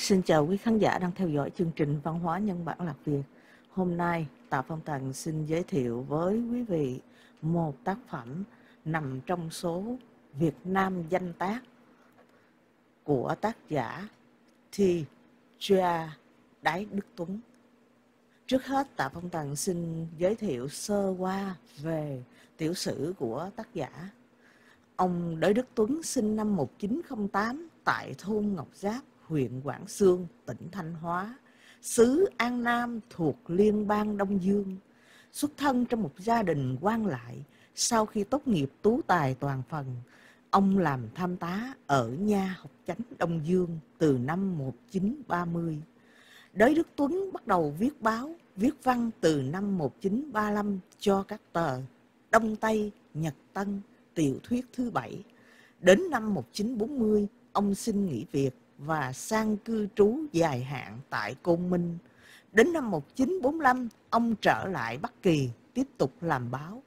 Xin chào quý khán giả đang theo dõi chương trình Văn hóa Nhân bản Lạc Việt. Hôm nay, Tạ Phong Tần xin giới thiệu với quý vị một tác phẩm nằm trong số Việt Nam danh tác của tác giả Thi Chia Đái Đức Tuấn. Trước hết, Tạ Phong Tần xin giới thiệu sơ qua về tiểu sử của tác giả. Ông Đới Đức Tuấn sinh năm 1908 tại thôn Ngọc Giáp, huyện Quảng Sương, tỉnh Thanh Hóa, xứ An Nam thuộc Liên bang Đông Dương. Xuất thân trong một gia đình quan lại, sau khi tốt nghiệp tú tài toàn phần, ông làm tham tá ở nha học chánh Đông Dương từ năm 1930. Đới Đức Tuấn bắt đầu viết báo, viết văn từ năm 1935 cho các tờ Đông Tây, Nhật Tân, Tiểu thuyết thứ bảy. Đến năm 1940, ông xin nghỉ việc và sang cư trú dài hạn tại Côn Minh. Đến năm 1945, ông trở lại Bắc Kỳ tiếp tục làm báo.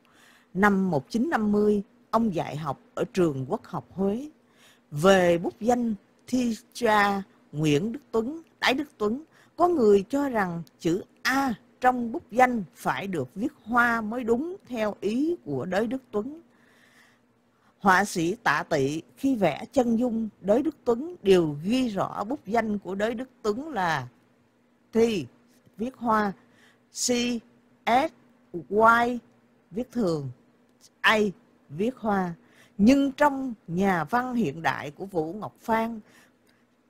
Năm 1950, ông dạy học ở trường Quốc học Huế. Về bút danh Thi Cha Nguyễn Đức Tuấn, Đái Đức Tuấn, có người cho rằng chữ A trong bút danh phải được viết hoa mới đúng theo ý của Đới Đức Tuấn. Họa sĩ tạ tị khi vẽ chân dung Đới Đức Tuấn đều ghi rõ bút danh của Đới Đức Tuấn là Thi viết hoa, C, S, Y viết thường, A viết hoa. Nhưng trong nhà văn hiện đại của Vũ Ngọc Phan,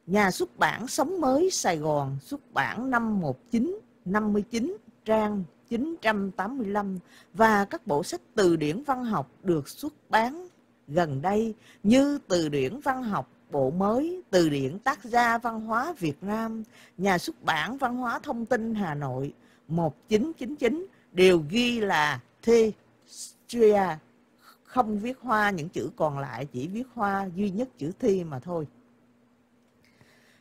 nhà xuất bản Sống Mới Sài Gòn xuất bản năm 1959 trang 985 và các bộ sách từ điển văn học được xuất bán gần đây như từ điển văn học bộ mới, từ điển tác gia văn hóa Việt Nam, nhà xuất bản văn hóa thông tin Hà Nội 1999 đều ghi là Thi Stria, không viết hoa những chữ còn lại chỉ viết hoa duy nhất chữ Thi mà thôi.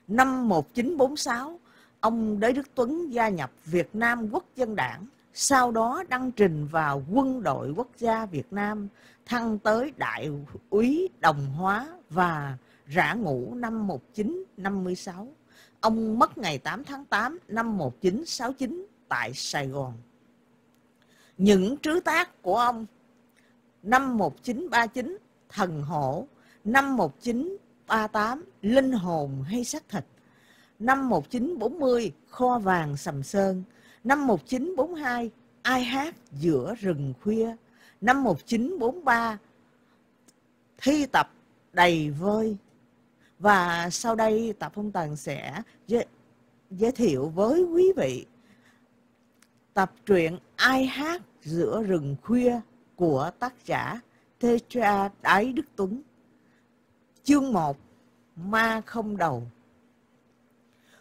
Năm 1946, ông Đới Đức Tuấn gia nhập Việt Nam Quốc dân đảng, sau đó đăng trình vào quân đội quốc gia Việt Nam, thăng tới đại úy đồng hóa và rã ngũ năm 1956. Ông mất ngày 8 tháng 8 năm 1969 tại Sài Gòn. Những trứ tác của ông năm 1939 Thần Hổ, năm 1938 Linh Hồn hay Xác Thịt, năm 1940 Kho Vàng Sầm Sơn, năm 1942 Ai Hát Giữa Rừng Khuya, năm 1943 thi tập đầy vơi. Và sau đây tập Phong Tần sẽ giới, giới thiệu với quý vị tập truyện Ai hát giữa rừng khuya của tác giả Tetra Đái Đức Tuấn. Chương 1 Ma không đầu.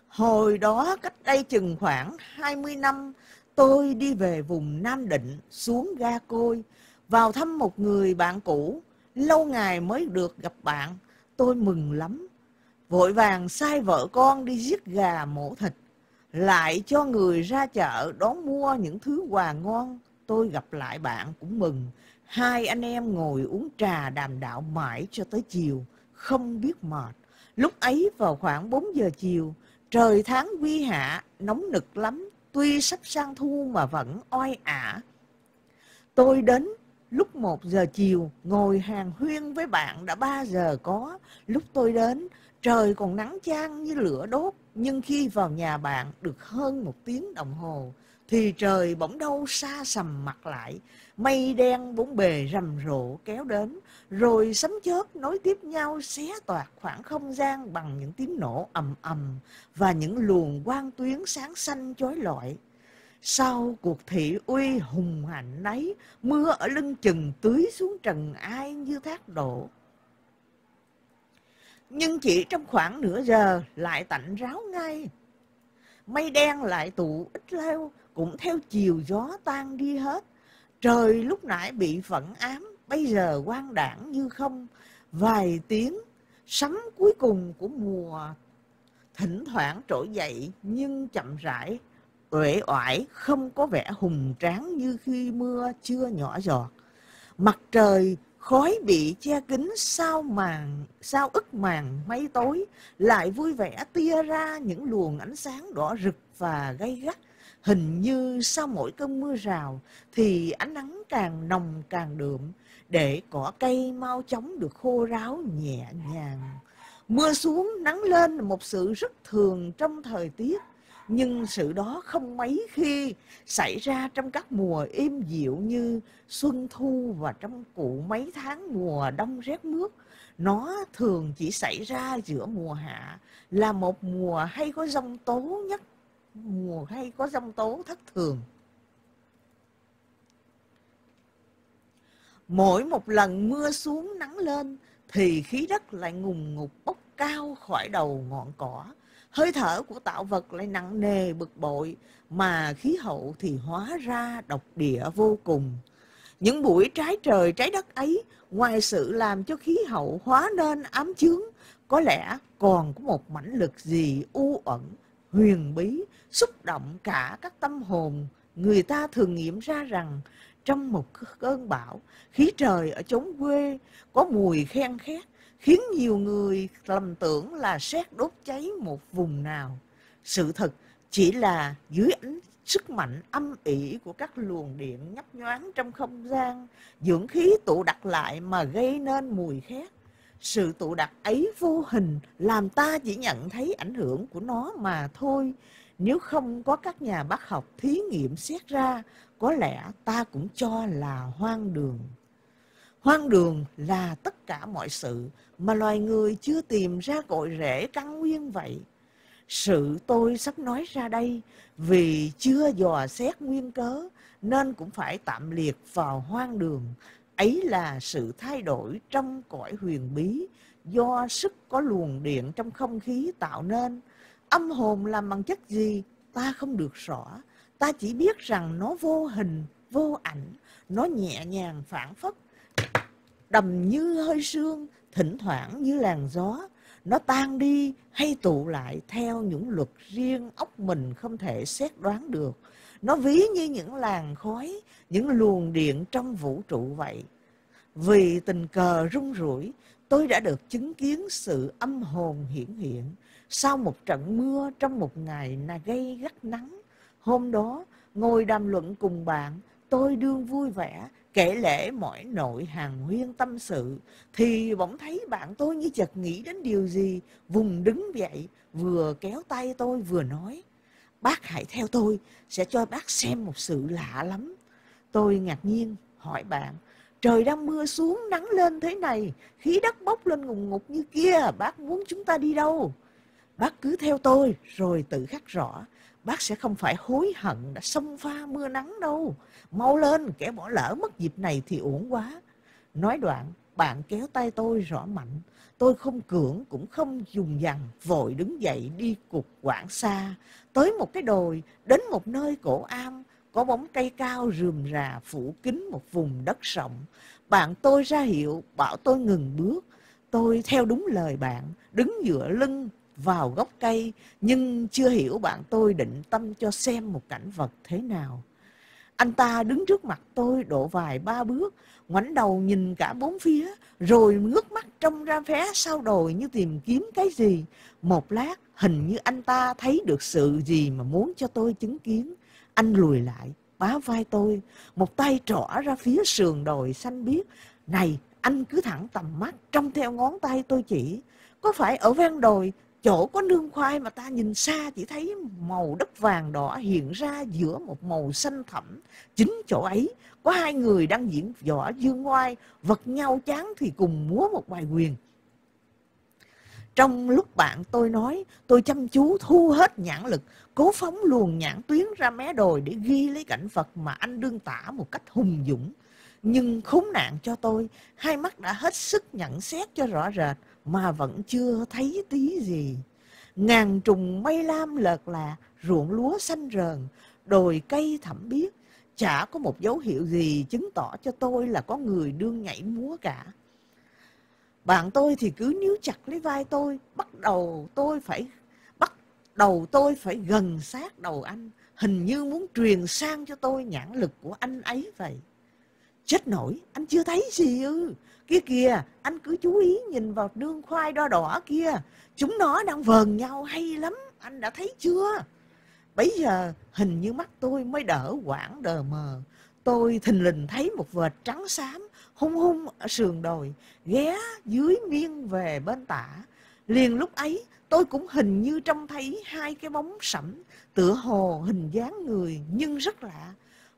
Hồi đó cách đây chừng khoảng 20 năm tôi đi về vùng Nam Định xuống ga côi vào thăm một người bạn cũ, lâu ngày mới được gặp bạn, tôi mừng lắm. Vội vàng sai vợ con đi giết gà mổ thịt, lại cho người ra chợ đón mua những thứ quà ngon. Tôi gặp lại bạn cũng mừng. Hai anh em ngồi uống trà đàm đạo mãi cho tới chiều, không biết mệt. Lúc ấy vào khoảng 4 giờ chiều, trời tháng quy hạ, nóng nực lắm, tuy sắp sang thu mà vẫn oi ả. Tôi đến Lúc một giờ chiều, ngồi hàng huyên với bạn đã ba giờ có. Lúc tôi đến, trời còn nắng chang như lửa đốt. Nhưng khi vào nhà bạn được hơn một tiếng đồng hồ, thì trời bỗng đâu xa sầm mặt lại. Mây đen bốn bề rầm rộ kéo đến, rồi sấm chớp nối tiếp nhau xé toạc khoảng không gian bằng những tiếng nổ ầm ầm và những luồng quang tuyến sáng xanh chói lọi. Sau cuộc thị uy hùng hạnh ấy, mưa ở lưng chừng tưới xuống trần ai như thác đổ. Nhưng chỉ trong khoảng nửa giờ lại tạnh ráo ngay. Mây đen lại tụ ít leo, cũng theo chiều gió tan đi hết. Trời lúc nãy bị phẫn ám, bây giờ quang đảng như không. Vài tiếng, sấm cuối cùng của mùa thỉnh thoảng trỗi dậy nhưng chậm rãi, uể oải, không có vẻ hùng tráng như khi mưa chưa nhỏ giọt. Mặt trời khói bị che kín sao màn sao ức màn mây tối, lại vui vẻ tia ra những luồng ánh sáng đỏ rực và gay gắt hình như sau mỗi cơn mưa rào thì ánh nắng càng nồng càng đượm để cỏ cây mau chóng được khô ráo nhẹ nhàng mưa xuống nắng lên là một sự rất thường trong thời tiết nhưng sự đó không mấy khi xảy ra trong các mùa êm dịu như xuân thu và trong cụ mấy tháng mùa đông rét mướt. Nó thường chỉ xảy ra giữa mùa hạ là một mùa hay có giông tố nhất, mùa hay có giông tố thất thường. Mỗi một lần mưa xuống nắng lên, thì khí đất lại ngùng ngục bốc cao khỏi đầu ngọn cỏ. Hơi thở của tạo vật lại nặng nề bực bội, mà khí hậu thì hóa ra độc địa vô cùng. Những buổi trái trời, trái đất ấy, ngoài sự làm cho khí hậu hóa nên ám chướng, có lẽ còn có một mãnh lực gì u ẩn, huyền bí, xúc động cả các tâm hồn. Người ta thường nghiệm ra rằng trong một cơn bão khí trời ở chốn quê có mùi khen khét khiến nhiều người lầm tưởng là xét đốt cháy một vùng nào. Sự thật chỉ là dưới ánh sức mạnh âm ỉ của các luồng điện nhấp nhoáng trong không gian, dưỡng khí tụ đặt lại mà gây nên mùi khét. Sự tụ đặt ấy vô hình làm ta chỉ nhận thấy ảnh hưởng của nó mà thôi. Nếu không có các nhà bác học thí nghiệm xét ra, có lẽ ta cũng cho là hoang đường. Hoang đường là tất cả mọi sự mà loài người chưa tìm ra cội rễ căn nguyên vậy. Sự tôi sắp nói ra đây vì chưa dò xét nguyên cớ nên cũng phải tạm liệt vào hoang đường. Ấy là sự thay đổi trong cõi huyền bí do sức có luồng điện trong không khí tạo nên. Âm hồn làm bằng chất gì ta không được rõ. Ta chỉ biết rằng nó vô hình, vô ảnh, nó nhẹ nhàng phản phất đầm như hơi sương, thỉnh thoảng như làn gió, nó tan đi hay tụ lại theo những luật riêng óc mình không thể xét đoán được. Nó ví như những làn khói, những luồng điện trong vũ trụ vậy. Vì tình cờ rung rủi, tôi đã được chứng kiến sự âm hồn hiển hiện sau một trận mưa trong một ngày là gây gắt nắng. Hôm đó, ngồi đàm luận cùng bạn, tôi đương vui vẻ kể lễ mọi nội hàng huyên tâm sự thì bỗng thấy bạn tôi như chợt nghĩ đến điều gì vùng đứng dậy vừa kéo tay tôi vừa nói bác hãy theo tôi sẽ cho bác xem một sự lạ lắm. Tôi ngạc nhiên hỏi bạn trời đang mưa xuống nắng lên thế này khí đất bốc lên ngùng ngục như kia bác muốn chúng ta đi đâu? Bác cứ theo tôi rồi tự khắc rõ bác sẽ không phải hối hận đã xông pha mưa nắng đâu. Mau lên, kẻ bỏ lỡ mất dịp này thì uổng quá. Nói đoạn, bạn kéo tay tôi rõ mạnh. Tôi không cưỡng cũng không dùng dằn, vội đứng dậy đi cục quảng xa. Tới một cái đồi, đến một nơi cổ am, có bóng cây cao rườm rà phủ kín một vùng đất rộng. Bạn tôi ra hiệu, bảo tôi ngừng bước. Tôi theo đúng lời bạn, đứng dựa lưng vào gốc cây nhưng chưa hiểu bạn tôi định tâm cho xem một cảnh vật thế nào. Anh ta đứng trước mặt tôi độ vài ba bước, ngoảnh đầu nhìn cả bốn phía, rồi ngước mắt trông ra phía sau đồi như tìm kiếm cái gì. Một lát, hình như anh ta thấy được sự gì mà muốn cho tôi chứng kiến. Anh lùi lại, bá vai tôi, một tay trỏ ra phía sườn đồi xanh biếc. Này, anh cứ thẳng tầm mắt, trông theo ngón tay tôi chỉ. Có phải ở ven đồi chỗ có nương khoai mà ta nhìn xa chỉ thấy màu đất vàng đỏ hiện ra giữa một màu xanh thẳm. Chính chỗ ấy, có hai người đang diễn võ dương ngoai vật nhau chán thì cùng múa một bài quyền. Trong lúc bạn tôi nói, tôi chăm chú thu hết nhãn lực, cố phóng luồng nhãn tuyến ra mé đồi để ghi lấy cảnh vật mà anh đương tả một cách hùng dũng. Nhưng khốn nạn cho tôi, hai mắt đã hết sức nhận xét cho rõ rệt mà vẫn chưa thấy tí gì. Ngàn trùng mây lam lợt là, ruộng lúa xanh rờn, đồi cây thẳm biếc, chả có một dấu hiệu gì chứng tỏ cho tôi là có người đương nhảy múa cả. Bạn tôi thì cứ níu chặt lấy vai tôi, bắt đầu tôi phải bắt đầu tôi phải gần sát đầu anh, hình như muốn truyền sang cho tôi nhãn lực của anh ấy vậy. chết nổi anh chưa thấy gì ư kia kìa anh cứ chú ý nhìn vào nương khoai đo đỏ kia. Chúng nó đang vờn nhau hay lắm, anh đã thấy chưa? Bây giờ hình như mắt tôi mới đỡ quảng đờ mờ. Tôi thình lình thấy một vệt trắng xám hung hung ở sườn đồi, ghé dưới nghiêng về bên tả. Liền lúc ấy, tôi cũng hình như trông thấy hai cái bóng sẫm, tựa hồ hình dáng người nhưng rất lạ.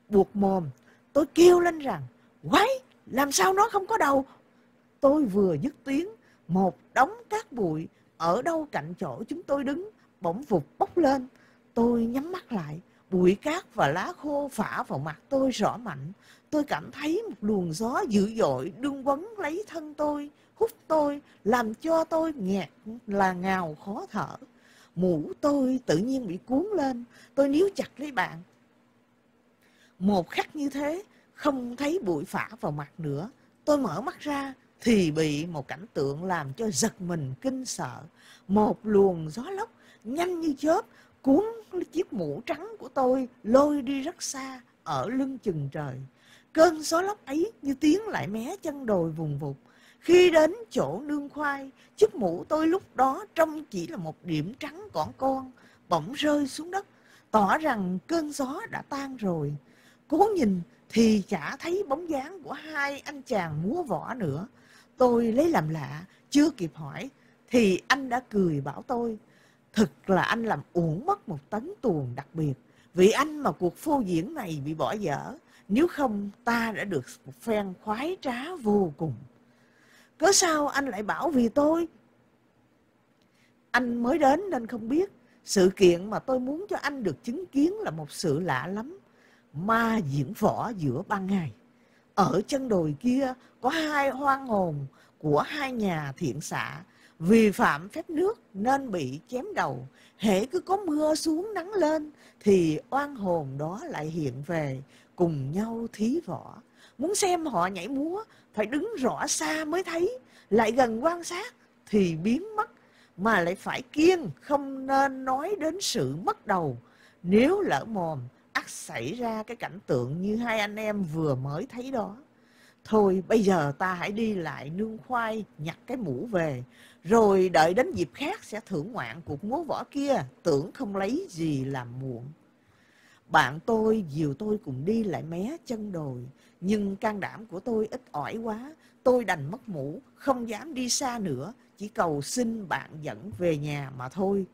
Buộc mồm, tôi kêu lên rằng, quái, làm sao nó không có đầu? Tôi vừa dứt tiếng, một đống cát bụi ở đâu cạnh chỗ chúng tôi đứng bỗng vụt bốc lên. Tôi nhắm mắt lại, bụi cát và lá khô phả vào mặt tôi rõ mạnh. Tôi cảm thấy một luồng gió dữ dội đương quấn lấy thân tôi, hút tôi, làm cho tôi nghẹt là ngào khó thở. Mũ tôi tự nhiên bị cuốn lên, tôi níu chặt lấy bạn. Một khắc như thế, không thấy bụi phả vào mặt nữa. Tôi mở mắt ra thì bị một cảnh tượng làm cho giật mình, kinh sợ. Một luồng gió lốc nhanh như chớp cuốn chiếc mũ trắng của tôi lôi đi rất xa, ở lưng chừng trời. Cơn gió lốc ấy như tiếng lại mé chân đồi vùng vụt. Khi đến chỗ nương khoai, chiếc mũ tôi lúc đó trông chỉ là một điểm trắng còn con, bỗng rơi xuống đất. Tỏ rằng cơn gió đã tan rồi. Cố nhìn thì chả thấy bóng dáng của hai anh chàng múa võ nữa tôi lấy làm lạ, chưa kịp hỏi, thì anh đã cười bảo tôi, thực là anh làm uổng mất một tấn tuồng đặc biệt. Vì anh mà cuộc phô diễn này bị bỏ dở, nếu không ta đã được một phen khoái trá vô cùng. Cớ sao anh lại bảo vì tôi? Anh mới đến nên không biết. Sự kiện mà tôi muốn cho anh được chứng kiến là một sự lạ lắm. Ma diễn võ giữa ban ngày ở chân đồi kia có hai hoang hồn của hai nhà thiện xạ vì phạm phép nước nên bị chém đầu. Hễ cứ có mưa xuống nắng lên thì oan hồn đó lại hiện về cùng nhau thí võ. Muốn xem họ nhảy múa, phải đứng rõ xa mới thấy. Lại gần quan sát thì biến mất, mà lại phải kiêng, không nên nói đến sự mất đầu. Nếu lỡ mồm ắt xảy ra cái cảnh tượng như hai anh em vừa mới thấy đó. Thôi, bây giờ ta hãy đi lại nương khoai, nhặt cái mũ về, rồi đợi đến dịp khác sẽ thưởng ngoạn cuộc múa võ kia, tưởng không lấy gì làm muộn. Bạn tôi, dìu tôi cùng đi lại mé chân đồi, nhưng can đảm của tôi ít ỏi quá. Tôi đành mất mũ, không dám đi xa nữa, chỉ cầu xin bạn dẫn về nhà mà thôi.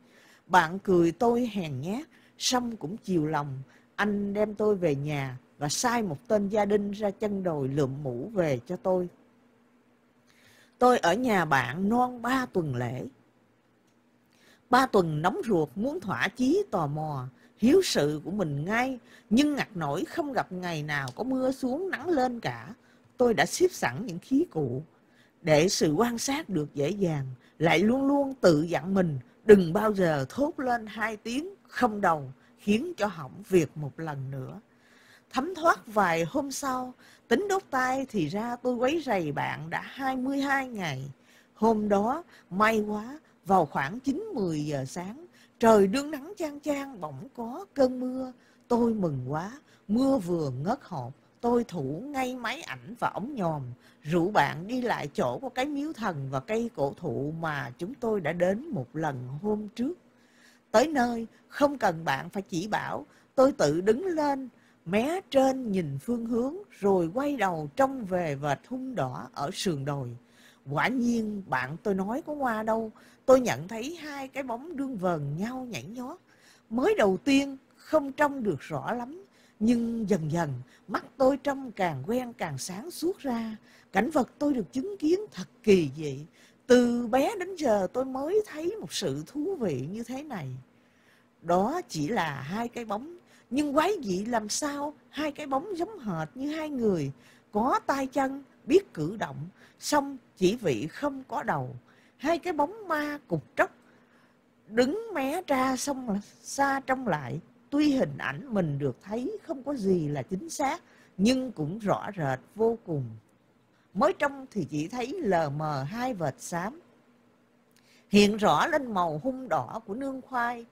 Bạn cười tôi hèn nhát xong cũng chiều lòng anh đem tôi về nhà và sai một tên gia đình ra chân đồi lượm mũ về cho tôi. Tôi ở nhà bạn non ba tuần lễ. Ba tuần nóng ruột muốn thỏa chí tò mò, hiếu sự của mình ngay, nhưng ngặt nổi không gặp ngày nào có mưa xuống nắng lên cả. Tôi đã xếp sẵn những khí cụ. Để sự quan sát được dễ dàng, lại luôn luôn tự dặn mình đừng bao giờ thốt lên hai tiếng không đầu khiến cho hỏng việc một lần nữa. Thấm thoát vài hôm sau, tính đốt tay thì ra tôi quấy rầy bạn đã 22 ngày. Hôm đó, may quá, vào khoảng 9-10 giờ sáng, trời đương nắng chang chang, bỗng có cơn mưa. Tôi mừng quá, mưa vừa ngớt hộp tôi thủ ngay máy ảnh và ống nhòm, rủ bạn đi lại chỗ của cái miếu thần và cây cổ thụ mà chúng tôi đã đến một lần hôm trước tới nơi, không cần bạn phải chỉ bảo. Tôi tự đứng lên, mé trên nhìn phương hướng, rồi quay đầu trông về vệt hung đỏ ở sườn đồi. Quả nhiên, bạn tôi nói có qua đâu. Tôi nhận thấy hai cái bóng đương vờn nhau nhảy nhót. Mới đầu tiên, không trông được rõ lắm, nhưng dần dần, mắt tôi trông càng quen càng sáng suốt ra. Cảnh vật tôi được chứng kiến thật kỳ dị từ bé đến giờ tôi mới thấy một sự thú vị như thế này. Đó chỉ là hai cái bóng, nhưng quái dị làm sao hai cái bóng giống hệt như hai người. Có tay chân, biết cử động song chỉ vị không có đầu. Hai cái bóng ma cục tróc, đứng mé ra xong xa trong lại. Tuy hình ảnh mình được thấy không có gì là chính xác, nhưng cũng rõ rệt vô cùng mới trong thì chỉ thấy lờ mờ hai vệt xám hiện rõ lên màu hung đỏ của nương khoai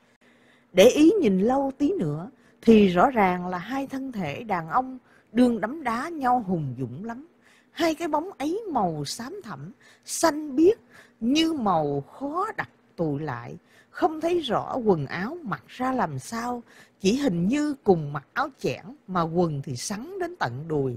để ý nhìn lâu tí nữa thì rõ ràng là hai thân thể đàn ông đương đấm đá nhau hùng dũng lắm. Hai cái bóng ấy màu xám thẳm, xanh biếc như màu khó đặt tụi lại. Không thấy rõ quần áo mặc ra làm sao, chỉ hình như cùng mặc áo chẽn mà quần thì sắn đến tận đùi.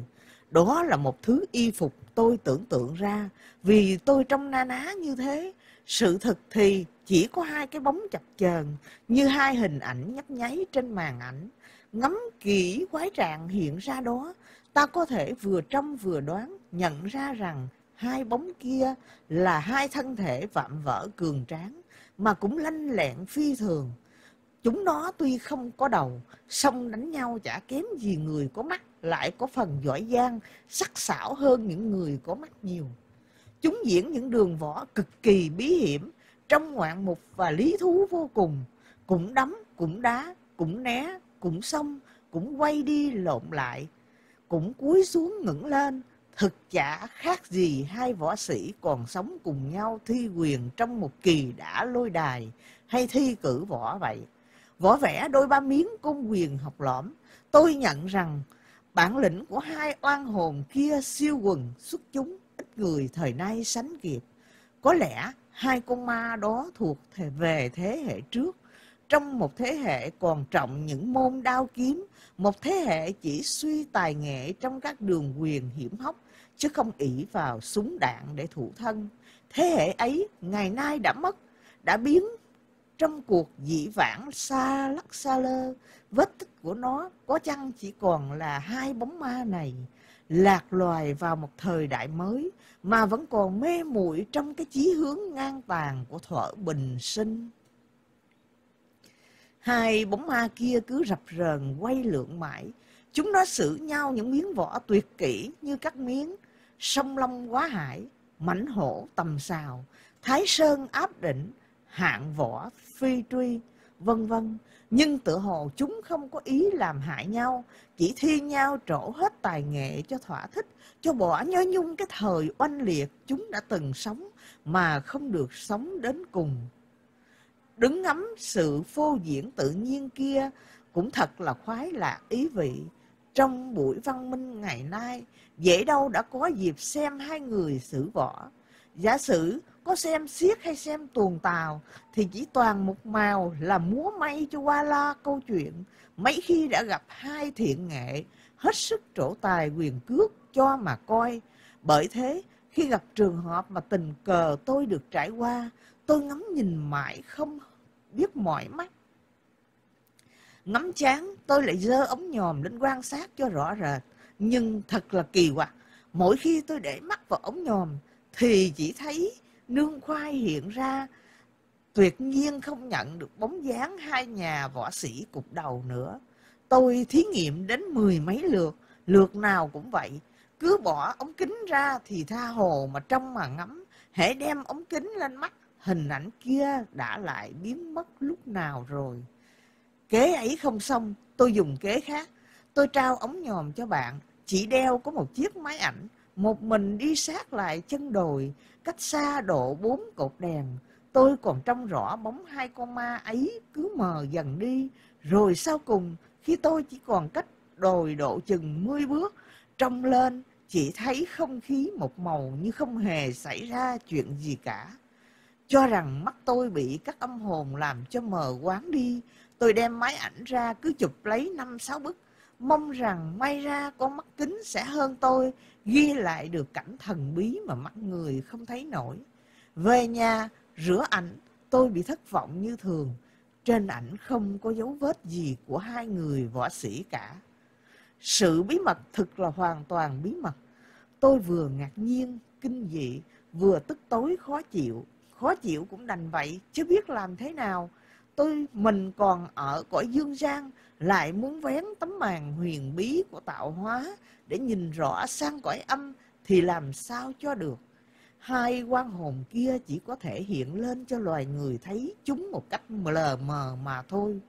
Đó là một thứ y phục tôi tưởng tượng ra, vì tôi trong na ná như thế. Sự thật thì chỉ có hai cái bóng chập chờn như hai hình ảnh nhấp nháy trên màn ảnh. Ngắm kỹ quái trạng hiện ra đó, ta có thể vừa trông vừa đoán nhận ra rằng hai bóng kia là hai thân thể vạm vỡ cường tráng mà cũng lanh lẹn phi thường. Chúng nó tuy không có đầu, song đánh nhau chả kém gì người có mắt, lại có phần giỏi giang, sắc sảo hơn những người có mắt nhiều. Chúng diễn những đường võ cực kỳ bí hiểm, trong ngoạn mục và lý thú vô cùng, cũng đấm, cũng đá, cũng né, cũng xông, cũng quay đi lộn lại, cũng cúi xuống ngẩng lên, thực chả khác gì hai võ sĩ còn sống cùng nhau thi quyền trong một kỳ đã lôi đài hay thi cử võ vậy. Võ vẽ đôi ba miếng công quyền học lõm, tôi nhận rằng bản lĩnh của hai oan hồn kia siêu quần xuất chúng, ít người thời nay sánh kịp. Có lẽ hai con ma đó thuộc về thế hệ trước, trong một thế hệ còn trọng những môn đao kiếm, một thế hệ chỉ suy tài nghệ trong các đường quyền hiểm hóc, chứ không ỷ vào súng đạn để thủ thân. Thế hệ ấy ngày nay đã mất, đã biến trong cuộc dĩ vãng xa lắc xa lơ, vết tích của nó có chăng chỉ còn là hai bóng ma này, lạc loài vào một thời đại mới mà vẫn còn mê muội trong cái chí hướng ngang tàn của thuở bình sinh. Hai bóng ma kia cứ rập rờn quay lượn mãi, chúng nó xử nhau những miếng vỏ tuyệt kỹ như các miếng sông long quá hải, mảnh hổ tầm xào, thái sơn áp đỉnh, hạng võ phi truy, vân vân. Nhưng tự hồ chúng không có ý làm hại nhau, chỉ thi nhau trổ hết tài nghệ cho thỏa thích, cho bỏ nhớ nhung cái thời oanh liệt chúng đã từng sống mà không được sống đến cùng. Đứng ngắm sự phô diễn tự nhiên kia cũng thật là khoái lạc ý vị. Trong buổi văn minh ngày nay, dễ đâu đã có dịp xem hai người xử võ. Giả sử có xem xiết hay xem tuồng tàu thì chỉ toàn một màu là múa may cho qua la câu chuyện. Mấy khi đã gặp hai thiện nghệ, hết sức trổ tài quyền cước cho mà coi. Bởi thế, khi gặp trường hợp mà tình cờ tôi được trải qua, tôi ngắm nhìn mãi không biết mỏi mắt. Ngắm chán, tôi lại dơ ống nhòm lên quan sát cho rõ rệt. Nhưng thật là kỳ quặc, mỗi khi tôi để mắt vào ống nhòm thì chỉ thấy nương khoai hiện ra tuyệt nhiên không nhận được bóng dáng hai nhà võ sĩ cục đầu nữa. Tôi thí nghiệm đến mười mấy lượt, lượt nào cũng vậy. Cứ bỏ ống kính ra thì tha hồ mà trông mà ngắm. Hãy đem ống kính lên mắt, hình ảnh kia đã lại biến mất lúc nào rồi. Kế ấy không xong, tôi dùng kế khác. Tôi trao ống nhòm cho bạn, chỉ đeo có một chiếc máy ảnh, một mình đi sát lại chân đồi, cách xa độ bốn cột đèn. Tôi còn trông rõ bóng hai con ma ấy cứ mờ dần đi, rồi sau cùng khi tôi chỉ còn cách đồi độ chừng 10 bước, trông lên chỉ thấy không khí một màu như không hề xảy ra chuyện gì cả. Cho rằng mắt tôi bị các âm hồn làm cho mờ quáng đi, tôi đem máy ảnh ra cứ chụp lấy năm sáu bức, mong rằng may ra con mắt kính sẽ hơn tôi ghi lại được cảnh thần bí mà mắt người không thấy nổi. Về nhà, rửa ảnh, tôi bị thất vọng như thường. Trên ảnh không có dấu vết gì của hai người võ sĩ cả. Sự bí mật thực là hoàn toàn bí mật. Tôi vừa ngạc nhiên, kinh dị, vừa tức tối khó chịu. Khó chịu cũng đành vậy, chứ biết làm thế nào. Tôi mình còn ở cõi dương gian, lại muốn vén tấm màn huyền bí của tạo hóa để nhìn rõ sang cõi âm thì làm sao cho được. Hai quan hồn kia chỉ có thể hiện lên cho loài người thấy chúng một cách lờ mờ mà thôi.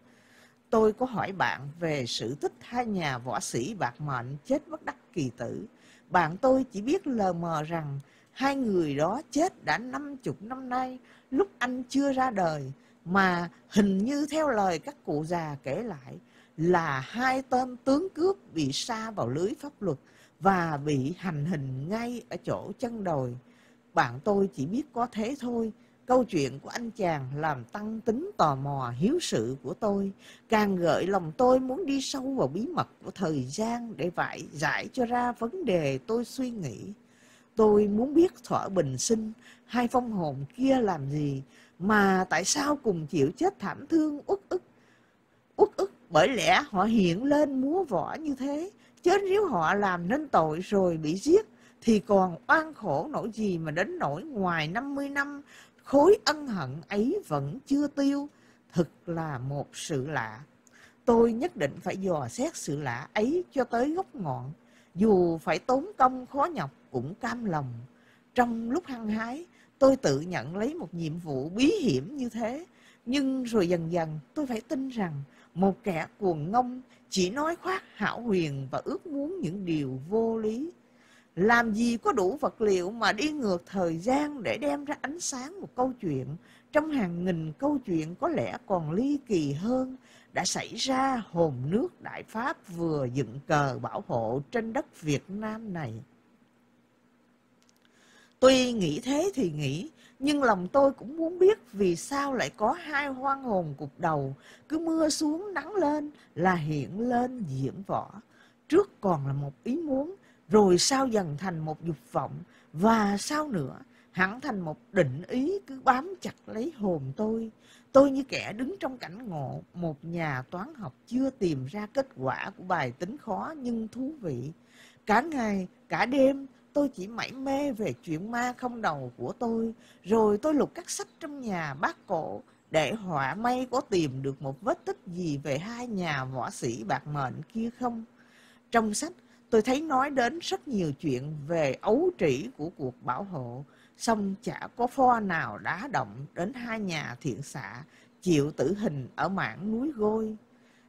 Tôi có hỏi bạn về sự tích hai nhà võ sĩ bạc mệnh chết bất đắc kỳ tử. Bạn tôi chỉ biết lờ mờ rằng hai người đó chết đã năm chục năm nay, lúc anh chưa ra đời. Mà hình như theo lời các cụ già kể lại là hai tên tướng cướp bị sa vào lưới pháp luật và bị hành hình ngay ở chỗ chân đồi. Bạn tôi chỉ biết có thế thôi. Câu chuyện của anh chàng làm tăng tính tò mò hiếu sự của tôi, càng gợi lòng tôi muốn đi sâu vào bí mật của thời gian để vải giải cho ra vấn đề tôi suy nghĩ. Tôi muốn biết thỏa bình sinh, hai phong hồn kia làm gì, mà tại sao cùng chịu chết thảm thương uất ức. Uất ức bởi lẽ họ hiện lên múa võ như thế, chứ nếu họ làm nên tội rồi bị giết, thì còn oan khổ nỗi gì mà đến nỗi ngoài 50 năm khối ân hận ấy vẫn chưa tiêu. Thật là một sự lạ. Tôi nhất định phải dò xét sự lạ ấy cho tới gốc ngọn, dù phải tốn công khó nhọc cũng cam lòng. Trong lúc hăng hái, tôi tự nhận lấy một nhiệm vụ bí hiểm như thế, nhưng rồi dần dần tôi phải tin rằng một kẻ cuồng ngông chỉ nói khoác hảo huyền và ước muốn những điều vô lý. Làm gì có đủ vật liệu mà đi ngược thời gian để đem ra ánh sáng một câu chuyện trong hàng nghìn câu chuyện có lẽ còn ly kỳ hơn, đã xảy ra hồn nước Đại Pháp vừa dựng cờ bảo hộ trên đất Việt Nam này. Tuy nghĩ thế thì nghĩ, nhưng lòng tôi cũng muốn biết vì sao lại có hai hoang hồn cục đầu, cứ mưa xuống nắng lên là hiện lên diễn võ. Trước còn là một ý muốn, rồi sao dần thành một dục vọng, và sao nữa, hẳn thành một định ý cứ bám chặt lấy hồn tôi. Tôi như kẻ đứng trong cảnh ngộ, một nhà toán học chưa tìm ra kết quả của bài tính khó nhưng thú vị. Cả ngày, cả đêm, tôi chỉ mãi mê về chuyện ma không đầu của tôi. Rồi tôi lục các sách trong nhà bác cổ để họa may có tìm được một vết tích gì về hai nhà võ sĩ bạc mệnh kia không. Trong sách, tôi thấy nói đến rất nhiều chuyện về ấu trĩ của cuộc bảo hộ, song chả có pho nào đá động đến hai nhà thiện xạ chịu tử hình ở mảng núi Gôi.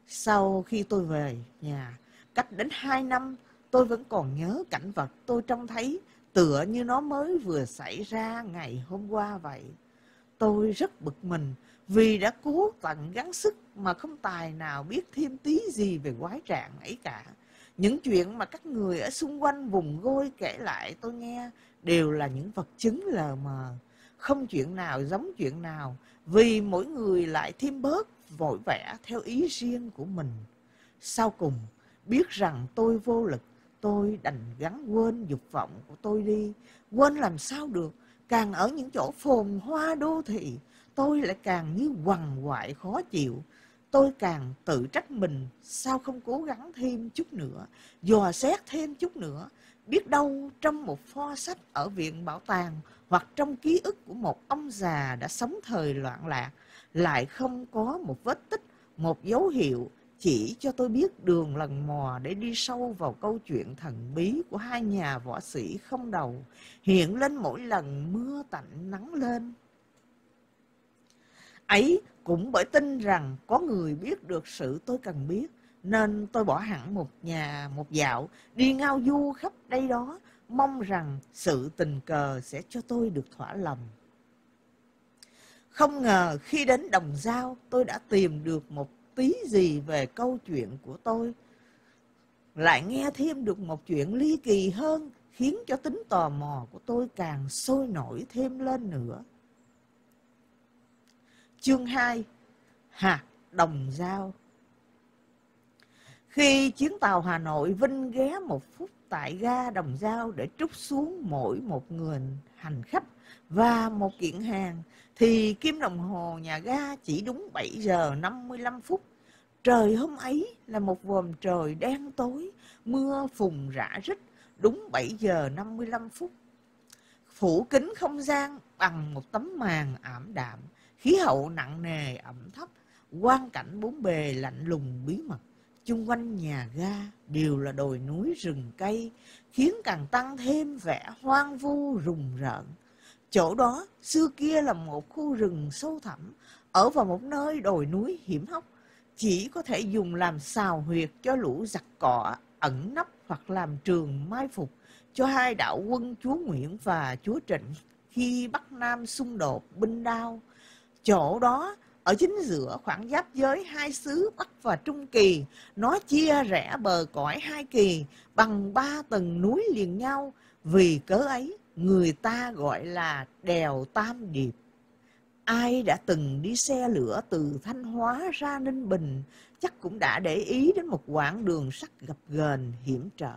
Sau khi tôi về nhà, cách đến hai năm, tôi vẫn còn nhớ cảnh vật tôi trông thấy tựa như nó mới vừa xảy ra ngày hôm qua vậy. Tôi rất bực mình vì đã cố tận gắng sức mà không tài nào biết thêm tí gì về quái trạng ấy cả. Những chuyện mà các người ở xung quanh vùng gôi kể lại tôi nghe đều là những vật chứng lờ mờ. Không chuyện nào giống chuyện nào vì mỗi người lại thêm bớt vội vã theo ý riêng của mình. Sau cùng, biết rằng tôi vô lực, tôi đành gắn quên dục vọng của tôi đi. Quên làm sao được, càng ở những chỗ phồn hoa đô thị, tôi lại càng như quằn quại khó chịu. Tôi càng tự trách mình sao không cố gắng thêm chút nữa, dò xét thêm chút nữa. Biết đâu trong một pho sách ở viện bảo tàng hoặc trong ký ức của một ông già đã sống thời loạn lạc lại không có một vết tích, một dấu hiệu chỉ cho tôi biết đường lần mò để đi sâu vào câu chuyện thần bí của hai nhà võ sĩ không đầu, hiện lên mỗi lần mưa tạnh nắng lên. Ấy cũng bởi tin rằng có người biết được sự tôi cần biết, nên tôi bỏ hẳn một nhà, một dạo, đi ngao du khắp đây đó, mong rằng sự tình cờ sẽ cho tôi được thỏa lòng. Không ngờ khi đến Đồng Giao, tôi đã tìm được một tí gì về câu chuyện của tôi. Lại nghe thêm được một chuyện ly kỳ hơn, khiến cho tính tò mò của tôi càng sôi nổi thêm lên nữa. Chương 2 Hạt Đồng Giao Khi chuyến tàu Hà Nội Vinh ghé một phút tại ga Đồng Giao để trút xuống mỗi một người hành khách và một kiện hàng thì kim đồng hồ nhà ga chỉ đúng 7 giờ 55 phút. Trời hôm ấy là một vòm trời đen tối, mưa phùn rã rít đúng 7 giờ 55 phút. Phủ kính không gian bằng một tấm màn ảm đạm, khí hậu nặng nề ẩm thấp, quang cảnh bốn bề lạnh lùng bí mật chung quanh nhà ga đều là đồi núi rừng cây, khiến càng tăng thêm vẻ hoang vu rùng rợn. Chỗ đó xưa kia là một khu rừng sâu thẳm, ở vào một nơi đồi núi hiểm hóc, chỉ có thể dùng làm xào huyệt cho lũ giặc cọ ẩn nấp hoặc làm trường mai phục cho hai đạo quân chúa Nguyễn và chúa Trịnh khi Bắc Nam xung đột binh đao. Chỗ đó ở chính giữa khoảng giáp giới hai xứ Bắc và Trung Kỳ, nó chia rẽ bờ cõi hai kỳ bằng ba tầng núi liền nhau. Vì cớ ấy, người ta gọi là đèo Tam Điệp. Ai đã từng đi xe lửa từ Thanh Hóa ra Ninh Bình chắc cũng đã để ý đến một quãng đường sắt gập ghềnh hiểm trở,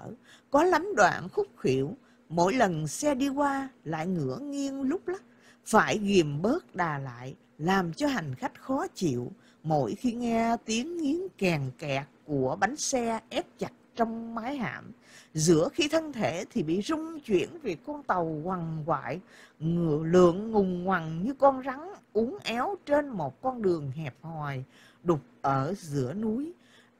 có lắm đoạn khúc khuỷu, mỗi lần xe đi qua lại ngửa nghiêng lúc lắc, phải ghìm bớt đà lại, làm cho hành khách khó chịu mỗi khi nghe tiếng nghiến kèn kẹt của bánh xe ép chặt trong mái hạm. Giữa khi thân thể thì bị rung chuyển vì con tàu quằn quại, ngựa lượng ngùng ngoằn như con rắn uốn éo trên một con đường hẹp hòi, đục ở giữa núi.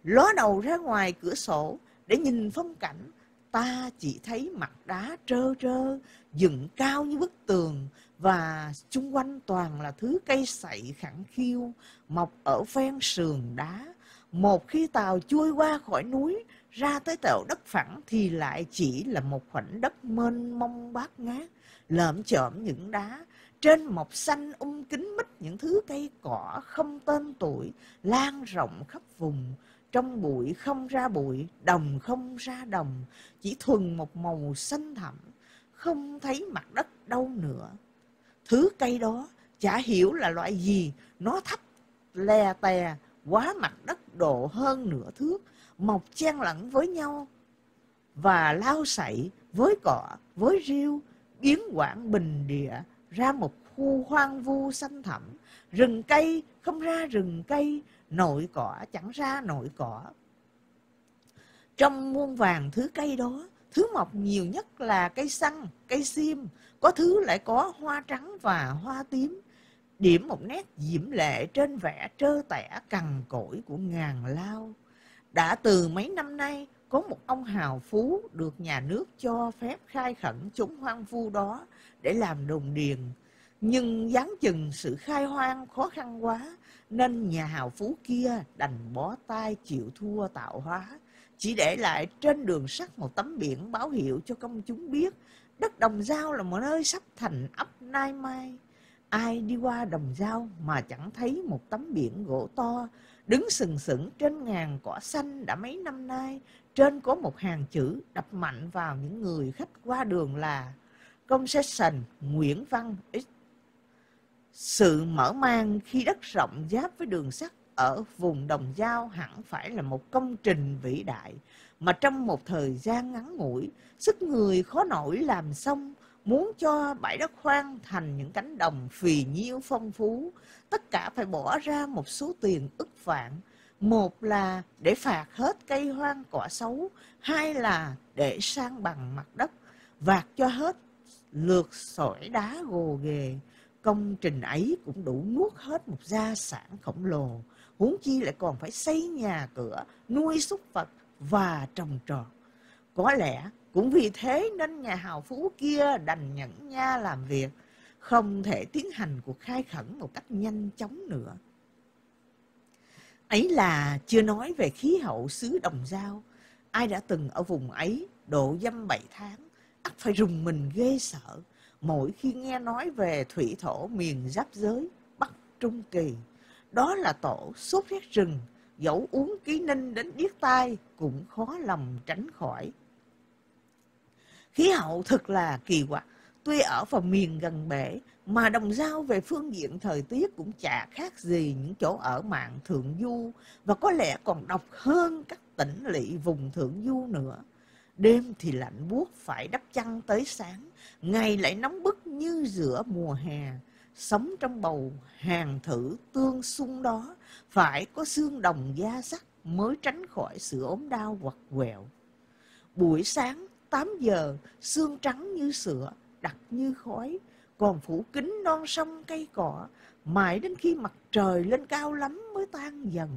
Ló đầu ra ngoài cửa sổ để nhìn phong cảnh, ta chỉ thấy mặt đá trơ trơ, dựng cao như bức tường, và chung quanh toàn là thứ cây sậy khẳng khiu mọc ở ven sườn đá. Một khi tàu chui qua khỏi núi, ra tới tàu đất phẳng thì lại chỉ là một khoảnh đất mênh mông bát ngát, lợm chởm những đá, trên mọc xanh um kín mít những thứ cây cỏ không tên tuổi, lan rộng khắp vùng, trong bụi không ra bụi, đồng không ra đồng, chỉ thuần một màu xanh thẳm, không thấy mặt đất đâu nữa. Thứ cây đó chả hiểu là loại gì, nó thấp lè tè, quá mặt đất độ hơn nửa thước, mọc chen lẫn với nhau và lao sậy với cỏ, với rêu biến quảng bình địa ra một khu hoang vu xanh thẳm, rừng cây không ra rừng cây, nội cỏ chẳng ra nội cỏ. Trong muôn vàng thứ cây đó, thứ mọc nhiều nhất là cây xăng, cây sim, có thứ lại có hoa trắng và hoa tím, điểm một nét diễm lệ trên vẻ trơ tẻ cằn cỗi của ngàn lao. Đã từ mấy năm nay, có một ông hào phú được nhà nước cho phép khai khẩn chúng hoang vu đó để làm đồn điền. Nhưng dáng chừng sự khai hoang khó khăn quá, nên nhà hào phú kia đành bó tay chịu thua tạo hóa. Chỉ để lại trên đường sắt một tấm biển báo hiệu cho công chúng biết Đất Đồng Giao là một nơi sắp thành ấp nai mai. Ai đi qua Đồng Giao mà chẳng thấy một tấm biển gỗ to, đứng sừng sững trên ngàn cỏ xanh đã mấy năm nay. Trên có một hàng chữ đập mạnh vào những người khách qua đường là Concession Nguyễn Văn X. Sự mở mang khi đất rộng giáp với đường sắt ở vùng Đồng Giao hẳn phải là một công trình vĩ đại mà trong một thời gian ngắn ngủi, sức người khó nổi làm xong, muốn cho bãi đất hoang thành những cánh đồng phì nhiêu phong phú, tất cả phải bỏ ra một số tiền ức vạn. Một là để phạt hết cây hoang cỏ xấu, hai là để sang bằng mặt đất, vạt cho hết lượt sỏi đá gồ ghề. Công trình ấy cũng đủ nuốt hết một gia sản khổng lồ, huống chi lại còn phải xây nhà cửa, nuôi súc vật, và trồng trọt. Có lẽ cũng vì thế nên nhà hào phú kia đành nhẫn nha làm việc, không thể tiến hành cuộc khai khẩn một cách nhanh chóng nữa. Ấy là chưa nói về khí hậu xứ Đồng Giao. Ai đã từng ở vùng ấy độ dăm bảy tháng, ắt phải rùng mình ghê sợ mỗi khi nghe nói về thủy thổ miền giáp giới Bắc Trung Kỳ. Đó là tổ sốt rét rừng dẫu uống ký ninh đến điếc tai cũng khó lòng tránh khỏi. Khí hậu thật là kỳ quặc, tuy ở vào miền gần bể mà đồng giao về phương diện thời tiết cũng chả khác gì những chỗ ở mạng thượng du và có lẽ còn độc hơn các tỉnh lỵ vùng thượng du nữa. Đêm thì lạnh buốt phải đắp chăn tới sáng, ngày lại nóng bức như giữa mùa hè sống trong bầu hàng thử tương xung đó, phải có xương đồng da sắt mới tránh khỏi sự ốm đau hoặc quẹo. Buổi sáng 8 giờ, xương trắng như sữa, đặc như khói, còn phủ kính non sông cây cỏ, mãi đến khi mặt trời lên cao lắm mới tan dần.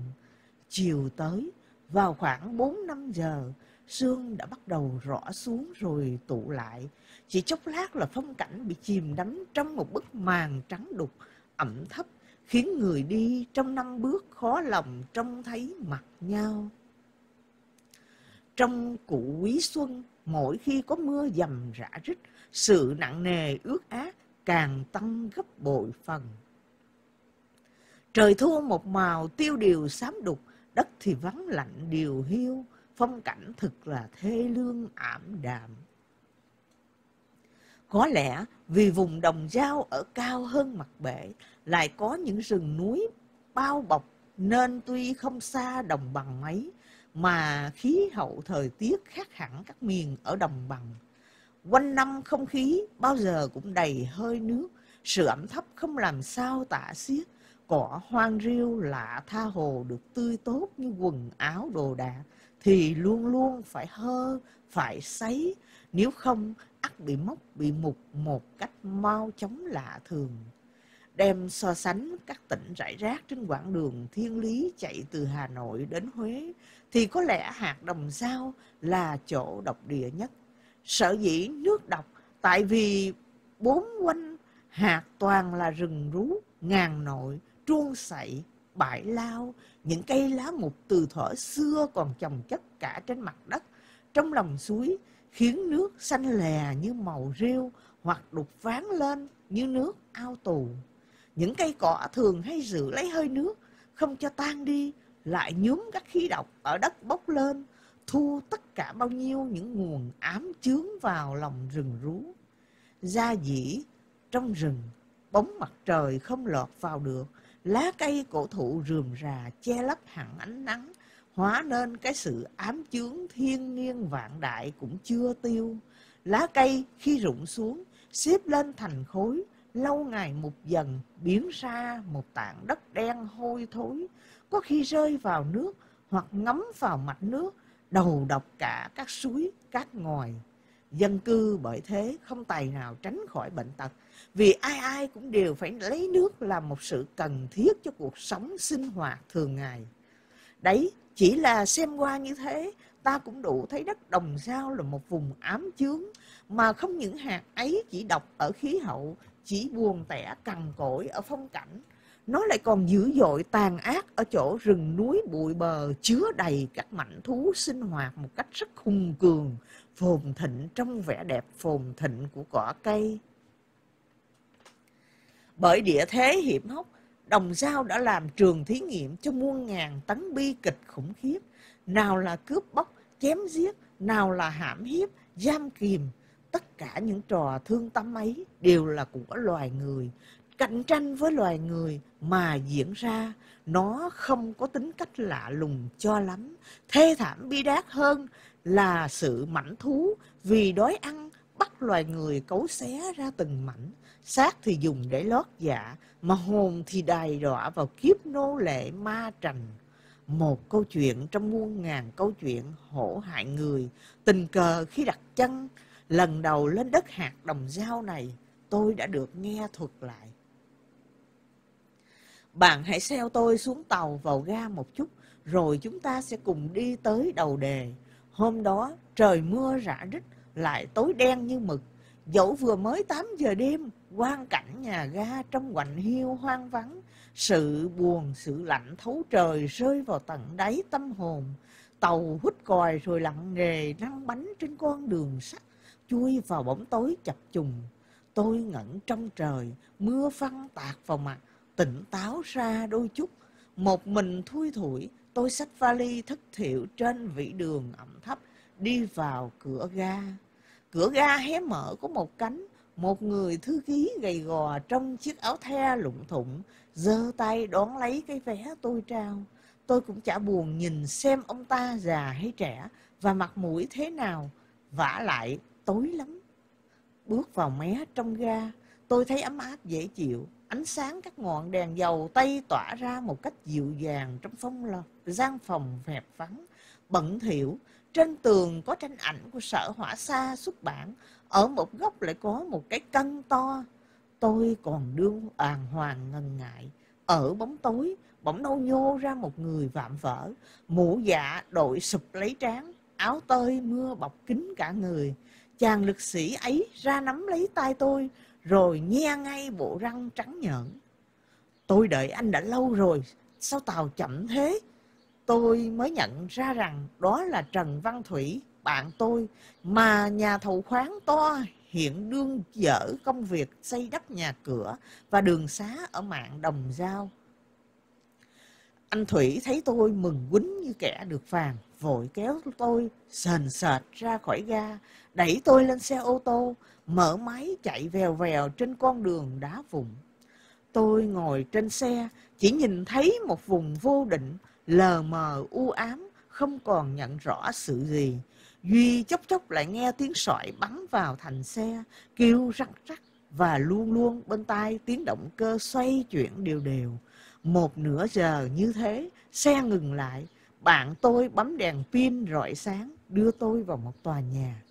Chiều tới, vào khoảng 4-5 giờ, sương đã bắt đầu rõ xuống rồi tụ lại, chỉ chốc lát là phong cảnh bị chìm đắm trong một bức màn trắng đục, ẩm thấp, khiến người đi trong năm bước khó lòng trông thấy mặt nhau. Trong cụ quý xuân, mỗi khi có mưa dầm rã rít, sự nặng nề ước ác càng tăng gấp bội phần. Trời thu một màu tiêu điều xám đục, đất thì vắng lạnh điều hiu, phong cảnh thực là thê lương ảm đạm. Có lẽ vì vùng đồng giao ở cao hơn mặt bể, lại có những rừng núi bao bọc nên tuy không xa đồng bằng mấy, mà khí hậu thời tiết khác hẳn các miền ở đồng bằng. Quanh năm không khí bao giờ cũng đầy hơi nước, sự ẩm thấp không làm sao tả xiết, cỏ hoang riêu lạ tha hồ được tươi tốt như quần áo đồ đạc, thì luôn luôn phải hơ, phải sấy, nếu không ắt bị mốc, bị mục một cách mau chóng lạ thường. Đem so sánh các tỉnh rải rác trên quãng đường thiên lý chạy từ Hà Nội đến Huế, thì có lẽ hạt đồng sao là chỗ độc địa nhất. Sở dĩ nước độc tại vì bốn quanh hạt toàn là rừng rú, ngàn nội, truông sậy, bãi lao, những cây lá mục từ thuở xưa còn trồng chất cả trên mặt đất, trong lòng suối, khiến nước xanh lè như màu rêu hoặc đục ván lên như nước ao tù. Những cây cỏ thường hay giữ lấy hơi nước, không cho tan đi, lại nhúm các khí độc ở đất bốc lên, thu tất cả bao nhiêu những nguồn ám chướng vào lòng rừng rú. Gia dĩ, trong rừng, bóng mặt trời không lọt vào được, lá cây cổ thụ rườm rà che lấp hẳn ánh nắng, hóa nên cái sự ám chướng thiên niên vạn đại cũng chưa tiêu. Lá cây khi rụng xuống, xếp lên thành khối, lâu ngày mục dần, biến ra một tảng đất đen hôi thối, có khi rơi vào nước hoặc ngấm vào mạch nước, đầu độc cả các suối, các ngòi. Dân cư bởi thế không tài nào tránh khỏi bệnh tật, vì ai ai cũng đều phải lấy nước làm một sự cần thiết cho cuộc sống sinh hoạt thường ngày. Đấy, chỉ là xem qua như thế, ta cũng đủ thấy đất đồng sao là một vùng ám chướng, mà không những hạt ấy chỉ độc ở khí hậu, chỉ buồn tẻ cằn cỗi ở phong cảnh, nó lại còn dữ dội tàn ác ở chỗ rừng núi bụi bờ chứa đầy các mảnh thú sinh hoạt một cách rất hung cường, phồn thịnh trong vẻ đẹp phồn thịnh của cỏ cây. Bởi địa thế hiểm hóc, Đồng dao đã làm trường thí nghiệm cho muôn ngàn tấn bi kịch khủng khiếp. Nào là cướp bóc, chém giết, nào là hãm hiếp, giam kìm. Tất cả những trò thương tâm ấy đều là của loài người. Cạnh tranh với loài người mà diễn ra, nó không có tính cách lạ lùng cho lắm. Thê thảm bi đát hơn là sự mảnh thú vì đói ăn bắt loài người cấu xé ra từng mảnh xác thì dùng để lót dạ, mà hồn thì đài đọa vào kiếp nô lệ ma trành. Một câu chuyện trong muôn ngàn câu chuyện hổ hại người, tình cờ khi đặt chân lần đầu lên đất hạt đồng dao này, tôi đã được nghe thuật lại. Bạn hãy theo tôi xuống tàu vào ga một chút, rồi chúng ta sẽ cùng đi tới đầu đề. Hôm đó trời mưa rã rít, lại tối đen như mực. Dẫu vừa mới 8 giờ đêm, quang cảnh nhà ga trong quạnh hiu hoang vắng, sự buồn, sự lạnh thấu trời rơi vào tận đáy tâm hồn. Tàu hút còi rồi lặng nghề lăn bánh trên con đường sắt, chui vào bóng tối chập trùng. Tôi ngẩn trong trời, mưa phăng tạt vào mặt, tỉnh táo ra đôi chút. Một mình thui thủi, tôi xách vali thất thiểu trên vĩ đường ẩm thấp, đi vào cửa ga. Cửa ga hé mở có một cánh, một người thư ký gầy gò trong chiếc áo the lụng thụng, giơ tay đón lấy cái vé tôi trao. Tôi cũng chả buồn nhìn xem ông ta già hay trẻ và mặt mũi thế nào, vả lại tối lắm. Bước vào mé trong ga, tôi thấy ấm áp dễ chịu, ánh sáng các ngọn đèn dầu tây tỏa ra một cách dịu dàng trong phong lọt gian phòng hẹp vắng, bẩn thỉu. Trên tường có tranh ảnh của sở hỏa xa xuất bản, ở một góc lại có một cái cân to. Tôi còn đương bàn hoàng ngần ngại. Ở bóng tối, bỗng đâu nhô ra một người vạm vỡ, mũ dạ đội sụp lấy trán, áo tơi mưa bọc kín cả người. Chàng lực sĩ ấy ra nắm lấy tay tôi, rồi nhe ngay bộ răng trắng nhợn. Tôi đợi anh đã lâu rồi, sao tàu chậm thế? Tôi mới nhận ra rằng đó là Trần Văn Thủy, bạn tôi mà nhà thầu khoáng to hiện đương dở công việc xây đắp nhà cửa và đường xá ở mạng Đồng Giao. Anh Thủy thấy tôi mừng quýnh như kẻ được vàng, vội kéo tôi sền sệt ra khỏi ga, đẩy tôi lên xe ô tô, mở máy chạy vèo vèo trên con đường đá vụn. Tôi ngồi trên xe, chỉ nhìn thấy một vùng vô định, lờ mờ u ám, không còn nhận rõ sự gì. Duy chốc chốc lại nghe tiếng sỏi bắn vào thành xe, kêu rắc rắc và luôn luôn bên tai tiếng động cơ xoay chuyển đều đều. Một nửa giờ như thế, xe ngừng lại, bạn tôi bấm đèn pin rọi sáng, đưa tôi vào một tòa nhà.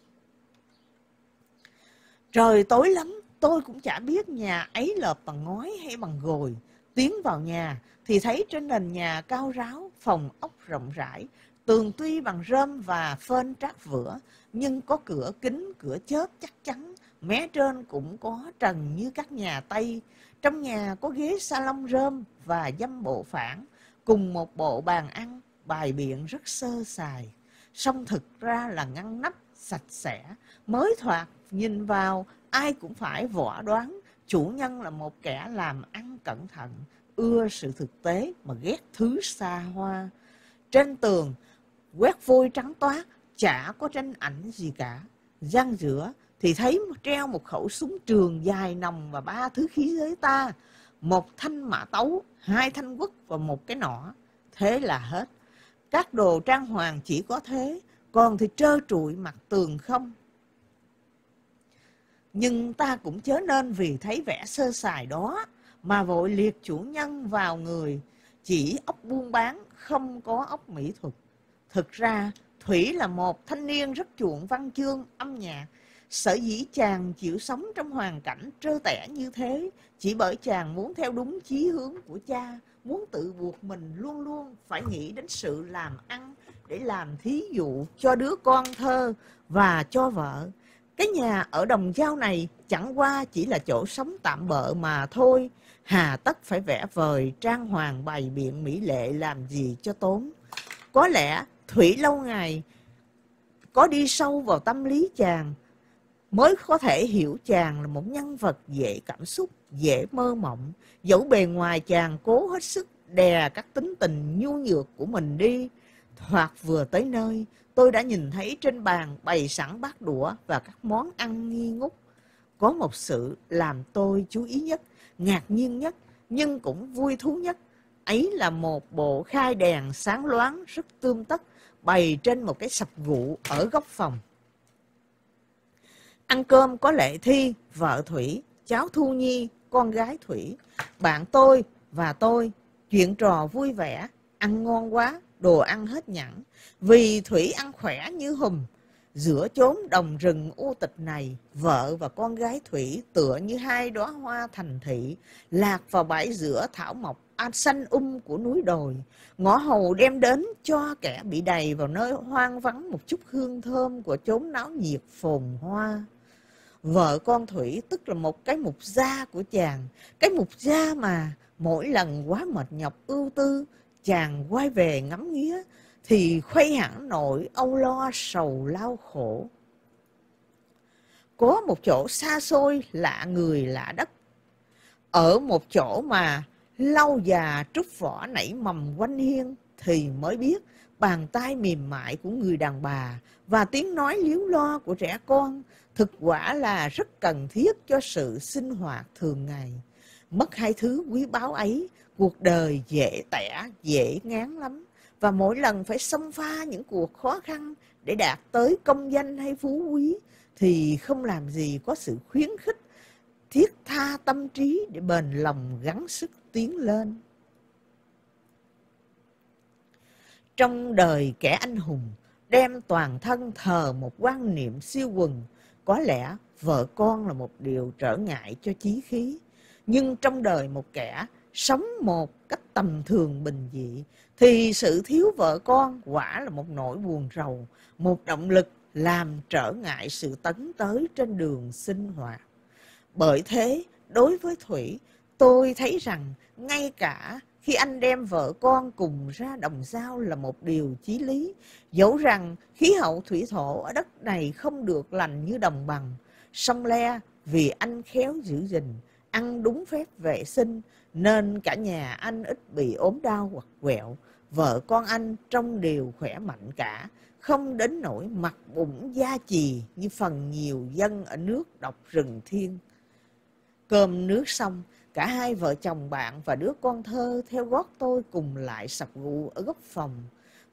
Trời tối lắm, tôi cũng chả biết nhà ấy lợp bằng ngói hay bằng gồi. Tiến vào nhà thì thấy trên nền nhà cao ráo, phòng ốc rộng rãi, tường tuy bằng rơm và phên trát vữa, nhưng có cửa kính, cửa chớp chắc chắn, mé trên cũng có trần như các nhà Tây. Trong nhà có ghế salon rơm và dâm bộ phản, cùng một bộ bàn ăn, bài biện rất sơ sài. Song thực ra là ngăn nắp, sạch sẽ, mới thoạt nhìn vào ai cũng phải võ đoán chủ nhân là một kẻ làm ăn cẩn thận, ưa sự thực tế mà ghét thứ xa hoa. Trên tường, quét vôi trắng toát, chả có tranh ảnh gì cả. Giang giữa thì thấy treo một khẩu súng trường dài nòng và ba thứ khí giới ta, một thanh mã tấu, hai thanh quất và một cái nỏ. Thế là hết. Các đồ trang hoàng chỉ có thế, còn thì trơ trụi mặt tường không. Nhưng ta cũng chớ nên vì thấy vẻ sơ sài đó mà vội liệt chủ nhân vào người, chỉ ốc buôn bán, không có ốc mỹ thuật. Thực ra, Thủy là một thanh niên rất chuộng văn chương, âm nhạc. Sở dĩ chàng chịu sống trong hoàn cảnh trơ tẻ như thế, chỉ bởi chàng muốn theo đúng chí hướng của cha, muốn tự buộc mình luôn luôn phải nghĩ đến sự làm ăn để làm thí dụ cho đứa con thơ và cho vợ. Cái nhà ở đồng giao này chẳng qua chỉ là chỗ sống tạm bợ mà thôi. Hà tất phải vẽ vời, trang hoàng bày biện mỹ lệ làm gì cho tốn. Có lẽ Thủy lâu ngày có đi sâu vào tâm lý chàng mới có thể hiểu chàng là một nhân vật dễ cảm xúc, dễ mơ mộng. Dẫu bề ngoài chàng cố hết sức đè các tính tình nhu nhược của mình đi. Thoạt vừa tới nơi, tôi đã nhìn thấy trên bàn bày sẵn bát đũa và các món ăn nghi ngút. Có một sự làm tôi chú ý nhất, ngạc nhiên nhất, nhưng cũng vui thú nhất. Ấy là một bộ khai đèn sáng loáng rất tươm tất bày trên một cái sập gụ ở góc phòng. Ăn cơm có Lệ Thi, vợ Thủy, cháu Thu Nhi, con gái Thủy, bạn tôi và tôi, chuyện trò vui vẻ, ăn ngon quá, đồ ăn hết nhẵn, vì Thủy ăn khỏe như hùm. Giữa chốn đồng rừng u tịch này, vợ và con gái Thủy tựa như hai đóa hoa thành thị, lạc vào bãi giữa thảo mộc an xanh um của núi đồi. Ngõ hầu đem đến cho kẻ bị đầy vào nơi hoang vắng một chút hương thơm của chốn náo nhiệt phồn hoa. Vợ con Thủy tức là một cái mục gia của chàng, cái mục gia mà mỗi lần quá mệt nhọc ưu tư, chàng quay về ngắm nghía, thì khuây hẳn nỗi âu lo sầu lao khổ. Có một chỗ xa xôi lạ người lạ đất, ở một chỗ mà lâu già trúc vỏ nảy mầm quanh hiên thì mới biết bàn tay mềm mại của người đàn bà và tiếng nói liếu lo của trẻ con thực quả là rất cần thiết cho sự sinh hoạt thường ngày. Mất hai thứ quý báu ấy, cuộc đời dễ tẻ, dễ ngán lắm. Và mỗi lần phải xông pha những cuộc khó khăn để đạt tới công danh hay phú quý, thì không làm gì có sự khuyến khích, thiết tha tâm trí để bền lòng gắng sức tiến lên. Trong đời kẻ anh hùng, đem toàn thân thờ một quan niệm siêu quần, có lẽ vợ con là một điều trở ngại cho chí khí. Nhưng trong đời một kẻ sống một cách tầm thường bình dị, thì sự thiếu vợ con quả là một nỗi buồn rầu, một động lực làm trở ngại sự tấn tới trên đường sinh hoạt. Bởi thế, đối với Thủy, tôi thấy rằng ngay cả khi anh đem vợ con cùng ra đồng giao là một điều chí lý. Dẫu rằng khí hậu thủy thổ ở đất này không được lành như đồng bằng. Sông Le vì anh khéo giữ gìn, ăn đúng phép vệ sinh, nên cả nhà anh ít bị ốm đau hoặc quẹo. Vợ con anh trong đều khỏe mạnh cả, không đến nỗi mặt bụng da chì như phần nhiều dân ở nước độc rừng thiên. Cơm nước xong, cả hai vợ chồng bạn và đứa con thơ theo gót tôi cùng lại sập gụ ở góc phòng.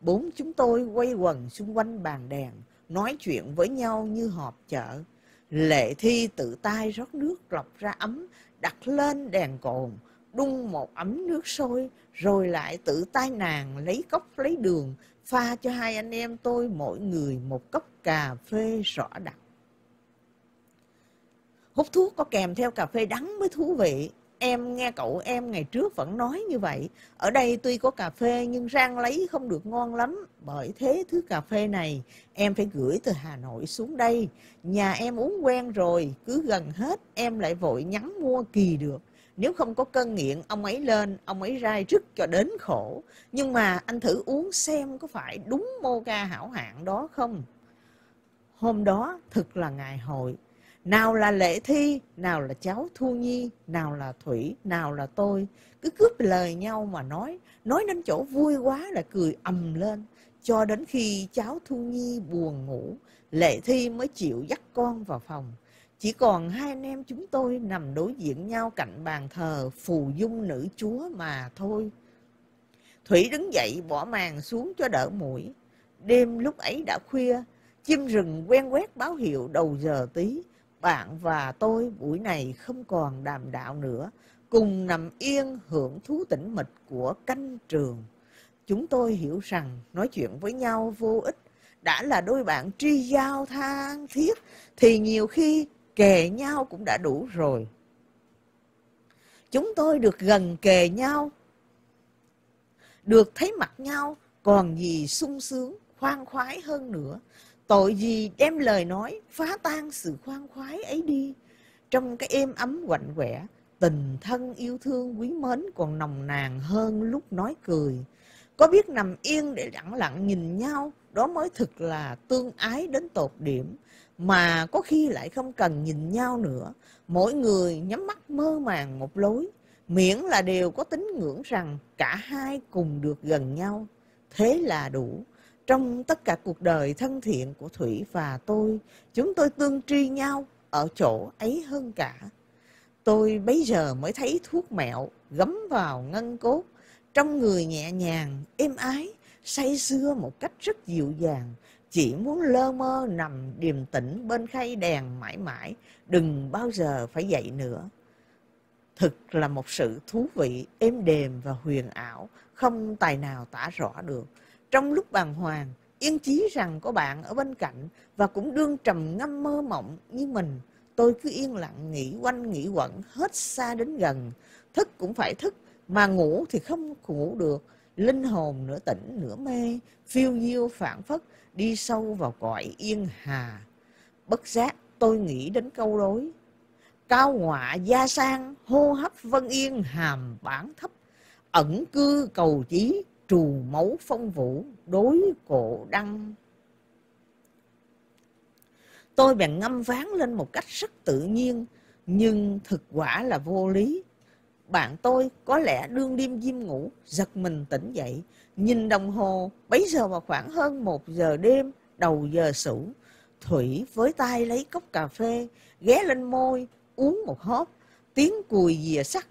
Bốn chúng tôi quay quần xung quanh bàn đèn, nói chuyện với nhau như họp chợ. Lệ Thi tự tay rót nước lọc ra ấm, đặt lên đèn cồn, đun một ấm nước sôi, rồi lại tự tay nàng lấy cốc lấy đường, pha cho hai anh em tôi mỗi người một cốc cà phê rõ đặc. Hút thuốc có kèm theo cà phê đắng mới thú vị. Em nghe cậu em ngày trước vẫn nói như vậy. Ở đây tuy có cà phê nhưng rang lấy không được ngon lắm. Bởi thế thứ cà phê này em phải gửi từ Hà Nội xuống đây. Nhà em uống quen rồi, cứ gần hết em lại vội nhắn mua kỳ được. Nếu không có cơn nghiện, ông ấy lên, ông ấy rai rứt cho đến khổ. Nhưng mà anh thử uống xem có phải đúng mô ca hảo hạng đó không? Hôm đó thực là ngày hội. Nào là Lệ Thi, nào là cháu Thu Nhi, nào là Thủy, nào là tôi. Cứ cướp lời nhau mà nói, nói đến chỗ vui quá là cười ầm lên. Cho đến khi cháu Thu Nhi buồn ngủ, Lệ Thi mới chịu dắt con vào phòng. Chỉ còn hai anh em chúng tôi nằm đối diện nhau cạnh bàn thờ phù dung nữ chúa mà thôi. Thủy đứng dậy bỏ màn xuống cho đỡ mũi. Đêm lúc ấy đã khuya, chim rừng quen quét báo hiệu đầu giờ tí. Bạn và tôi buổi này không còn đàm đạo nữa, cùng nằm yên hưởng thú tĩnh mịch của canh trường. Chúng tôi hiểu rằng nói chuyện với nhau vô ích, đã là đôi bạn tri giao than thiết, thì nhiều khi kề nhau cũng đã đủ rồi. Chúng tôi được gần kề nhau, được thấy mặt nhau, còn gì sung sướng, khoan khoái hơn nữa. Tội gì đem lời nói phá tan sự khoan khoái ấy đi. Trong cái êm ấm quạnh quẻ, tình thân yêu thương quý mến còn nồng nàn hơn lúc nói cười. Có biết nằm yên để lặng lặng nhìn nhau, đó mới thực là tương ái đến tột điểm mà có khi lại không cần nhìn nhau nữa. Mỗi người nhắm mắt mơ màng một lối, miễn là đều có tính ngưỡng rằng cả hai cùng được gần nhau. Thế là đủ. Trong tất cả cuộc đời thân thiện của Thủy và tôi, chúng tôi tương tri nhau ở chỗ ấy hơn cả. Tôi bấy giờ mới thấy thuốc mẹo gấm vào ngân cốt, trong người nhẹ nhàng, êm ái, say sưa một cách rất dịu dàng, chỉ muốn lơ mơ nằm điềm tĩnh bên khay đèn mãi mãi, đừng bao giờ phải dậy nữa. Thực là một sự thú vị, êm đềm và huyền ảo, không tài nào tả rõ được. Trong lúc bàng hoàng, yên chí rằng có bạn ở bên cạnh và cũng đương trầm ngâm mơ mộng như mình, tôi cứ yên lặng nghĩ quanh nghĩ quẩn hết xa đến gần. Thức cũng phải thức, mà ngủ thì không ngủ được. Linh hồn nửa tỉnh nửa mê, phiêu diêu phản phất, đi sâu vào cõi yên hà. Bất giác tôi nghĩ đến câu đối. Cao ngọa gia sang, hô hấp vân yên hàm bản thấp, ẩn cư cầu chí, trù máu phong vũ, đối cổ đăng. Tôi bèn ngâm ván lên một cách rất tự nhiên, nhưng thực quả là vô lý. Bạn tôi có lẽ đương đêm diêm ngủ, giật mình tỉnh dậy, nhìn đồng hồ, bấy giờ vào khoảng hơn một giờ đêm, đầu giờ sủ. Thủy với tay lấy cốc cà phê, ghé lên môi, uống một hớp, tiếng cùi dìa sắt,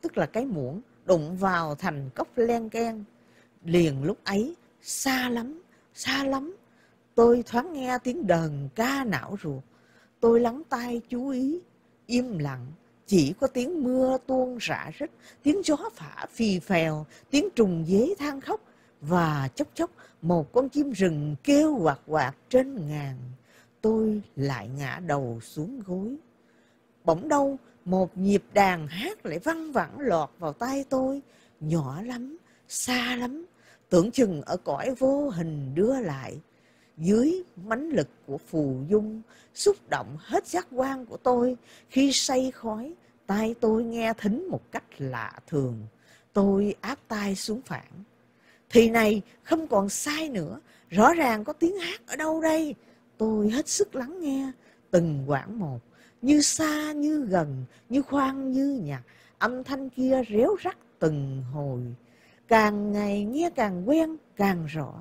tức là cái muỗng, đụng vào thành cốc len keng Liền lúc ấy, xa lắm, xa lắm, tôi thoáng nghe tiếng đờn ca não ruột. Tôi lắng tai chú ý, im lặng, chỉ có tiếng mưa tuôn rã rít, tiếng gió phả phì phèo, tiếng trùng dế than khóc và chốc chốc một con chim rừng kêu quạt quạt trên ngàn. Tôi lại ngã đầu xuống gối. Bỗng đâu một nhịp đàn hát lại văng vẳng lọt vào tai tôi, nhỏ lắm, xa lắm, tưởng chừng ở cõi vô hình đưa lại. Dưới mánh lực của phù dung, xúc động hết giác quan của tôi khi say khói, tai tôi nghe thính một cách lạ thường. Tôi áp tai xuống phản. Thì này không còn sai nữa, rõ ràng có tiếng hát ở đâu đây. Tôi hết sức lắng nghe, từng quãng một, như xa như gần, như khoan như nhạc âm thanh kia réo rắt từng hồi. Càng ngày nghe càng quen, càng rõ.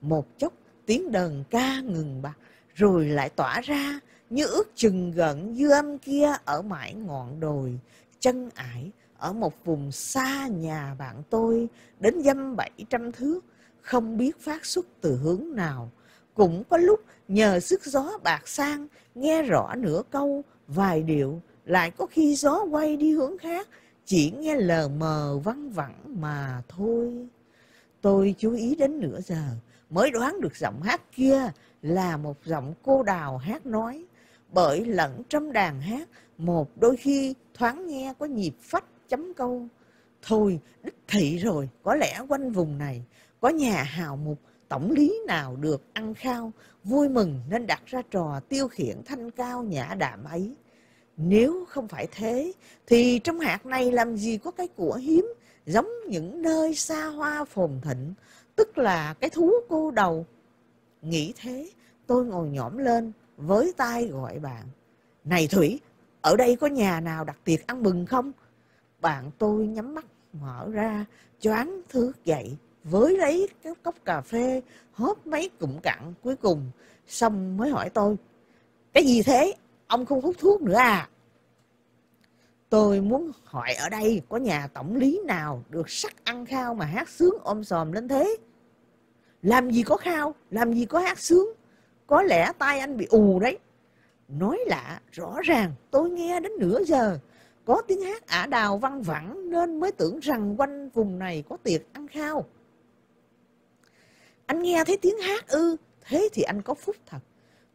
Một chốc tiếng đờn ca ngừng bặt, rồi lại tỏa ra như ước chừng gần dư âm kia ở mãi ngọn đồi, chân ải, ở một vùng xa nhà bạn tôi, đến dăm bảy trăm thước, không biết phát xuất từ hướng nào. Cũng có lúc nhờ sức gió bạc sang, nghe rõ nửa câu, vài điệu, lại có khi gió quay đi hướng khác, chỉ nghe lờ mờ văng vẳng mà thôi. Tôi chú ý đến nửa giờ, mới đoán được giọng hát kia là một giọng cô đào hát nói. Bởi lẫn trong đàn hát, một đôi khi thoáng nghe có nhịp phách chấm câu. Thôi, đích thị rồi, có lẽ quanh vùng này có nhà hào mục tổng lý nào được ăn khao, vui mừng nên đặt ra trò tiêu khiển thanh cao nhã đạm ấy. Nếu không phải thế, thì trong hạt này làm gì có cái của hiếm, giống những nơi xa hoa phồn thịnh, tức là cái thú cô đầu. Nghĩ thế, tôi ngồi nhõm lên, với tay gọi bạn. Này Thủy, ở đây có nhà nào đặt tiệc ăn mừng không? Bạn tôi nhắm mắt mở ra, choáng thức dậy, với lấy cái cốc cà phê, hớp mấy cụm cặn cuối cùng, xong mới hỏi tôi, cái gì thế? Ông không hút thuốc nữa à? Tôi muốn hỏi ở đây có nhà tổng lý nào được sắc ăn khao mà hát sướng ôm sòm lên thế? Làm gì có khao, làm gì có hát sướng. Có lẽ tai anh bị ù đấy. Nói lạ, rõ ràng tôi nghe đến nửa giờ. Có tiếng hát ả đào văng vẳng nên mới tưởng rằng quanh vùng này có tiệc ăn khao. Anh nghe thấy tiếng hát ư, thế thì anh có phúc thật.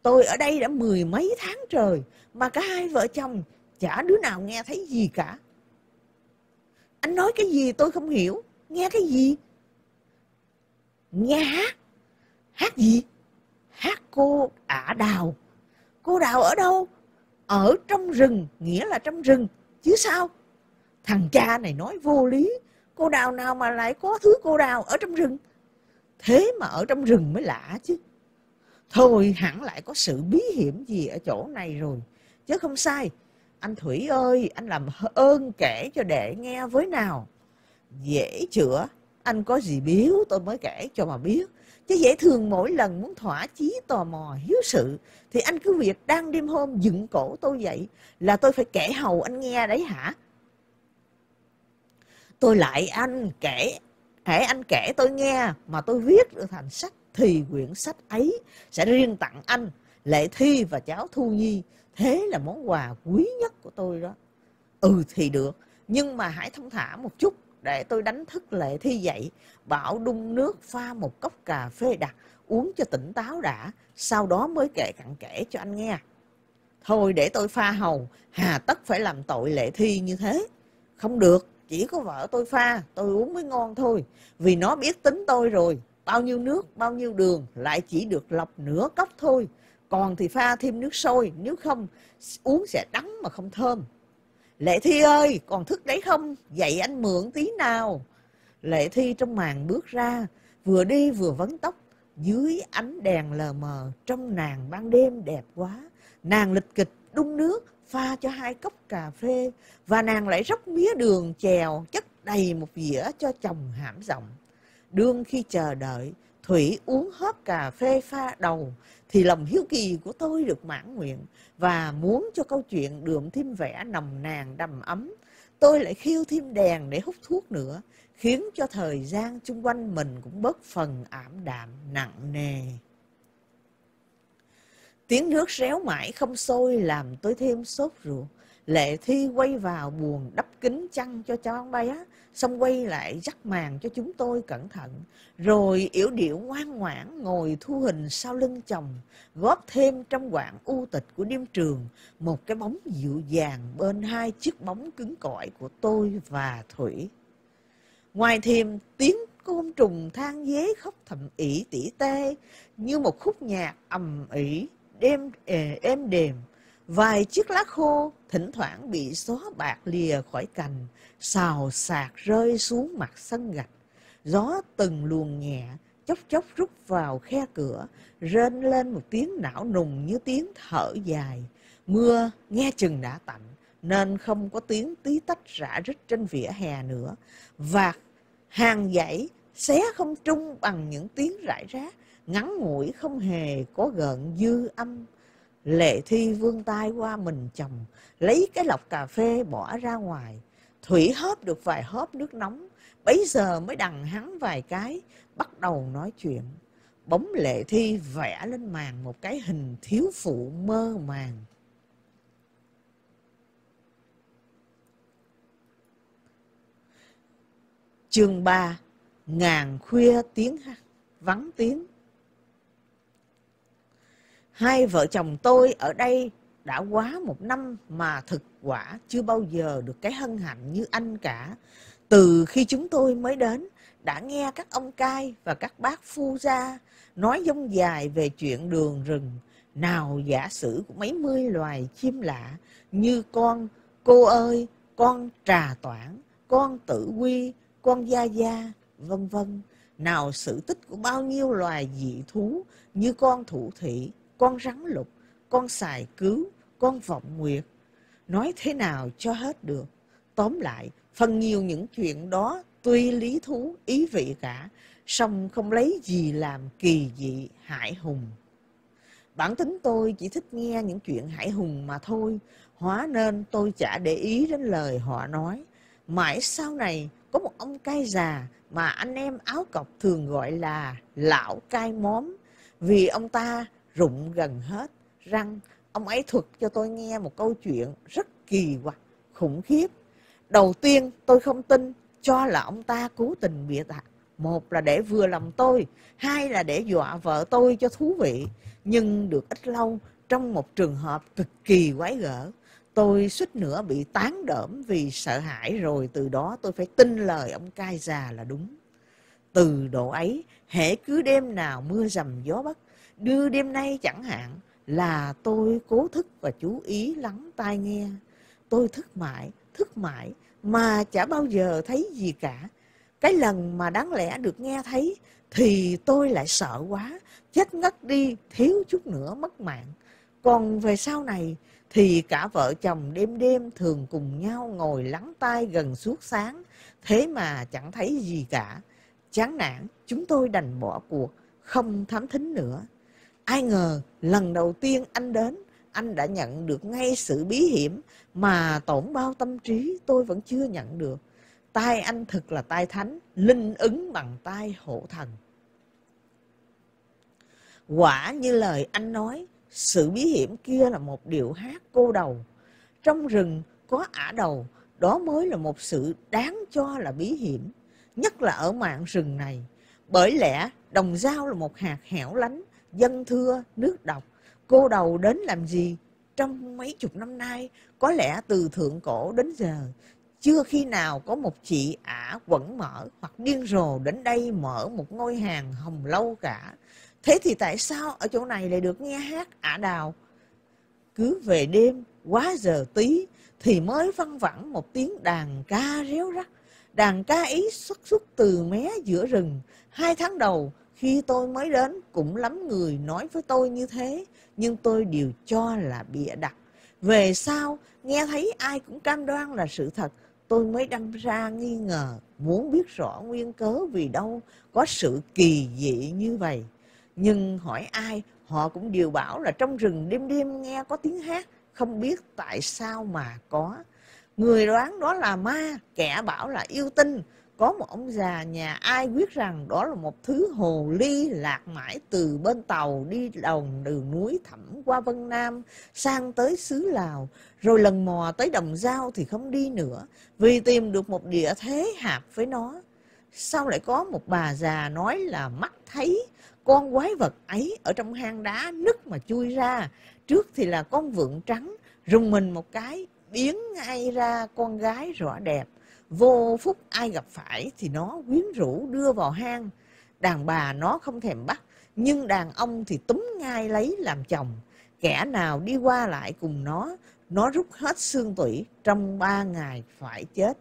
Tôi ở đây đã mười mấy tháng trời, mà cả hai vợ chồng chả đứa nào nghe thấy gì cả. Anh nói cái gì tôi không hiểu, nghe cái gì? Nghe hát, hát gì? Hát cô ả đào. Cô đào ở đâu? Ở trong rừng, nghĩa là trong rừng, chứ sao? Thằng cha này nói vô lý, cô đào nào mà lại có thứ cô đào ở trong rừng? Thế mà ở trong rừng mới lạ chứ. Thôi hẳn lại có sự bí hiểm gì ở chỗ này rồi. Chứ không sai. Anh Thủy ơi, anh làm ơn kể cho đệ nghe với nào. Dễ chữa, anh có gì biếu tôi mới kể cho mà biết. Chứ dễ thường mỗi lần muốn thỏa chí tò mò hiếu sự thì anh cứ việc đang đêm hôm dựng cổ tôi dậy là tôi phải kể hầu anh nghe đấy hả? Tôi lại anh kể, hãy anh kể tôi nghe mà tôi viết được thành sách thì quyển sách ấy sẽ riêng tặng anh, Lệ Thi và cháu Thu Nhi. Thế là món quà quý nhất của tôi đó. Ừ thì được, nhưng mà hãy thông thả một chút để tôi đánh thức Lệ Thi dậy, bảo đun nước pha một cốc cà phê đặc, uống cho tỉnh táo đã, sau đó mới kể cặn kể cho anh nghe. Thôi để tôi pha hầu, hà tất phải làm tội Lệ Thi như thế. Không được, chỉ có vợ tôi pha, tôi uống mới ngon thôi, vì nó biết tính tôi rồi. Bao nhiêu nước, bao nhiêu đường, lại chỉ được lọc nửa cốc thôi. Còn thì pha thêm nước sôi, nếu không uống sẽ đắng mà không thơm. Lệ Thi ơi, còn thức đấy không? Dạy anh mượn tí nào. Lệ Thi trong màn bước ra, vừa đi vừa vấn tóc. Dưới ánh đèn lờ mờ, trong nàng ban đêm đẹp quá. Nàng lịch kịch đun nước, pha cho hai cốc cà phê. Và nàng lại róc mía đường chèo, chất đầy một dĩa cho chồng hãm giọng. Đương khi chờ đợi, Thủy uống hết cà phê pha đầu, thì lòng hiếu kỳ của tôi được mãn nguyện và muốn cho câu chuyện đượm thêm vẻ nồng nàn đầm ấm. Tôi lại khiêu thêm đèn để hút thuốc nữa, khiến cho thời gian chung quanh mình cũng bớt phần ảm đạm nặng nề. Tiếng nước réo mãi không sôi làm tôi thêm sốt ruột. Lệ Thi quay vào buồn đắp kính chăn cho cháu bé, xong quay lại dắt màn cho chúng tôi cẩn thận. Rồi yểu điệu ngoan ngoãn ngồi thu hình sau lưng chồng, góp thêm trong quảng u tịch của đêm trường một cái bóng dịu dàng bên hai chiếc bóng cứng cỏi của tôi và Thủy. Ngoài thêm tiếng côn trùng than dế khóc thầm ỉ tỉ tê như một khúc nhạc ầm ỉ đêm êm đềm Vài chiếc lá khô thỉnh thoảng bị gió bạc lìa khỏi cành, xào xạc rơi xuống mặt sân gạch. Gió từng luồng nhẹ, chốc chốc rút vào khe cửa, rên lên một tiếng não nùng như tiếng thở dài. Mưa nghe chừng đã tạnh, nên không có tiếng tí tách rã rít trên vỉa hè nữa. Và hàng dãy xé không trung bằng những tiếng rải rác, ngắn ngủi không hề có gợn dư âm. Lệ Thi vươn tay qua mình chồng, lấy cái lọc cà phê bỏ ra ngoài. Thủy hớp được vài hớp nước nóng, bấy giờ mới đằng hắn vài cái, bắt đầu nói chuyện. Bóng Lệ Thi vẽ lên màn một cái hình thiếu phụ mơ màng. Chương 3 Ngàn khuya tiếng vắng tiếng Hai vợ chồng tôi ở đây đã quá một năm mà thực quả chưa bao giờ được cái hân hạnh như anh cả. Từ khi chúng tôi mới đến, đã nghe các ông cai và các bác phu gia nói dông dài về chuyện đường rừng, nào giả sử của mấy mươi loài chim lạ như con cô ơi, con trà toản, con tử quy, con gia gia, vân vân. Nào sự tích của bao nhiêu loài dị thú như con thủ thị, con rắn lục, con xài cứu, con vọng nguyệt. Nói thế nào cho hết được. Tóm lại, phần nhiều những chuyện đó tuy lý thú ý vị cả, song không lấy gì làm kỳ dị hại hùng. Bản tính tôi chỉ thích nghe những chuyện hải hùng mà thôi, hóa nên tôi chả để ý đến lời họ nói. Mãi sau này có một ông cai già mà anh em áo cọc thường gọi là lão cai móm, vì ông ta rụng gần hết răng. Ông ấy thuật cho tôi nghe một câu chuyện rất kỳ quặc, khủng khiếp. Đầu tiên tôi không tin, cho là ông ta cố tình bịa đặt. Một là để vừa lòng tôi, hai là để dọa vợ tôi cho thú vị. Nhưng được ít lâu, trong một trường hợp cực kỳ quái gở, tôi suýt nữa bị tán đỡm vì sợ hãi rồi từ đó tôi phải tin lời ông cai già là đúng. Từ độ ấy, hễ cứ đêm nào mưa rầm gió bất, đưa đêm nay chẳng hạn, là tôi cố thức và chú ý lắng tai nghe. Tôi thức mãi, thức mãi, mà chả bao giờ thấy gì cả. Cái lần mà đáng lẽ được nghe thấy thì tôi lại sợ quá, chết ngất đi, thiếu chút nữa mất mạng. Còn về sau này thì cả vợ chồng đêm đêm thường cùng nhau ngồi lắng tai gần suốt sáng, thế mà chẳng thấy gì cả. Chán nản, chúng tôi đành bỏ cuộc, không thám thính nữa. Ai ngờ lần đầu tiên anh đến, anh đã nhận được ngay sự bí hiểm mà tổn bao tâm trí tôi vẫn chưa nhận được. Tai anh thực là tai thánh, linh ứng bằng tai hộ thần. Quả như lời anh nói, sự bí hiểm kia là một điệu hát cô đầu. Trong rừng có ả đầu, đó mới là một sự đáng cho là bí hiểm, nhất là ở mạng rừng này. Bởi lẽ đồng dao là một hạt hẻo lánh, dân thưa, nước độc. Cô đầu đến làm gì? Trong mấy chục năm nay, có lẽ từ thượng cổ đến giờ, chưa khi nào có một chị ả quẩn mở hoặc điên rồ đến đây mở một ngôi hàng hồng lâu cả. Thế thì tại sao ở chỗ này lại được nghe hát ả đào? Cứ về đêm, quá giờ tí, thì mới văng vẳng một tiếng đàn ca réo rắt. Đàn ca ý xuất xuất từ mé giữa rừng. Hai tháng đầu, khi tôi mới đến, cũng lắm người nói với tôi như thế, nhưng tôi đều cho là bịa đặt. Về sau, nghe thấy ai cũng cam đoan là sự thật, tôi mới đâm ra nghi ngờ, muốn biết rõ nguyên cớ vì đâu có sự kỳ dị như vậy. Nhưng hỏi ai, họ cũng đều bảo là trong rừng đêm đêm nghe có tiếng hát, không biết tại sao mà có. Người đoán đó là ma, kẻ bảo là yêu tinh. Có một ông già nhà ai biết rằng đó là một thứ hồ ly lạc mãi từ bên tàu đi đồng đường núi thẳm qua Vân Nam sang tới xứ Lào. Rồi lần mò tới đồng giao thì không đi nữa vì tìm được một địa thế hạp với nó. Sau lại có một bà già nói là mắt thấy con quái vật ấy ở trong hang đá nứt mà chui ra. Trước thì là con vượn trắng, rùng mình một cái, biến ngay ra con gái rõ đẹp. Vô phúc ai gặp phải thì nó quyến rũ đưa vào hang. Đàn bà nó không thèm bắt, nhưng đàn ông thì túm ngay lấy làm chồng. Kẻ nào đi qua lại cùng nó, nó rút hết xương tủy trong ba ngày phải chết.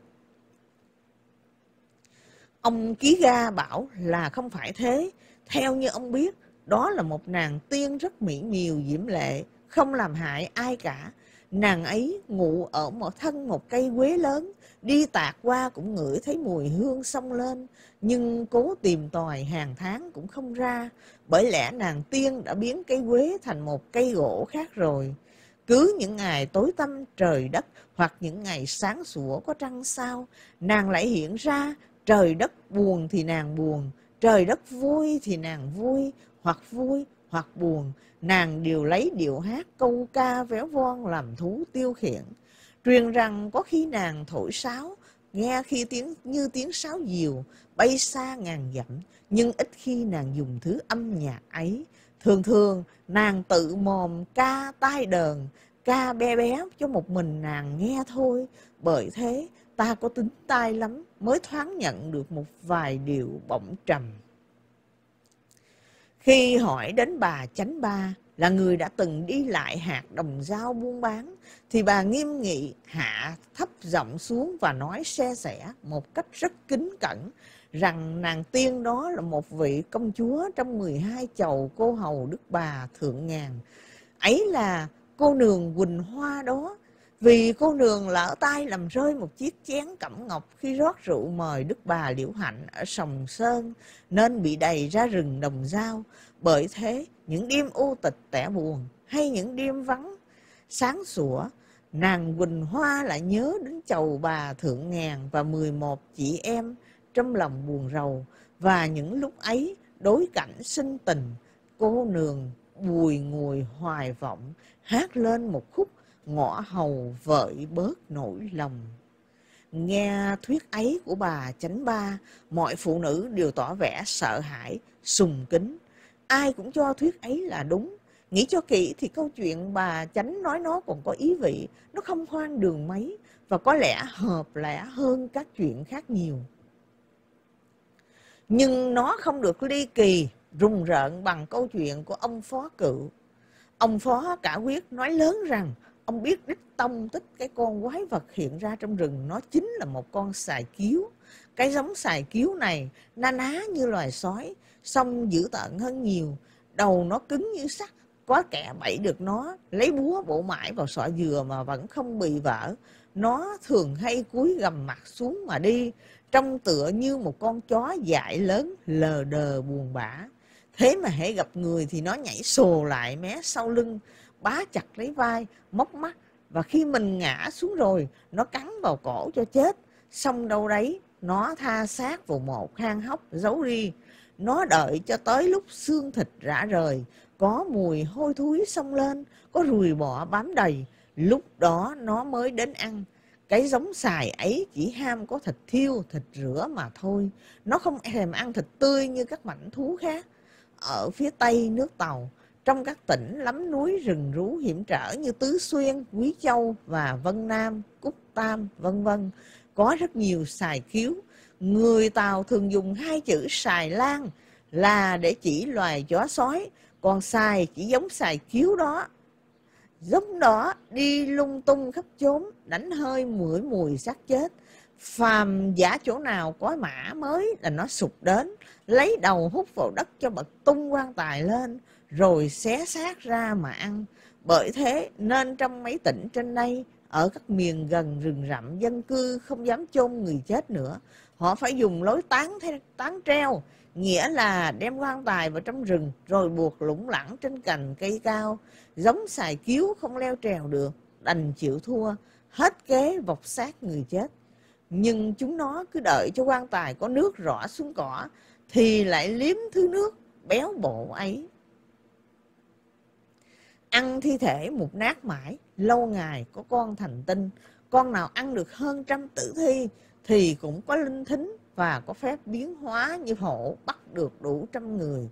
Ông Ký Ga bảo là không phải thế, theo như ông biết, đó là một nàng tiên rất mỹ miều diễm lệ, không làm hại ai cả. Nàng ấy ngủ ở một thân một cây quế lớn, đi tạc qua cũng ngửi thấy mùi hương xông lên, nhưng cố tìm tòi hàng tháng cũng không ra, bởi lẽ nàng tiên đã biến cây quế thành một cây gỗ khác rồi. Cứ những ngày tối tăm trời đất hoặc những ngày sáng sủa có trăng sao, nàng lại hiện ra, trời đất buồn thì nàng buồn, trời đất vui thì nàng vui, hoặc vui hoặc buồn, nàng đều lấy điệu hát câu ca véo von làm thú tiêu khiển. Truyền rằng có khi nàng thổi sáo, nghe khi tiếng như tiếng sáo diều, bay xa ngàn dặm, nhưng ít khi nàng dùng thứ âm nhạc ấy. Thường thường nàng tự mồm ca tai đờn, ca bé bé cho một mình nàng nghe thôi. Bởi thế ta có tính tai lắm mới thoáng nhận được một vài điệu bỗng trầm. Khi hỏi đến bà Chánh Ba là người đã từng đi lại hạt đồng giao buôn bán, thì bà nghiêm nghị hạ thấp giọng xuống và nói xe sẻ một cách rất kính cẩn rằng nàng tiên đó là một vị công chúa trong 12 chầu cô hầu Đức Bà Thượng Ngàn. Ấy là cô nương Quỳnh Hoa đó, vì cô nương lỡ tay làm rơi một chiếc chén cẩm ngọc khi rót rượu mời Đức Bà Liễu Hạnh ở Sòng Sơn, nên bị đầy ra rừng đồng dao. Bởi thế, những đêm u tịch tẻ buồn hay những đêm vắng sáng sủa, nàng Quỳnh Hoa lại nhớ đến chầu bà Thượng Ngàn và 11 chị em trong lòng buồn rầu. Và những lúc ấy, đối cảnh sinh tình, cô nương bùi ngùi hoài vọng, hát lên một khúc ngõ hầu vợi bớt nỗi lòng. Nghe thuyết ấy của bà Chánh Ba, mọi phụ nữ đều tỏ vẻ sợ hãi, sùng kính. Ai cũng cho thuyết ấy là đúng. Nghĩ cho kỹ thì câu chuyện bà Chánh nói nó còn có ý vị, nó không hoang đường mấy và có lẽ hợp lẽ hơn các chuyện khác nhiều. Nhưng nó không được ly kỳ, rùng rợn bằng câu chuyện của ông Phó Cựu. Ông Phó cả quyết nói lớn rằng ông biết đích tông tích cái con quái vật hiện ra trong rừng nó chính là một con xài kiếu Cái giống xài kiếu này na ná như loài sói, song dữ tợn hơn nhiều. Đầu nó cứng như sắt, có kẻ bẫy được nó, lấy búa bổ mãi vào sọ dừa mà vẫn không bị vỡ. Nó thường hay cúi gầm mặt xuống mà đi, trông tựa như một con chó dại lớn lờ đờ buồn bã. Thế mà hãy gặp người thì nó nhảy sồ lại mé sau lưng, bá chặt lấy vai, móc mắt. Và khi mình ngã xuống rồi, nó cắn vào cổ cho chết. Xong đâu đấy, nó tha xác vào một hang hốc giấu đi. Nó đợi cho tới lúc xương thịt rã rời, có mùi hôi thối xông lên, có ruồi bọ bám đầy. Lúc đó nó mới đến ăn. Cái giống xài ấy chỉ ham có thịt thiêu, thịt rửa mà thôi. Nó không thèm ăn thịt tươi như các mảnh thú khác. Ở phía tây nước Tàu, trong các tỉnh lắm núi rừng rú hiểm trở như Tứ Xuyên, Quý Châu và Vân Nam, Cúc Tam, vân vân có rất nhiều xài khiếu. Người Tàu thường dùng hai chữ xài lan là để chỉ loài chó sói, còn xài chỉ giống xài khiếu đó. Giống đó đi lung tung khắp chốn đánh hơi mũi mùi xác chết. Phàm giả chỗ nào có mã mới là nó sụp đến lấy đầu hút vào đất cho bật tung quan tài lên rồi xé xác ra mà ăn. Bởi thế, nên trong mấy tỉnh trên đây, ở các miền gần rừng rậm, dân cư không dám chôn người chết nữa. Họ phải dùng lối tán tán treo, nghĩa là đem quan tài vào trong rừng, rồi buộc lủng lẳng trên cành cây cao. Giống xài cứu không leo trèo được, đành chịu thua, hết kế vọc xác người chết. Nhưng chúng nó cứ đợi cho quan tài có nước rõ xuống cỏ, thì lại liếm thứ nước béo bộ ấy ăn thi thể một nát mãi lâu ngày có con thành tinh con nào ăn được hơn trăm tử thi thì cũng có linh thính và có phép biến hóa như hổ bắt được đủ trăm người.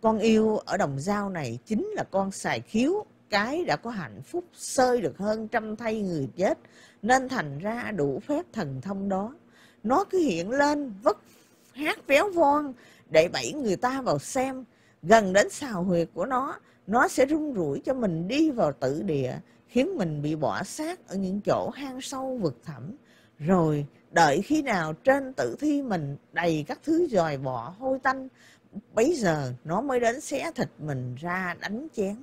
Con yêu ở đồng dao này chính là con xài khiếu, cái đã có hạnh phúc sơi được hơn trăm thay người chết, nên thành ra đủ phép thần thông đó. Nó cứ hiện lên vất hát véo von để bẫy người ta vào xem. Gần đến xào huyệt của nó, nó sẽ rung rủi cho mình đi vào tự địa, khiến mình bị bỏ xác ở những chỗ hang sâu vực thẳm. Rồi đợi khi nào trên tử thi mình đầy các thứ dòi bọ hôi tanh bấy giờ nó mới đến xé thịt mình ra đánh chén.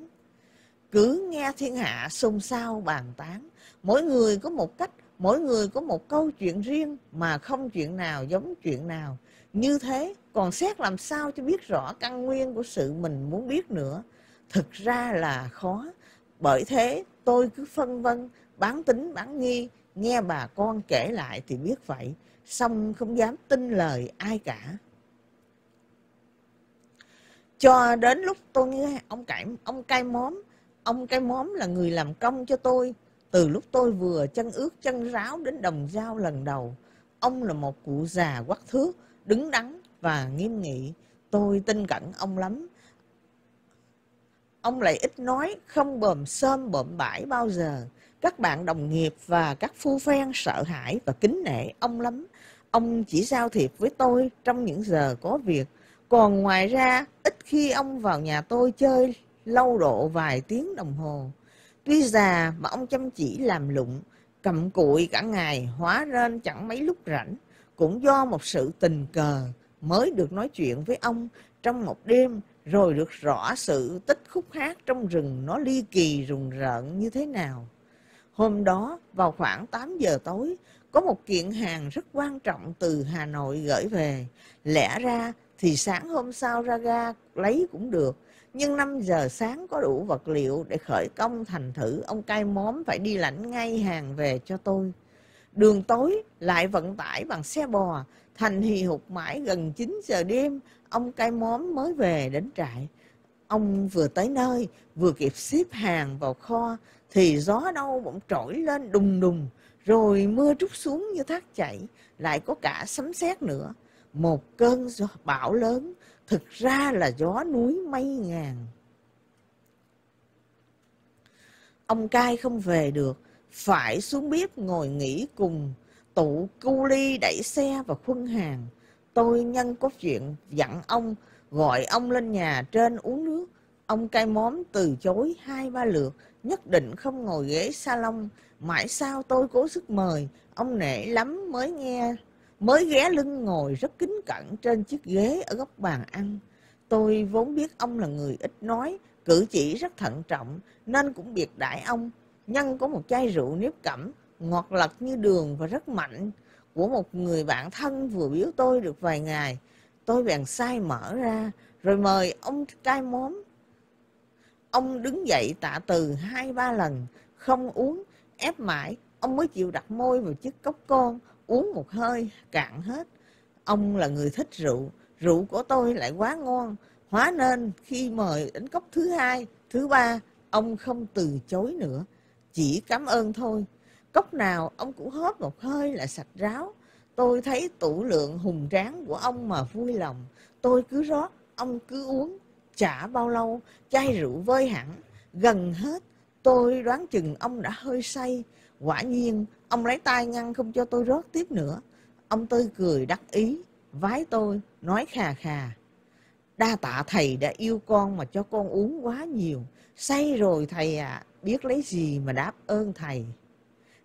Cứ nghe thiên hạ xôn xao bàn tán mỗi người có một cách mỗi người có một câu chuyện riêng mà không chuyện nào giống chuyện nào. Như thế còn xét làm sao cho biết rõ căn nguyên của sự mình muốn biết nữa? Thực ra là khó. Bởi thế tôi cứ phân vân, bán tính, bán nghi, nghe bà con kể lại thì biết vậy, xong không dám tin lời ai cả. Cho đến lúc tôi nghe ông cải, ông cai móm, ông cai móm là người làm công cho tôi. Từ lúc tôi vừa chân ướt, chân ráo đến đồng dao lần đầu, ông là một cụ già quắc thước, đứng đắn và nghiêm nghị. Tôi tin cẩn ông lắm ông lại ít nói, không bờm sơm bợm bãi bao giờ. Các bạn đồng nghiệp và các phu phen sợ hãi và kính nể ông lắm. Ông chỉ giao thiệp với tôi trong những giờ có việc. Còn ngoài ra, ít khi ông vào nhà tôi chơi lâu độ vài tiếng đồng hồ. Tuy già mà ông chăm chỉ làm lụng, cầm cụi cả ngày hóa lên chẳng mấy lúc rảnh. Cũng do một sự tình cờ mới được nói chuyện với ông trong một đêm rồi được rõ sự tích khúc hát trong rừng nó ly kỳ rùng rợn như thế nào. Hôm đó vào khoảng 8 giờ tối, có một kiện hàng rất quan trọng từ Hà Nội gửi về. Lẽ ra thì sáng hôm sau ra ga lấy cũng được. Nhưng 5 giờ sáng có đủ vật liệu để khởi công thành thử ông cai móm phải đi lãnh ngay hàng về cho tôi. Đường tối lại vận tải bằng xe bò, thành hì hục mãi gần 9 giờ đêm, ông cai móm mới về đến trại. Ông vừa tới nơi, vừa kịp xếp hàng vào kho, thì gió đâu bỗng trỗi lên đùng đùng, rồi mưa trút xuống như thác chảy, lại có cả sấm sét nữa. Một cơn gió bão lớn, thực ra là gió núi mây ngàn. Ông cai không về được, phải xuống bếp ngồi nghỉ cùng tụ cu ly đẩy xe và khuân hàng. Tôi nhân có chuyện dặn ông, gọi ông lên nhà trên uống nước. Ông cai móm từ chối hai ba lượt, nhất định không ngồi ghế salon. Mãi sau tôi cố sức mời, ông nể lắm mới nghe, mới ghé lưng ngồi rất kính cẩn trên chiếc ghế ở góc bàn ăn. Tôi vốn biết ông là người ít nói, cử chỉ rất thận trọng, nên cũng biệt đãi ông. Nhân có một chai rượu nếp cẩm, ngọt lật như đường và rất mạnh, của một người bạn thân vừa biếu tôi được vài ngày. Tôi bèn sai mở ra, rồi mời ông cai móm. Ông đứng dậy tạ từ hai ba lần, không uống, ép mãi, ông mới chịu đặt môi vào chiếc cốc con, uống một hơi, cạn hết. Ông là người thích rượu, rượu của tôi lại quá ngon, hóa nên khi mời đến cốc thứ hai, thứ ba, ông không từ chối nữa, chỉ cảm ơn thôi. Cốc nào ông cũng hóp một hơi là sạch ráo. Tôi thấy tủ lượng hùng tráng của ông mà vui lòng. Tôi cứ rót, ông cứ uống. Chả bao lâu, chai rượu vơi hẳn. Gần hết, tôi đoán chừng ông đã hơi say. Quả nhiên, ông lấy tay ngăn không cho tôi rót tiếp nữa. Ông tươi cười đắc ý, vái tôi, nói khà khà. Đa tạ thầy đã yêu con mà cho con uống quá nhiều. Say rồi thầy à, biết lấy gì mà đáp ơn thầy.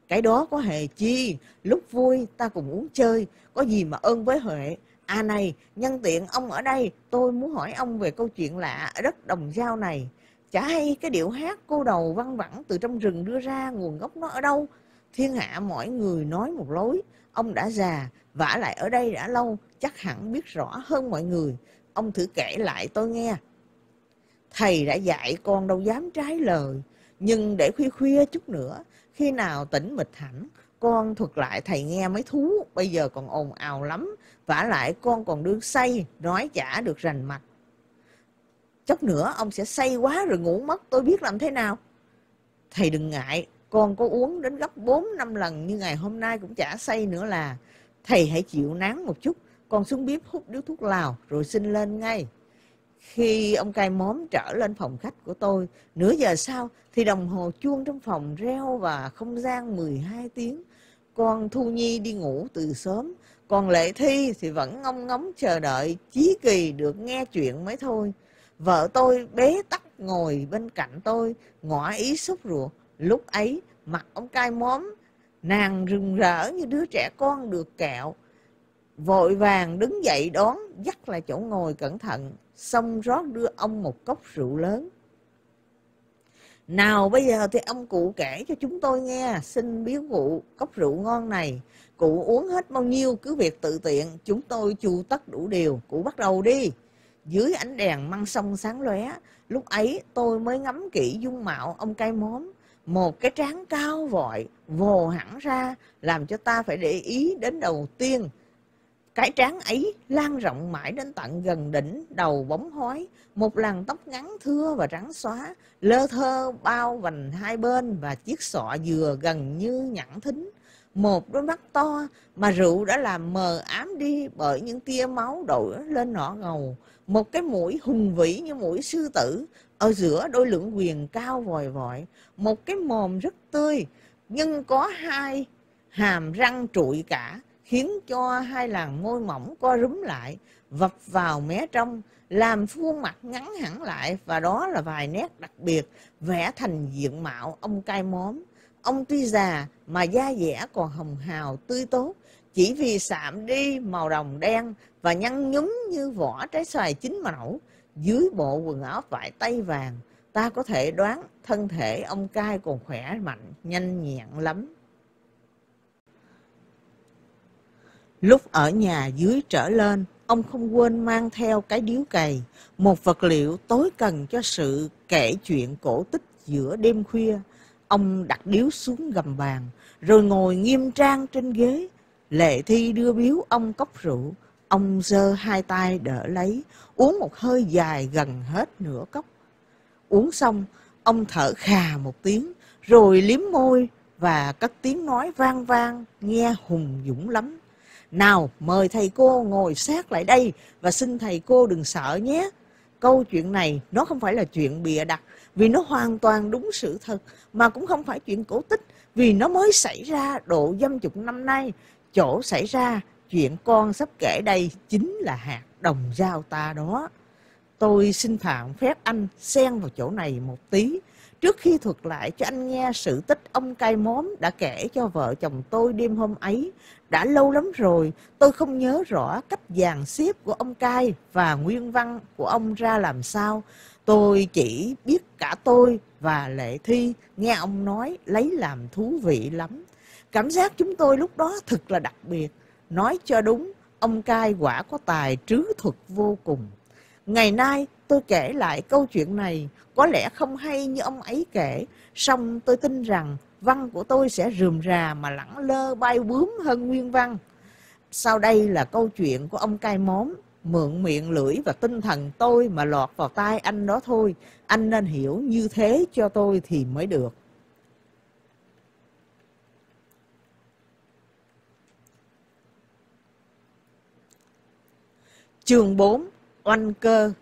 Cái đó có hề chi, lúc vui ta cùng uống chơi, có gì mà ơn với Huệ. À này, nhân tiện ông ở đây, tôi muốn hỏi ông về câu chuyện lạ ở đất đồng giao này. Chả hay cái điệu hát cô đầu văn vẳng từ trong rừng đưa ra nguồn gốc nó ở đâu. Thiên hạ mọi người nói một lối, ông đã già, vả lại ở đây đã lâu, chắc hẳn biết rõ hơn mọi người. Ông thử kể lại tôi nghe. Thầy đã dạy con đâu dám trái lời, nhưng để khuya khuya chút nữa, khi nào tỉnh mịch hẳn, con thuật lại thầy nghe mấy thú, bây giờ còn ồn ào lắm, vả lại con còn đương say, nói chả được rành mạch. Chốc nữa ông sẽ say quá rồi ngủ mất, tôi biết làm thế nào. Thầy đừng ngại, con có uống đến gấp 4 năm lần như ngày hôm nay cũng chả say nữa là. Thầy hãy chịu nắng một chút, con xuống bếp hút điếu thuốc lào rồi xin lên ngay. Khi ông cai móm trở lên phòng khách của tôi, nửa giờ sau thì đồng hồ chuông trong phòng reo và không gian 12 tiếng. Con Thu Nhi đi ngủ từ sớm, còn Lệ Thi thì vẫn ngông ngóng chờ đợi chí kỳ được nghe chuyện mới thôi. Vợ tôi bế tắc ngồi bên cạnh tôi, ngỏ ý sốt ruột. Lúc ấy, mặt ông cai móm, nàng rừng rỡ như đứa trẻ con được kẹo. Vội vàng đứng dậy đón, dắt lại chỗ ngồi cẩn thận, xong rót đưa ông một cốc rượu lớn. Nào bây giờ thì ông cụ kể cho chúng tôi nghe, xin biếu cụ cốc rượu ngon này. Cụ uống hết bao nhiêu cứ việc tự tiện, chúng tôi chu tất đủ điều, cụ bắt đầu đi. Dưới ánh đèn măng sông sáng lóe, lúc ấy tôi mới ngắm kỹ dung mạo ông cai móm. Một cái trán cao vội, vồ hẳn ra, làm cho ta phải để ý đến đầu tiên. Cái trán ấy lan rộng mãi đến tận gần đỉnh, đầu bóng hói, một làn tóc ngắn thưa và trắng xóa, lơ thơ bao vành hai bên và chiếc sọ dừa gần như nhẵn thính. Một đôi mắt to mà rượu đã làm mờ ám đi bởi những tia máu đổi lên nọ ngầu. Một cái mũi hùng vĩ như mũi sư tử, ở giữa đôi lưỡng quyền cao vòi vội. Một cái mồm rất tươi, nhưng có hai hàm răng trụi cả, khiến cho hai làn môi mỏng co rúm lại, vập vào mé trong, làm khuôn mặt ngắn hẳn lại và đó là vài nét đặc biệt vẽ thành diện mạo ông cai móm. Ông tuy già mà da dẻ còn hồng hào tươi tốt, chỉ vì sạm đi màu đồng đen và nhăn nhúm như vỏ trái xoài chín màu dưới bộ quần áo vải tay vàng, ta có thể đoán thân thể ông cai còn khỏe mạnh, nhanh nhẹn lắm. Lúc ở nhà dưới trở lên, ông không quên mang theo cái điếu cày, một vật liệu tối cần cho sự kể chuyện cổ tích giữa đêm khuya. Ông đặt điếu xuống gầm bàn, rồi ngồi nghiêm trang trên ghế. Lệ Thi đưa biếu ông cốc rượu. Ông giơ hai tay đỡ lấy, uống một hơi dài gần hết nửa cốc. Uống xong, ông thở khà một tiếng, rồi liếm môi và cất tiếng nói vang vang, nghe hùng dũng lắm. Nào, mời thầy cô ngồi sát lại đây và xin thầy cô đừng sợ nhé. Câu chuyện này nó không phải là chuyện bịa đặt vì nó hoàn toàn đúng sự thật mà cũng không phải chuyện cổ tích vì nó mới xảy ra độ dăm chục năm nay. Chỗ xảy ra chuyện con sắp kể đây chính là hạt đồng giao ta đó. Tôi xin phạm phép anh xen vào chỗ này một tí Trước khi thuật lại cho anh nghe sự tích ông cai móm đã kể cho vợ chồng tôi đêm hôm ấy, đã lâu lắm rồi, tôi không nhớ rõ cách dàn xếp của ông cai và nguyên văn của ông ra làm sao. Tôi chỉ biết cả tôi và Lệ Thi nghe ông nói lấy làm thú vị lắm. Cảm giác chúng tôi lúc đó thật là đặc biệt. Nói cho đúng, ông cai quả có tài trứ thuật vô cùng. Ngày nay tôi kể lại câu chuyện này có lẽ không hay như ông ấy kể, song tôi tin rằng văn của tôi sẽ rườm rà mà lẳng lơ bay bướm hơn nguyên văn. Sau đây là câu chuyện của ông cai móm, mượn miệng lưỡi và tinh thần tôi mà lọt vào tai anh đó thôi. Anh nên hiểu như thế cho tôi thì mới được. Chương 4 Oanh cơ.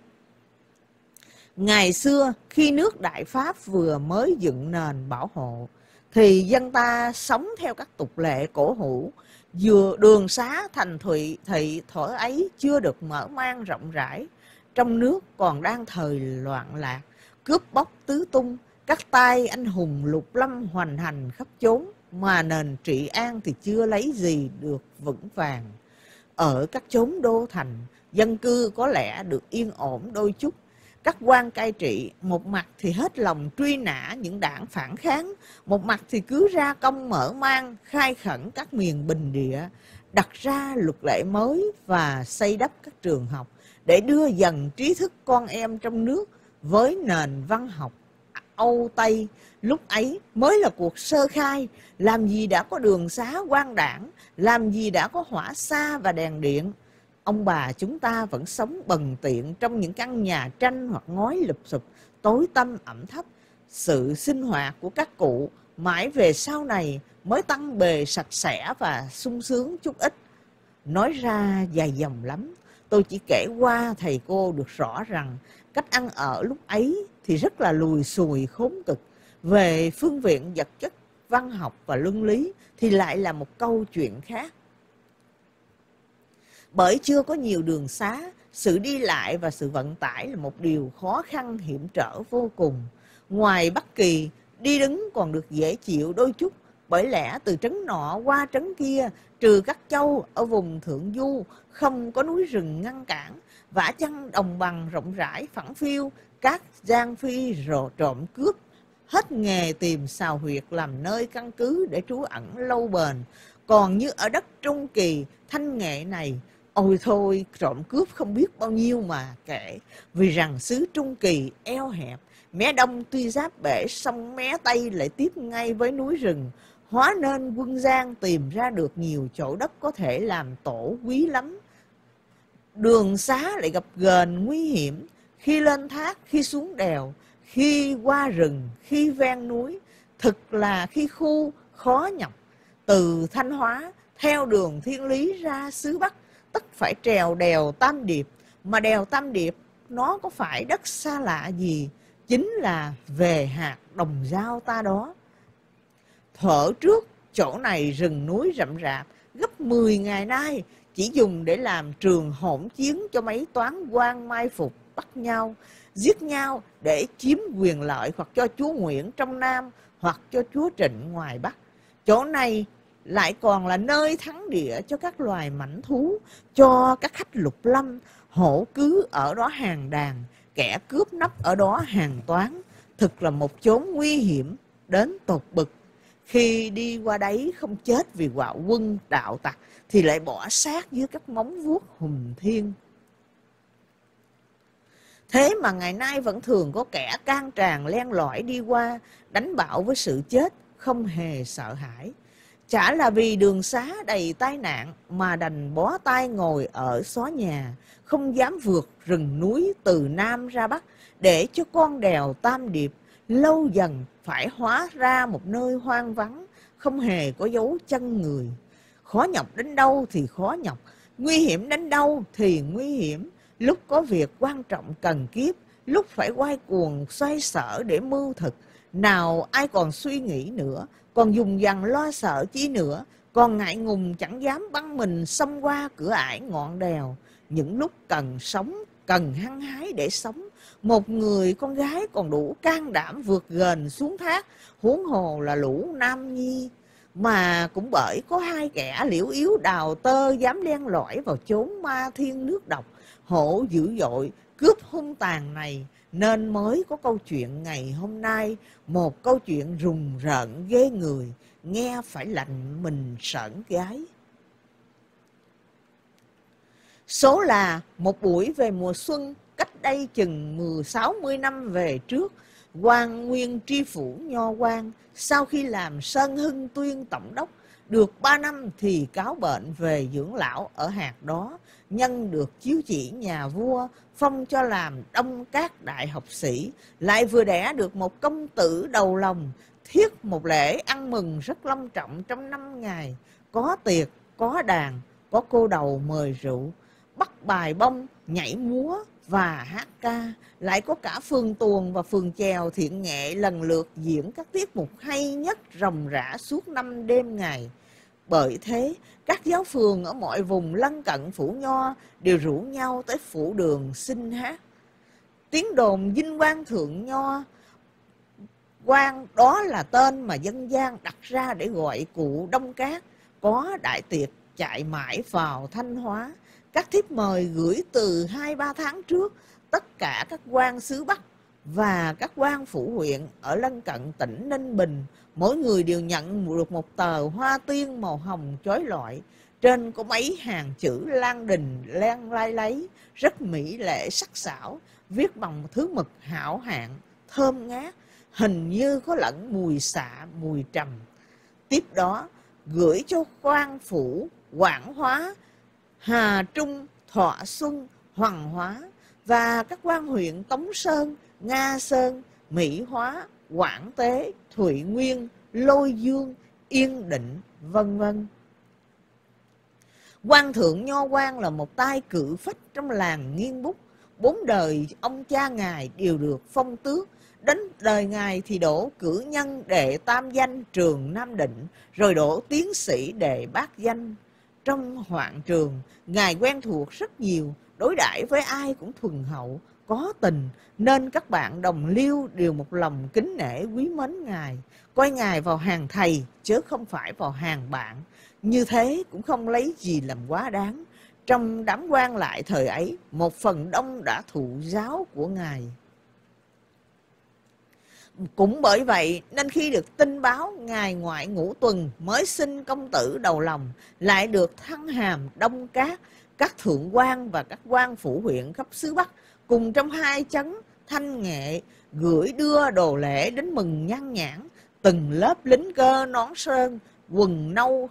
Ngày xưa, khi nước Đại Pháp vừa mới dựng nền bảo hộ, thì dân ta sống theo các tục lệ cổ hủ, vừa đường xá thành thụy thị thổ ấy chưa được mở mang rộng rãi, trong nước còn đang thời loạn lạc, cướp bóc tứ tung, các tay anh hùng lục lâm hoành hành khắp chốn, mà nền trị an thì chưa lấy gì được vững vàng. Ở các chốn đô thành, dân cư có lẽ được yên ổn đôi chút, các quan cai trị một mặt thì hết lòng truy nã những đảng phản kháng, một mặt thì cứ ra công mở mang, khai khẩn các miền bình địa, đặt ra luật lệ mới và xây đắp các trường học để đưa dần trí thức con em trong nước với nền văn học Âu Tây. Lúc ấy mới là cuộc sơ khai, làm gì đã có đường xá quan đảng, làm gì đã có hỏa xa và đèn điện ông bà chúng ta vẫn sống bần tiện trong những căn nhà tranh hoặc ngói lụp sụp, tối tăm ẩm thấp. Sự sinh hoạt của các cụ mãi về sau này mới tăng bề sạch sẽ và sung sướng chút ít. Nói ra dài dòng lắm, tôi chỉ kể qua thầy cô được rõ rằng cách ăn ở lúc ấy thì rất là lùi xùi khốn cực. Về phương viện vật chất, văn học và luân lý thì lại là một câu chuyện khác. Bởi chưa có nhiều đường xá, sự đi lại và sự vận tải là một điều khó khăn hiểm trở vô cùng. Ngoài Bắc Kỳ, đi đứng còn được dễ chịu đôi chút, bởi lẽ từ trấn nọ qua trấn kia, trừ các châu ở vùng Thượng Du, không có núi rừng ngăn cản, vả chăng đồng bằng rộng rãi phẳng phiu, các giang phi rồ trộm cướp, hết nghề tìm xào huyệt làm nơi căn cứ để trú ẩn lâu bền. Còn như ở đất Trung Kỳ, thanh nghệ này, ôi thôi, trộm cướp không biết bao nhiêu mà kể. Vì rằng xứ Trung Kỳ eo hẹp, mé đông tuy giáp bể, sông mé tây lại tiếp ngay với núi rừng. Hóa nên quân Giang tìm ra được nhiều chỗ đất có thể làm tổ quý lắm. Đường xá lại gặp gền nguy hiểm, khi lên thác, khi xuống đèo, khi qua rừng, khi ven núi, thực là khi khu khó nhọc. Từ Thanh Hóa, theo đường thiên lý ra xứ Bắc, tất phải trèo đèo Tam Điệp, mà đèo Tam Điệp nó có phải đất xa lạ gì, chính là về hạt đồng giao ta đó. Thở trước, chỗ này rừng núi rậm rạp, gấp 10 ngày nay, chỉ dùng để làm trường hỗn chiến cho mấy toán quan mai phục bắt nhau, giết nhau để chiếm quyền lợi hoặc cho chúa Nguyễn trong Nam hoặc cho chúa Trịnh ngoài Bắc. Chỗ này lại còn là nơi thắng địa cho các loài mảnh thú, cho các khách lục lâm, hổ cứ ở đó hàng đàn, kẻ cướp nấp ở đó hàng toán. Thực là một chốn nguy hiểm đến tột bực. Khi đi qua đấy không chết vì quạo quân đạo tặc thì lại bỏ xác dưới các móng vuốt hùng thiên. Thế mà ngày nay vẫn thường có kẻ can tràn len lỏi đi qua, đánh bạo với sự chết, không hề sợ hãi. Chả là vì đường xá đầy tai nạn mà đành bó tay ngồi ở xó nhà, không dám vượt rừng núi từ Nam ra Bắc để cho con đèo Tam Điệp lâu dần phải hóa ra một nơi hoang vắng, không hề có dấu chân người. Khó nhọc đến đâu thì khó nhọc, nguy hiểm đến đâu thì nguy hiểm, lúc có việc quan trọng cần kiếp, lúc phải quay cuồng xoay sở để mưu thực, nào ai còn suy nghĩ nữa, còn dùng dằn lo sợ chi nữa, còn ngại ngùng chẳng dám băng mình xông qua cửa ải ngọn đèo. Những lúc cần sống, cần hăng hái để sống, một người con gái còn đủ can đảm vượt gần xuống thác, huống hồ là lũ nam nhi. Mà cũng bởi có hai kẻ liễu yếu đào tơ dám len lỏi vào chốn ma thiên nước độc, hổ dữ dội, cướp hung tàn này, nên mới có câu chuyện ngày hôm nay, một câu chuyện rùng rợn ghê người, nghe phải lạnh mình sởn gái. Số là một buổi về mùa xuân cách đây chừng 10-60 năm về trước, quan nguyên tri phủ Nho quan sau khi làm Sơn Hưng Tuyên Tổng đốc được 3 năm thì cáo bệnh về dưỡng lão ở hạt đó, nhân được chiếu chỉ nhà vua, phong cho làm đông các đại học sĩ, lại vừa đẻ được một công tử đầu lòng, thiết một lễ ăn mừng rất long trọng trong năm ngày, có tiệc, có đàn, có cô đầu mời rượu, bắt bài bông, nhảy múa và hát ca, lại có cả phường tuồng và phường chèo thiện nghệ lần lượt diễn các tiết mục hay nhất ròng rã suốt năm đêm ngày. Bởi thế, các giáo phường ở mọi vùng lân cận phủ nho đều rủ nhau tới phủ đường xin hát. Tiếng đồn vinh quang thượng nho quan đó là tên mà dân gian đặt ra để gọi cụ Đông Cát có đại tiệc chạy mãi vào Thanh Hóa. Các thiếp mời gửi từ 2-3 tháng trước tất cả các quan xứ Bắc và các quan phủ huyện ở lân cận tỉnh Ninh Bình mỗi người đều nhận được một tờ hoa tiên màu hồng chói lọi. Trên có mấy hàng chữ lan đình len lai lấy, rất mỹ lệ sắc sảo, viết bằng thứ mực hảo hạng, thơm ngát, hình như có lẫn mùi xạ, mùi trầm. Tiếp đó, gửi cho quan phủ, quảng hóa, Hà Trung, Thọ Xuân, Hoàng Hóa và các quan huyện Tống Sơn, Nga Sơn, Mỹ Hóa, Quảng Tế, Thụy Nguyên, Lôi Dương, Yên Định, vân vân. Quan thượng Nho Quan là một tay cự phách trong làng nghiên bút. Bốn đời ông cha ngài đều được phong tước. Đến đời ngài thì đổ cử nhân đệ tam danh trường Nam Định, rồi đổ tiến sĩ đệ bát danh. Trong hoạn trường, ngài quen thuộc rất nhiều, đối đãi với ai cũng thuần hậu, có tình nên các bạn đồng liêu đều một lòng kính nể quý mến Ngài, coi Ngài vào hàng thầy chứ không phải vào hàng bạn. Như thế cũng không lấy gì làm quá đáng. Trong đám quan lại thời ấy, một phần đông đã thụ giáo của Ngài. cũng bởi vậy nên khi được tin báo ngài ngoại ngũ tuần mới sinh công tử đầu lòng lại được thăng hàm đông cát các thượng quan và các quan phủ huyện khắp xứ Bắc cùng trong hai chấn, thanh nghệ gửi đưa đồ lễ đến mừng nhan nhãn, từng lớp lính cơ nón sơn, quần nâu,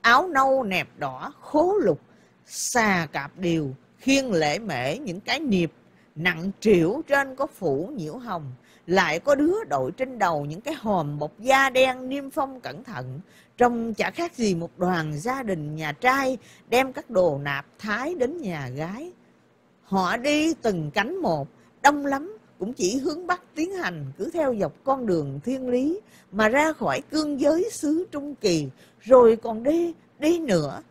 áo nâu nẹp đỏ, khố lục, xà cạp điều, khiên lễ mễ những cái niệp. Nặng triệu trên có phủ nhiễu hồng, lại có đứa đội trên đầu những cái hòm bọc da đen niêm phong cẩn thận. Trông chả khác gì một đoàn gia đình nhà trai đem các đồ nạp thái đến nhà gái họ đi từng cánh một, đông lắm, cũng chỉ hướng bắc tiến hành, cứ theo dọc con đường thiên lý, mà ra khỏi cương giới xứ trung kỳ, rồi còn đi đi nữa.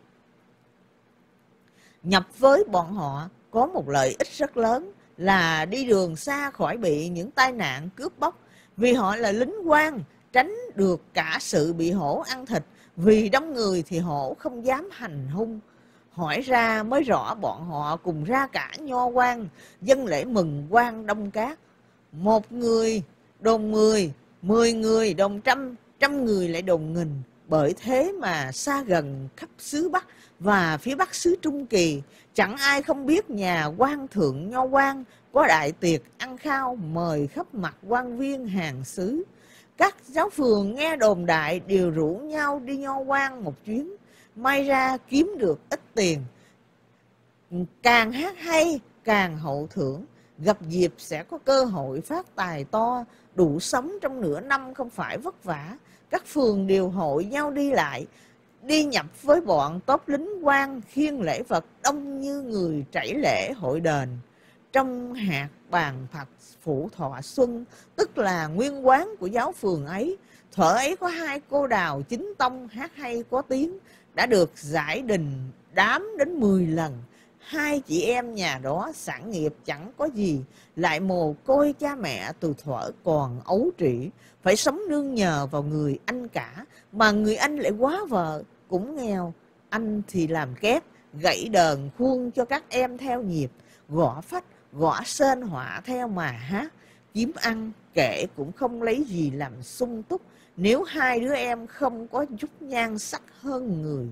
Nhập với bọn họ, có một lợi ích rất lớn, là đi đường xa khỏi bị những tai nạn cướp bóc, vì họ là lính quan, tránh được cả sự bị hổ ăn thịt, vì đông người thì hổ không dám hành hung hỏi ra mới rõ bọn họ cùng ra cả nho quan, dân lễ mừng quan đông cát. Một người đồn mười mười người đồn trăm trăm người lại đồn nghìn. Bởi thế mà xa gần khắp xứ bắc và phía bắc xứ trung kỳ, chẳng ai không biết nhà quan thượng nho quan có đại tiệc ăn khao mời khắp mặt quan viên hàng xứ. Các giáo phường nghe đồn đại đều rủ nhau đi nho quan một chuyến may ra kiếm được ít tiền. Càng hát hay, càng hậu thưởng. Gặp dịp sẽ có cơ hội phát tài to, đủ sống trong nửa năm không phải vất vả. Các phường đều hội nhau đi lại, đi nhập với bọn tốt lính quan khiên lễ vật, đông như người chảy lễ hội đền. Trong hạt bàn Phật phủ thọ xuân, tức là nguyên quán của giáo phường ấy, thở ấy có hai cô đào chính tông hát hay có tiếng đã được giải đình, đám đến 10 lần. Hai chị em nhà đó sản nghiệp chẳng có gì. Lại mồ côi cha mẹ từ thuở còn ấu trĩ. Phải sống nương nhờ vào người anh cả, mà người anh lại quá vợ. Cũng nghèo, anh thì làm kép, gãy đờn khuôn cho các em theo nhịp. Gõ phách, gõ sên họa theo mà hát. Kiếm ăn, kể cũng không lấy gì làm sung túc nếu hai đứa em không có chút nhan sắc hơn người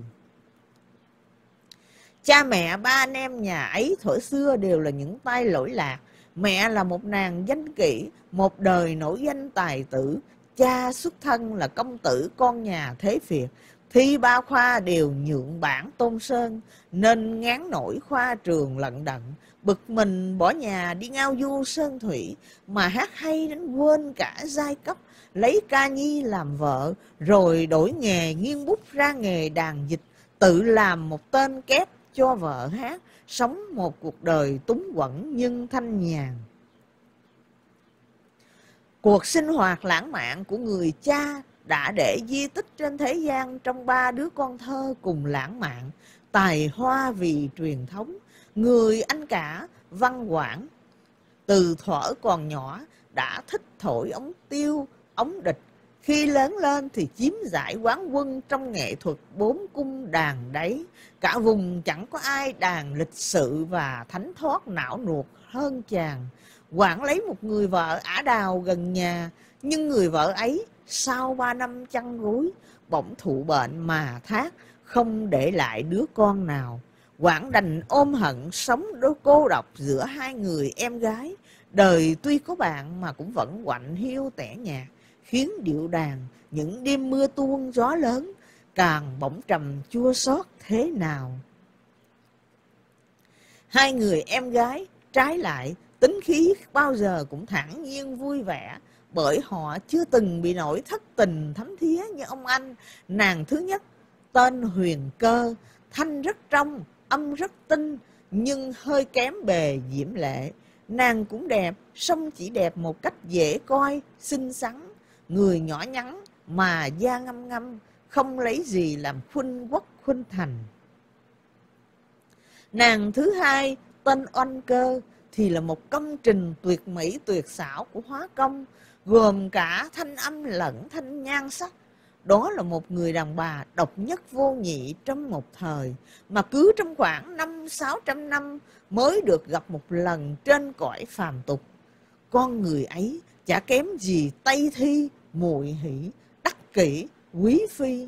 cha mẹ ba anh em nhà ấy thuở xưa đều là những tay lỗi lạc. Mẹ là một nàng danh kỹ một đời nổi danh tài tử. Cha xuất thân là công tử con nhà thế phiệt, thi ba khoa đều nhượng bản tôn sơn nên ngán nổi khoa trường lận đận. Bực mình bỏ nhà đi ngao du sơn thủy mà hát hay đến quên cả giai cấp lấy ca nhi làm vợ, rồi đổi nghề nghiêng bút ra nghề đàn dịch, tự làm một tên kép cho vợ hát, sống một cuộc đời túng quẩn nhưng thanh nhàn. Cuộc sinh hoạt lãng mạn của người cha đã để di tích trên thế gian trong ba đứa con thơ cùng lãng mạn, tài hoa vì truyền thống, người anh cả văn quảng. Từ thuở còn nhỏ đã thích thổi ống tiêu ống địch. Khi lớn lên thì chiếm giải quán quân trong nghệ thuật bốn cung đàn đấy. Cả vùng chẳng có ai đàn lịch sự và thánh thoát não nuột hơn chàng. Quản lấy một người vợ ả đào gần nhà nhưng người vợ ấy sau ba năm chăn gối bỗng thụ bệnh mà thác không để lại đứa con nào. Quản đành ôm hận sống đôi cô độc giữa hai người em gái. Đời tuy có bạn mà cũng vẫn quạnh hiu tẻ nhạt, khiến điệu đàn những đêm mưa tuôn gió lớn càng bỗng trầm chua xót thế nào. Hai người em gái trái lại tính khí bao giờ cũng thẳng nhiên vui vẻ bởi họ chưa từng bị nổi thất tình thấm thía như ông anh. Nàng thứ nhất tên Huyền Cơ, thanh rất trong, âm rất tinh nhưng hơi kém bề diễm lệ. Nàng cũng đẹp, song chỉ đẹp một cách dễ coi, xinh xắn, người nhỏ nhắn mà da ngâm ngâm, không lấy gì làm khuynh quốc khuynh thành. Nàng thứ hai, tên Oanh Cơ, thì là một công trình tuyệt mỹ tuyệt xảo của hóa công, gồm cả thanh âm lẫn thanh nhan sắc, đó là một người đàn bà độc nhất vô nhị trong một thời mà cứ trong khoảng năm sáu trăm năm mới được gặp một lần trên cõi phàm tục. con người ấy chả kém gì Tây Thi, muội hỷ, đắc kỷ, quý phi.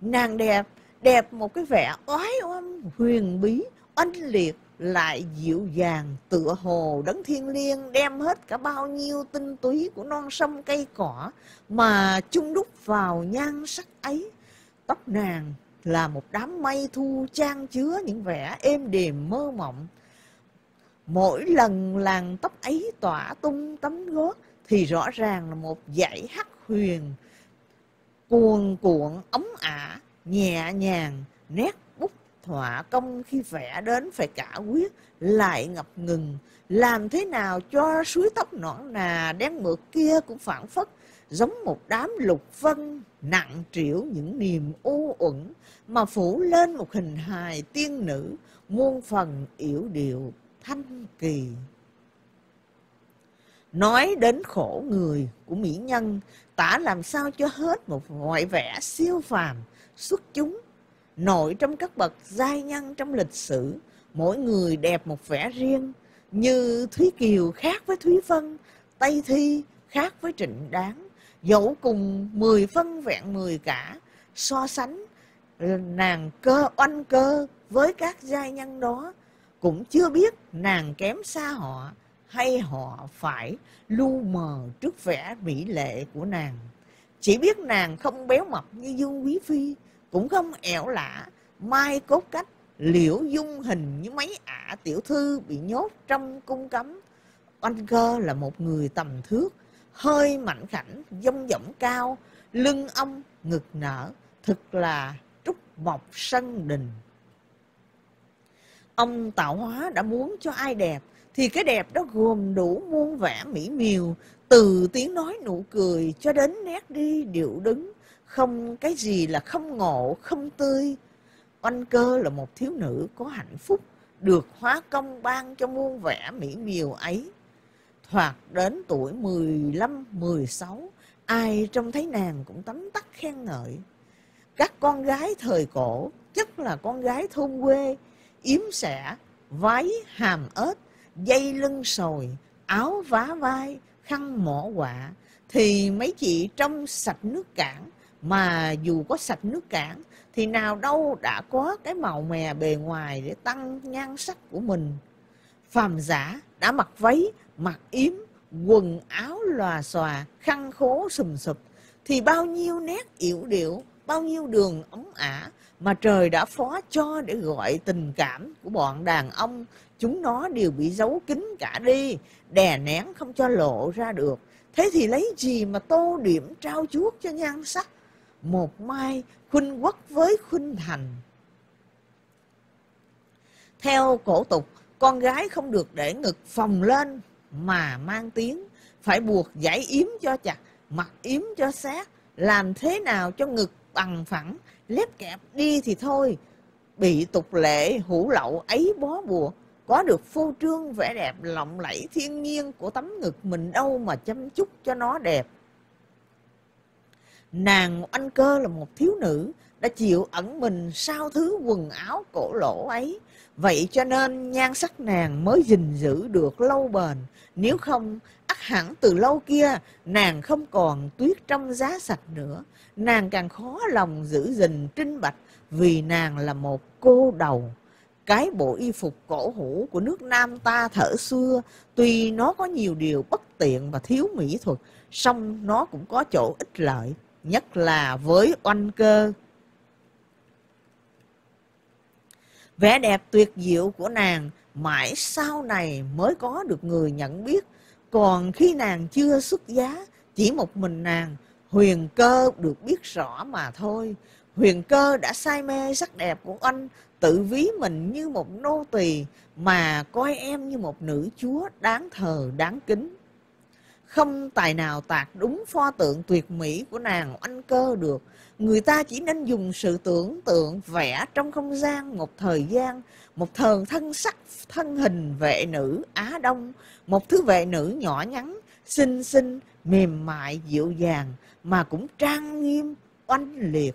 Nàng đẹp, đẹp một cái vẻ oái oăm, huyền bí, oanh liệt, lại dịu dàng tựa hồ đấng thiên liêng đem hết cả bao nhiêu tinh túy của non sông cây cỏ mà chung đúc vào nhan sắc ấy tóc nàng là một đám mây thu trang chứa những vẻ êm đềm mơ mộng mỗi lần làn tóc ấy tỏa tung tấm gót thì rõ ràng là một dãy hắc huyền, cuồn cuộn ống ả, nhẹ nhàng, nét bút thỏa công khi vẽ đến phải cả quyết, lại ngập ngừng. Làm thế nào cho suối tóc nõn nà, đen mượt kia cũng phản phất giống một đám lục vân nặng trĩu những niềm u uẩn, mà phủ lên một hình hài tiên nữ muôn phần yểu điệu thanh kỳ nói đến khổ người của mỹ nhân tả làm sao cho hết một ngoại vẻ siêu phàm xuất chúng. Nổi trong các bậc giai nhân trong lịch sử, mỗi người đẹp một vẻ riêng, như Thúy Kiều khác với Thúy Vân, Tây Thi khác với Trịnh Đáng, dẫu cùng mười phân vẹn mười cả, so sánh ờ, nàng cơ oanh cơ với các giai nhân đó, cũng chưa biết nàng kém xa họ hay họ phải lu mờ trước vẻ mỹ lệ của nàng. Chỉ biết nàng không béo mập như Dương Quý Phi, cũng không ẻo lả mai cốt cách liễu dung hình như mấy ả tiểu thư bị nhốt trong cung cấm oanh cơ là một người tầm thước hơi mạnh khảnh dông dỏng cao lưng ông ngực nở thực là trúc mộc sân đình ông tạo hóa đã muốn cho ai đẹp thì cái đẹp đó gồm đủ muôn vẻ mỹ miều từ tiếng nói nụ cười cho đến nét đi điệu đứng không cái gì là không ngộ, không tươi. Oanh cơ là một thiếu nữ có hạnh phúc, được hóa công ban cho muôn vẻ mỹ miều ấy. Thoạt đến tuổi 15, 16, ai trông thấy nàng cũng tấm tắc khen ngợi. Các con gái thời cổ, chắc là con gái thôn quê, yếm xẻ, váy hàm ếch, dây lưng sồi, áo vá vai, khăn mỏ quạ, thì mấy chị trong sạch nước cảng, mà dù có sạch nước cảng thì nào đâu đã có cái màu mè bề ngoài để tăng nhan sắc của mình. Phàm giả đã mặc váy, mặc yếm, quần áo lòa xòa, khăn khố sùm sụp thì bao nhiêu nét yểu điệu, bao nhiêu đường ống ả mà trời đã phó cho để gọi tình cảm của bọn đàn ông chúng nó đều bị giấu kín cả đi, đè nén không cho lộ ra được. Thế thì lấy gì mà tô điểm trao chuốt cho nhan sắc? một mai khuynh quốc với khuynh thành. Theo cổ tục, con gái không được để ngực phồng lên mà mang tiếng, phải buộc giải yếm cho chặt, mặc yếm cho sát, làm thế nào cho ngực bằng phẳng, lép kẹp đi thì thôi. Bị tục lệ hủ lậu ấy bó buộc, có được phô trương vẻ đẹp lộng lẫy thiên nhiên của tấm ngực mình đâu mà chăm chút cho nó đẹp. Nàng anh cơ là một thiếu nữ đã chịu ẩn mình sau thứ quần áo cổ lỗ ấy. Vậy cho nên nhan sắc nàng mới gìn giữ được lâu bền. Nếu không, ắt hẳn từ lâu kia nàng không còn tuyết trong giá sạch nữa. Nàng càng khó lòng giữ gìn trinh bạch vì nàng là một cô đầu. Cái bộ y phục cổ hủ của nước Nam ta thở xưa, tuy nó có nhiều điều bất tiện và thiếu mỹ thuật, song nó cũng có chỗ ích lợi nhất là với oanh cơ. Vẻ đẹp tuyệt diệu của nàng mãi sau này mới có được người nhận biết. Còn khi nàng chưa xuất giá, chỉ một mình nàng, huyền cơ được biết rõ mà thôi. Huyền cơ đã say mê sắc đẹp của anh, tự ví mình như một nô tỳ mà coi em như một nữ chúa đáng thờ đáng kính không tài nào tạc đúng pho tượng tuyệt mỹ của nàng anh cơ được. Người ta chỉ nên dùng sự tưởng tượng vẽ trong không gian một thời gian, một thời thân sắc thân hình vệ nữ Á Đông, một thứ vệ nữ nhỏ nhắn, xinh xinh, mềm mại, dịu dàng, mà cũng trang nghiêm, oanh liệt.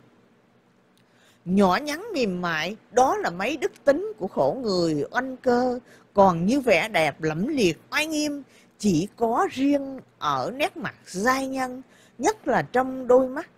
Nhỏ nhắn mềm mại, đó là mấy đức tính của khổ người oanh cơ, còn như vẻ đẹp lẫm liệt, oai nghiêm, chỉ có riêng ở nét mặt giai nhân, nhất là trong đôi mắt.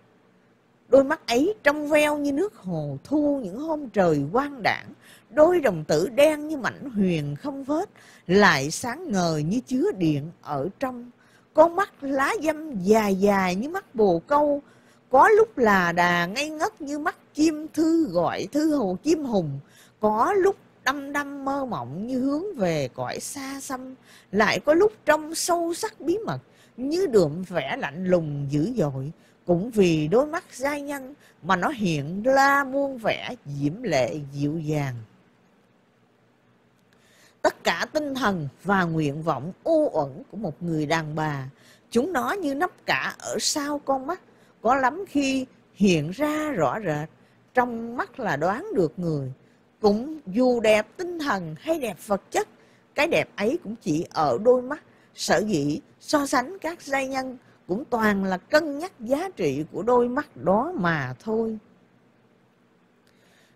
Đôi mắt ấy trong veo như nước hồ thu những hôm trời quang đảng, đôi đồng tử đen như mảnh huyền không vết, lại sáng ngời như chứa điện ở trong. Con mắt lá dâm dài dài như mắt bồ câu, có lúc là đà ngây ngất như mắt kim thư gọi thư hồ kim hùng, có lúc đăm đăm mơ mộng như hướng về cõi xa xăm, lại có lúc trong sâu sắc bí mật như đượm vẻ lạnh lùng dữ dội, cũng vì đôi mắt giai nhân mà nó hiện ra muôn vẻ diễm lệ dịu dàng. Tất cả tinh thần và nguyện vọng u uẩn của một người đàn bà, chúng nó như nắp cả ở sau con mắt, có lắm khi hiện ra rõ rệt, trong mắt là đoán được người. Cũng dù đẹp tinh thần hay đẹp vật chất, cái đẹp ấy cũng chỉ ở đôi mắt. Sở dĩ so sánh các giai nhân cũng toàn là cân nhắc giá trị của đôi mắt đó mà thôi.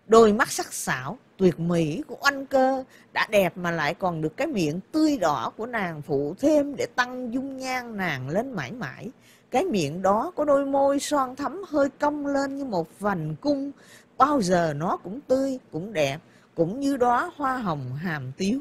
Đôi mắt sắc sảo, tuyệt mỹ của oanh cơ đã đẹp mà lại còn được cái miệng tươi đỏ của nàng phụ thêm để tăng dung nhan nàng lên mãi mãi. Cái miệng đó có đôi môi son thắm hơi cong lên như một vành cung, bao giờ nó cũng tươi, cũng đẹp, cũng như đó hoa hồng hàm tiếu.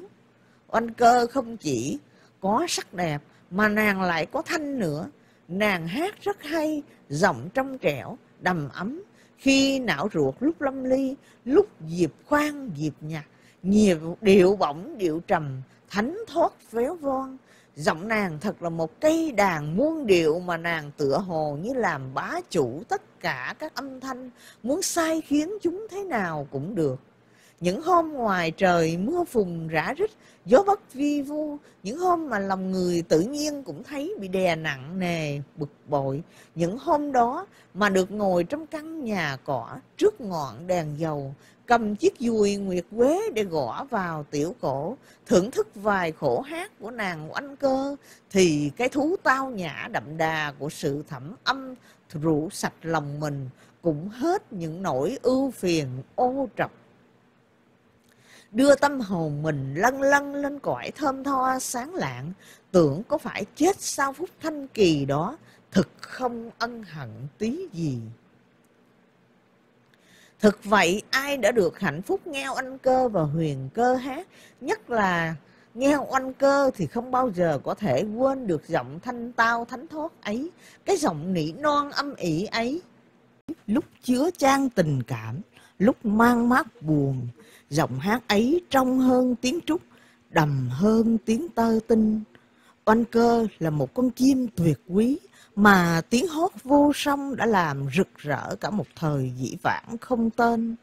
Oanh cơ không chỉ có sắc đẹp mà nàng lại có thanh nữa. Nàng hát rất hay, giọng trong trẻo, đầm ấm. Khi não ruột lúc lâm ly, lúc dịp khoan dịp nhạc, nhiều điệu bổng điệu trầm, thánh thoát véo von. Giọng nàng thật là một cây đàn muôn điệu mà nàng tựa hồ như làm bá chủ tất cả các âm thanh, muốn sai khiến chúng thế nào cũng được. Những hôm ngoài trời mưa phùn rã rít, gió bất vi vu, những hôm mà lòng người tự nhiên cũng thấy bị đè nặng nề, bực bội. Những hôm đó mà được ngồi trong căn nhà cỏ trước ngọn đèn dầu, cầm chiếc dùi nguyệt quế để gõ vào tiểu cổ, thưởng thức vài khổ hát của nàng oanh cơ, thì cái thú tao nhã đậm đà của sự thẩm âm rủ sạch lòng mình cũng hết những nỗi ưu phiền ô trọc đưa tâm hồn mình lân lân lên cõi thơm tho sáng lạng, tưởng có phải chết sau phút thanh kỳ đó, thực không ân hận tí gì. Thực vậy, ai đã được hạnh phúc nghe oanh cơ và huyền cơ hát, nhất là nghe oanh cơ thì không bao giờ có thể quên được giọng thanh tao thánh thoát ấy, cái giọng nỉ non âm ỉ ấy. Lúc chứa trang tình cảm, lúc mang mát buồn, Giọng hát ấy trong hơn tiếng trúc, đầm hơn tiếng tơ tinh. Oanh cơ là một con chim tuyệt quý mà tiếng hót vô song đã làm rực rỡ cả một thời dĩ vãng không tên.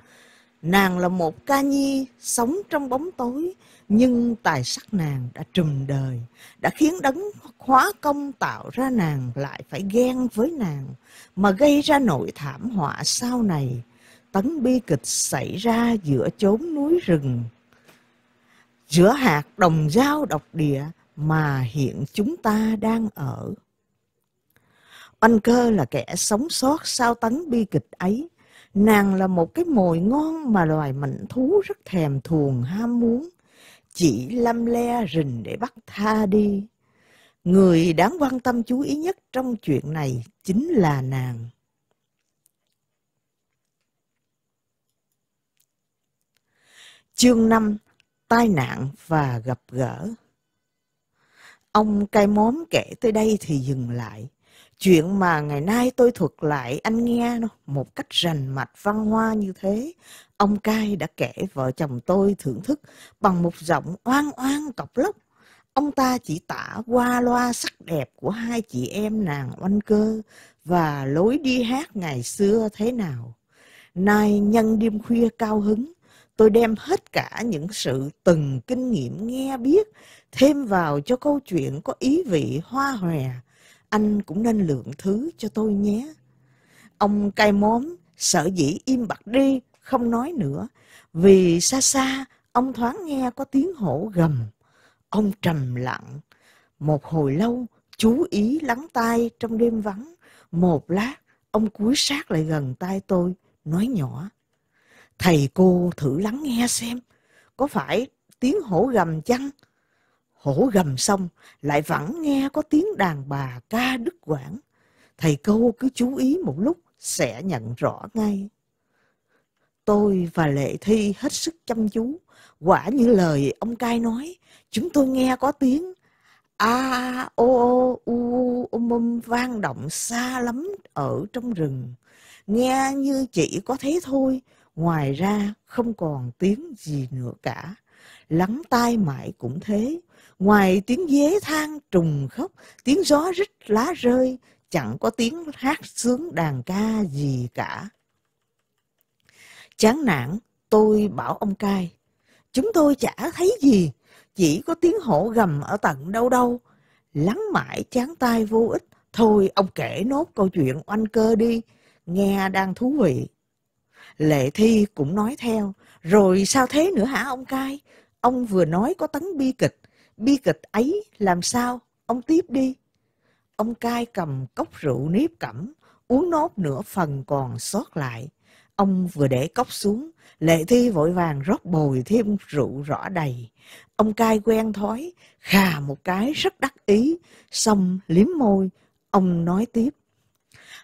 Nàng là một ca nhi sống trong bóng tối, nhưng tài sắc nàng đã trùm đời, đã khiến đấng khóa công tạo ra nàng lại phải ghen với nàng, mà gây ra nội thảm họa sau này tấn bi kịch xảy ra giữa chốn núi rừng. Giữa hạt đồng giao độc địa mà hiện chúng ta đang ở. Anh cơ là kẻ sống sót sau tấn bi kịch ấy. Nàng là một cái mồi ngon mà loài mảnh thú rất thèm thuồng, ham muốn. Chỉ lâm le rình để bắt tha đi. Người đáng quan tâm chú ý nhất trong chuyện này chính là nàng. Chương 5 Tai nạn và gặp gỡ Ông cai móm kể tới đây thì dừng lại. Chuyện mà ngày nay tôi thuật lại anh nghe một cách rành mạch văn hoa như thế. Ông cai đã kể vợ chồng tôi thưởng thức bằng một giọng oan oan cọc lốc. Ông ta chỉ tả qua loa sắc đẹp của hai chị em nàng oanh cơ và lối đi hát ngày xưa thế nào. Nay nhân đêm khuya cao hứng, Tôi đem hết cả những sự từng kinh nghiệm nghe biết thêm vào cho câu chuyện có ý vị hoa hòe. Anh cũng nên lượng thứ cho tôi nhé. Ông cai móm sợ dĩ im bặt đi, không nói nữa. Vì xa xa, ông thoáng nghe có tiếng hổ gầm. Ông trầm lặng. Một hồi lâu, chú ý lắng tai trong đêm vắng. Một lát, ông cúi sát lại gần tai tôi, nói nhỏ. Thầy cô thử lắng nghe xem, có phải tiếng hổ gầm chăng? Hổ gầm xong, lại vẫn nghe có tiếng đàn bà ca đứt quãng. Thầy cô cứ chú ý một lúc sẽ nhận rõ ngay. Tôi và Lệ Thi hết sức chăm chú. Quả như lời ông cai nói, chúng tôi nghe có tiếng a o u um um vang động xa lắm ở trong rừng. Nghe như chỉ có thế thôi, ngoài ra không còn tiếng gì nữa cả. Lắng tai mãi cũng thế, ngoài tiếng dế than trùng khóc, tiếng gió rít lá rơi, chẳng có tiếng hát sướng đàn ca gì cả. Chán nản, tôi bảo ông cai, chúng tôi chả thấy gì, chỉ có tiếng hổ gầm ở tận đâu đâu. Lắng mãi chán tai vô ích, thôi ông kể nốt câu chuyện oanh cơ đi, nghe đang thú vị. Lệ Thi cũng nói theo, rồi sao thế nữa hả ông cai? Ông vừa nói có tấn bi kịch, bi kịch ấy làm sao? Ông tiếp đi. Ông cai cầm cốc rượu nếp cẩm, uống nốt nửa phần còn sót lại. Ông vừa để cốc xuống, Lệ Thi vội vàng rót bồi thêm rượu rõ đầy. Ông cai quen thói, khà một cái rất đắc ý, xong liếm môi. Ông nói tiếp.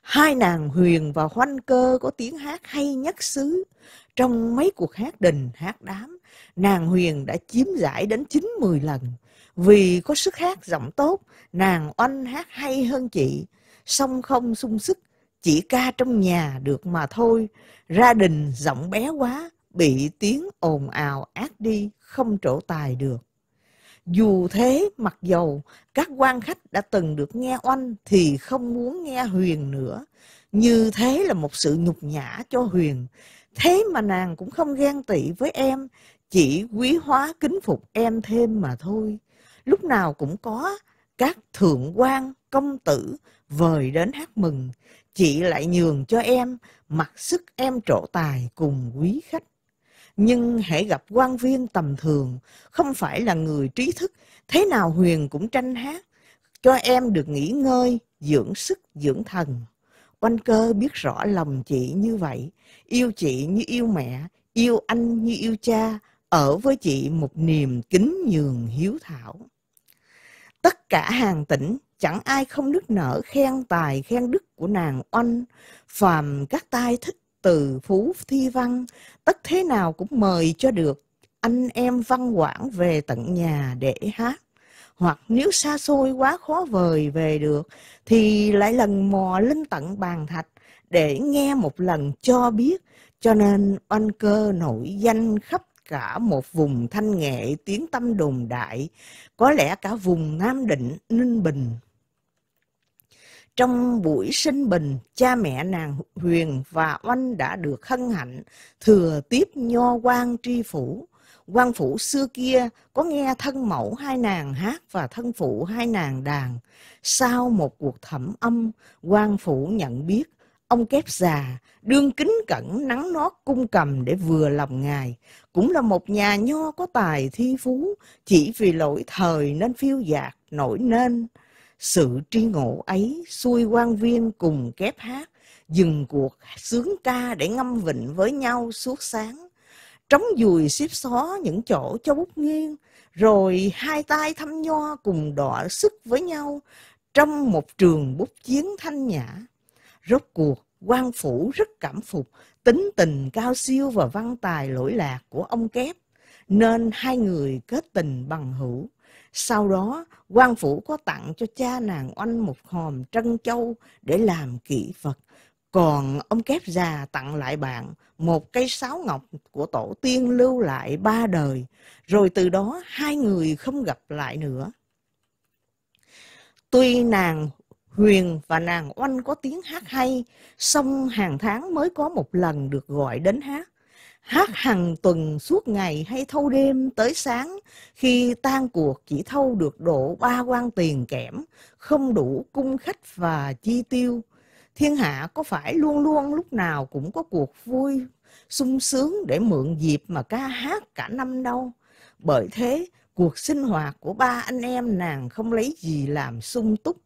Hai nàng Huyền và Hoanh Cơ có tiếng hát hay nhất xứ. Trong mấy cuộc hát đình, hát đám, nàng Huyền đã chiếm giải đến 9-10 lần. Vì có sức hát giọng tốt, nàng oanh hát hay hơn chị. Song không sung sức, chỉ ca trong nhà được mà thôi. Ra đình giọng bé quá, bị tiếng ồn ào ác đi, không trổ tài được. Dù thế, mặc dầu các quan khách đã từng được nghe oanh thì không muốn nghe Huyền nữa. Như thế là một sự nhục nhã cho Huyền. Thế mà nàng cũng không ghen tị với em, chỉ quý hóa kính phục em thêm mà thôi. Lúc nào cũng có các thượng quan, công tử vời đến hát mừng. Chị lại nhường cho em, mặc sức em trổ tài cùng quý khách. Nhưng hãy gặp quan viên tầm thường, không phải là người trí thức, thế nào Huyền cũng tranh hát, cho em được nghỉ ngơi, dưỡng sức, dưỡng thần. Oanh cơ biết rõ lòng chị như vậy, yêu chị như yêu mẹ, yêu anh như yêu cha, ở với chị một niềm kính nhường hiếu thảo. Tất cả hàng tỉnh, chẳng ai không nức nở khen tài khen đức của nàng oanh, phàm các tai thích từ phú thi văn, tất thế nào cũng mời cho được. Anh em văn quản về tận nhà để hát. Hoặc nếu xa xôi quá khó vời về được, thì lại lần mò lên tận bàn thạch để nghe một lần cho biết, cho nên oanh cơ nổi danh khắp cả một vùng thanh nghệ tiếng tâm đồn đại, có lẽ cả vùng Nam Định, Ninh Bình, trong buổi sinh bình, cha mẹ nàng Huyền và Oanh đã được hân hạnh thừa tiếp nho quan tri phủ. quan phủ xưa kia có nghe thân mẫu hai nàng hát và thân phụ hai nàng đàn. Sau một cuộc thẩm âm, quan phủ nhận biết ông kép già, đương kính cẩn nắng nót cung cầm để vừa lòng ngài, cũng là một nhà nho có tài thi phú, chỉ vì lỗi thời nên phiêu dạt nổi nên sự tri ngộ ấy xuôi quan viên cùng kép hát, dừng cuộc sướng ca để ngâm vịnh với nhau suốt sáng. Trống dùi xếp xó những chỗ cho bút nghiêng, rồi hai tay thăm nho cùng đọa sức với nhau trong một trường bút chiến thanh nhã. Rốt cuộc, quan phủ rất cảm phục tính tình cao siêu và văn tài lỗi lạc của ông kép, nên hai người kết tình bằng hữu. Sau đó, quan phủ có tặng cho cha nàng oanh một hòm trân châu để làm kỷ vật. Còn ông kép già tặng lại bạn một cây sáo ngọc của tổ tiên lưu lại ba đời. Rồi từ đó hai người không gặp lại nữa. Tuy nàng Huyền và nàng oanh có tiếng hát hay, song hàng tháng mới có một lần được gọi đến hát hát hàng tuần suốt ngày hay thâu đêm tới sáng, khi tan cuộc chỉ thâu được độ ba quan tiền kẽm, không đủ cung khách và chi tiêu. Thiên hạ có phải luôn luôn lúc nào cũng có cuộc vui, sung sướng để mượn dịp mà ca hát cả năm đâu. Bởi thế, cuộc sinh hoạt của ba anh em nàng không lấy gì làm sung túc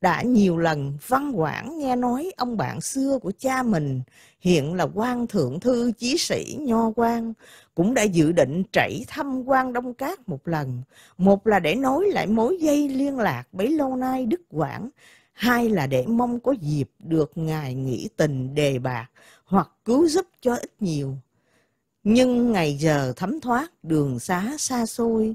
đã nhiều lần văn quản nghe nói ông bạn xưa của cha mình, hiện là quan thượng thư chí sĩ nho quan cũng đã dự định trảy thăm quan đông cát một lần. Một là để nối lại mối dây liên lạc bấy lâu nay đức quảng hai là để mong có dịp được ngài nghĩ tình đề bạc hoặc cứu giúp cho ít nhiều. Nhưng ngày giờ thấm thoát đường xá xa xôi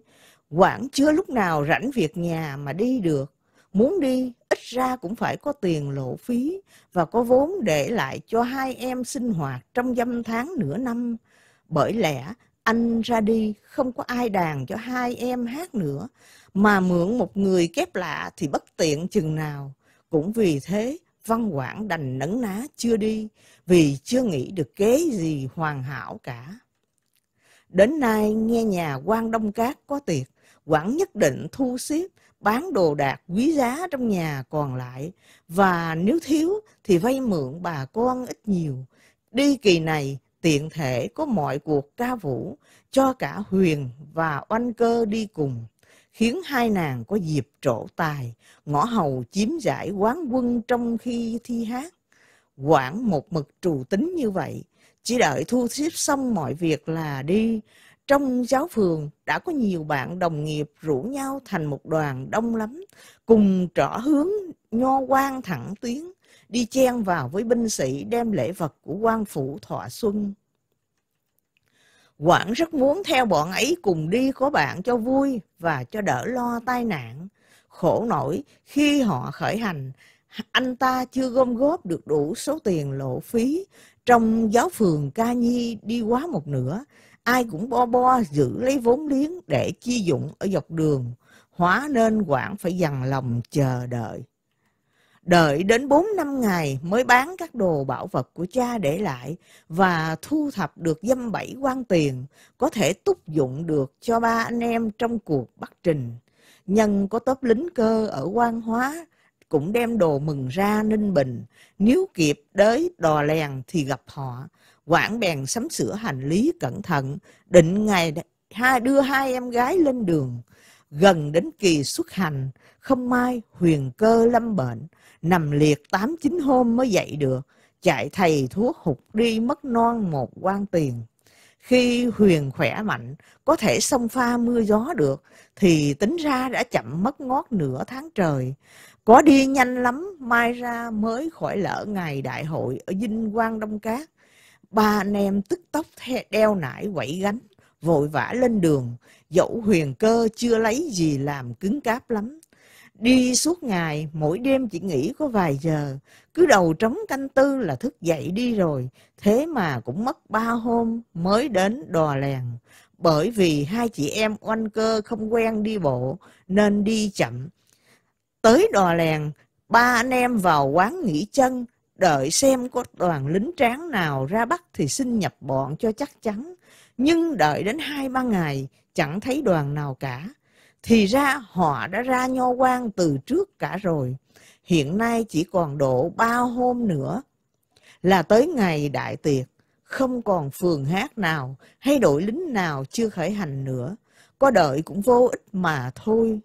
quảng chưa lúc nào rảnh việc nhà mà đi được. Muốn đi ít ra cũng phải có tiền lộ phí và có vốn để lại cho hai em sinh hoạt trong dăm tháng nửa năm. Bởi lẽ anh ra đi không có ai đàn cho hai em hát nữa, mà mượn một người kép lạ thì bất tiện chừng nào. Cũng vì thế, Văn Quảng đành nấn ná chưa đi, vì chưa nghĩ được kế gì hoàn hảo cả. Đến nay nghe nhà quan Đông Cát có tiệc, Quảng nhất định thu xếp bán đồ đạc quý giá trong nhà còn lại và nếu thiếu thì vay mượn bà con ít nhiều. Đi kỳ này tiện thể có mọi cuộc ca vũ cho cả Huyền và Oanh Cơ đi cùng, khiến hai nàng có dịp trổ tài, ngõ hầu chiếm giải quán quân trong khi thi hát. Quảng một mực trù tính như vậy, chỉ đợi thu xếp xong mọi việc là đi, trong giáo phường đã có nhiều bạn đồng nghiệp rủ nhau thành một đoàn đông lắm, cùng trỏ hướng nho quan thẳng tuyến, đi chen vào với binh sĩ đem lễ vật của quan phủ thọ xuân. Quảng rất muốn theo bọn ấy cùng đi có bạn cho vui và cho đỡ lo tai nạn. Khổ nổi khi họ khởi hành, anh ta chưa gom góp được đủ số tiền lộ phí. Trong giáo phường ca nhi đi quá một nửa, ai cũng bo bo giữ lấy vốn liếng để chi dụng ở dọc đường, hóa nên quản phải dằn lòng chờ đợi. Đợi đến 4 năm ngày mới bán các đồ bảo vật của cha để lại và thu thập được dâm bảy quan tiền, có thể túc dụng được cho ba anh em trong cuộc bắt trình. Nhân có tốp lính cơ ở quan hóa, cũng đem đồ mừng ra Ninh Bình, nếu kịp đới đò lèn thì gặp họ, Quảng bèn sắm sửa hành lý cẩn thận, định ngày hai đưa hai em gái lên đường. Gần đến kỳ xuất hành, không may huyền cơ lâm bệnh, nằm liệt tám chín hôm mới dậy được, chạy thầy thuốc hụt đi mất non một quan tiền. Khi huyền khỏe mạnh, có thể xông pha mưa gió được, thì tính ra đã chậm mất ngót nửa tháng trời. Có đi nhanh lắm, mai ra mới khỏi lỡ ngày đại hội ở Vinh Quang Đông Cát. Ba anh em tức tốc đeo nải quẩy gánh, vội vã lên đường, dẫu huyền cơ chưa lấy gì làm cứng cáp lắm. Đi suốt ngày, mỗi đêm chỉ nghỉ có vài giờ, cứ đầu trống canh tư là thức dậy đi rồi, thế mà cũng mất ba hôm mới đến đò lèn. Bởi vì hai chị em oanh cơ không quen đi bộ, nên đi chậm. Tới đò lèn, ba anh em vào quán nghỉ chân, đợi xem có đoàn lính tráng nào ra bắt thì xin nhập bọn cho chắc chắn. Nhưng đợi đến hai ba ngày, chẳng thấy đoàn nào cả. Thì ra họ đã ra nho quan từ trước cả rồi. Hiện nay chỉ còn độ ba hôm nữa là tới ngày đại tiệc. Không còn phường hát nào hay đội lính nào chưa khởi hành nữa. Có đợi cũng vô ích mà thôi.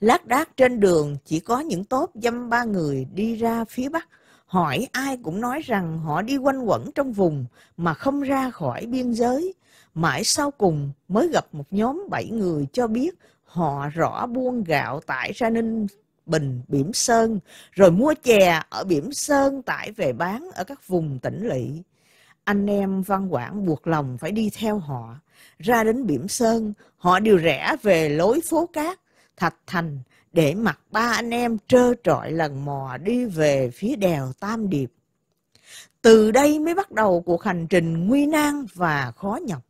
Lát đác trên đường chỉ có những tốp dăm ba người đi ra phía bắc. Hỏi ai cũng nói rằng họ đi quanh quẩn trong vùng mà không ra khỏi biên giới. Mãi sau cùng mới gặp một nhóm bảy người cho biết họ rõ buôn gạo tại Ra Ninh Bình, Biểm Sơn, rồi mua chè ở Biểm Sơn tải về bán ở các vùng tỉnh lỵ. Anh em văn quảng buộc lòng phải đi theo họ. Ra đến Biểm Sơn, họ đều rẽ về lối phố cát, Thạch Thành để mặc ba anh em trơ trọi lần mò đi về phía đèo Tam Điệp. Từ đây mới bắt đầu cuộc hành trình nguy nan và khó nhọc.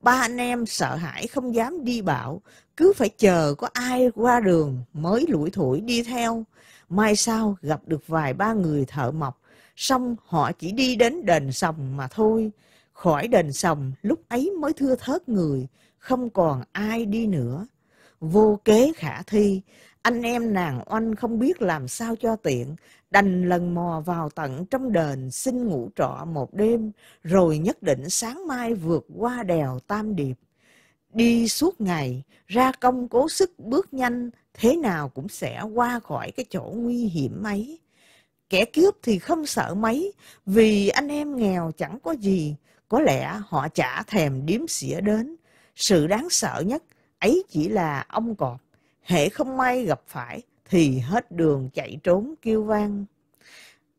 Ba anh em sợ hãi không dám đi bạo, cứ phải chờ có ai qua đường mới lủi thủi đi theo. Mai sau gặp được vài ba người thợ mộc, xong họ chỉ đi đến đền sòng mà thôi. Khỏi đền sòng lúc ấy mới thưa thớt người, không còn ai đi nữa vô kế khả thi. Anh em nàng oanh không biết làm sao cho tiện, đành lần mò vào tận trong đền xin ngủ trọ một đêm, rồi nhất định sáng mai vượt qua đèo Tam Điệp. Đi suốt ngày, ra công cố sức bước nhanh, thế nào cũng sẽ qua khỏi cái chỗ nguy hiểm ấy. Kẻ cướp thì không sợ mấy, vì anh em nghèo chẳng có gì, có lẽ họ chả thèm điếm xỉa đến. Sự đáng sợ nhất ấy chỉ là ông cọp, hệ không may gặp phải thì hết đường chạy trốn kêu vang.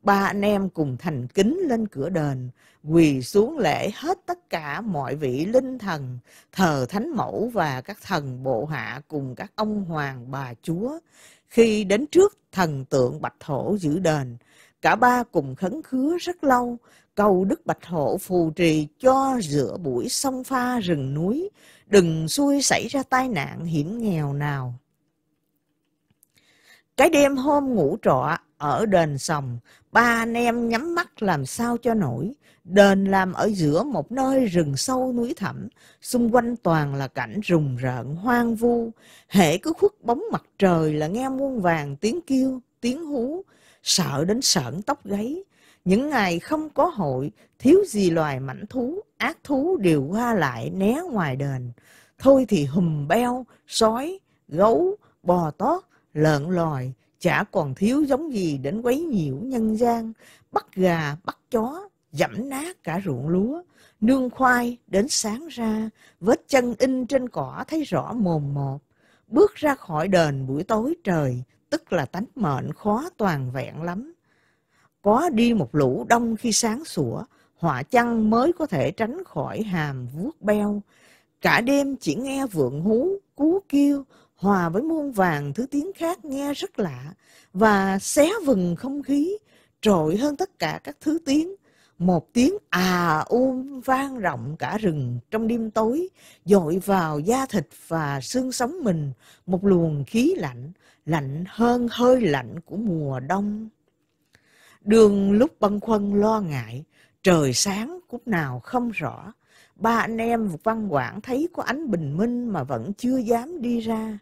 Ba anh em cùng thành kính lên cửa đền, quỳ xuống lễ hết tất cả mọi vị linh thần, thờ thánh mẫu và các thần bộ hạ cùng các ông hoàng bà chúa. Khi đến trước thần tượng Bạch Hổ giữ đền, cả ba cùng khấn khứa rất lâu, cầu Đức Bạch Hổ phù trì cho giữa buổi sông pha rừng núi, đừng xui xảy ra tai nạn hiểm nghèo nào. Cái đêm hôm ngủ trọ ở đền sòng, ba anh em nhắm mắt làm sao cho nổi. Đền làm ở giữa một nơi rừng sâu núi thẳm, xung quanh toàn là cảnh rùng rợn hoang vu. Hệ cứ khuất bóng mặt trời là nghe muôn vàng tiếng kêu, tiếng hú, sợ đến sợn tóc gáy. Những ngày không có hội, thiếu gì loài mảnh thú, ác thú đều qua lại né ngoài đền. Thôi thì hùm beo, sói, gấu, bò tót, lợn lòi, chả còn thiếu giống gì đến quấy nhiễu nhân gian, bắt gà, bắt chó, dẫm nát cả ruộng lúa, nương khoai đến sáng ra, vết chân in trên cỏ thấy rõ mồm một. Bước ra khỏi đền buổi tối trời, tức là tánh mệnh khó toàn vẹn lắm. Có đi một lũ đông khi sáng sủa, họa chăng mới có thể tránh khỏi hàm vuốt beo. Cả đêm chỉ nghe vượng hú, cú kêu, hòa với muôn vàng thứ tiếng khác nghe rất lạ và xé vừng không khí, trội hơn tất cả các thứ tiếng. Một tiếng à ôm vang rộng cả rừng trong đêm tối, dội vào da thịt và xương sống mình một luồng khí lạnh, lạnh hơn hơi lạnh của mùa đông. Đường lúc băn khoăn lo ngại, trời sáng cúc nào không rõ. Ba anh em văn quảng thấy có ánh bình minh mà vẫn chưa dám đi ra.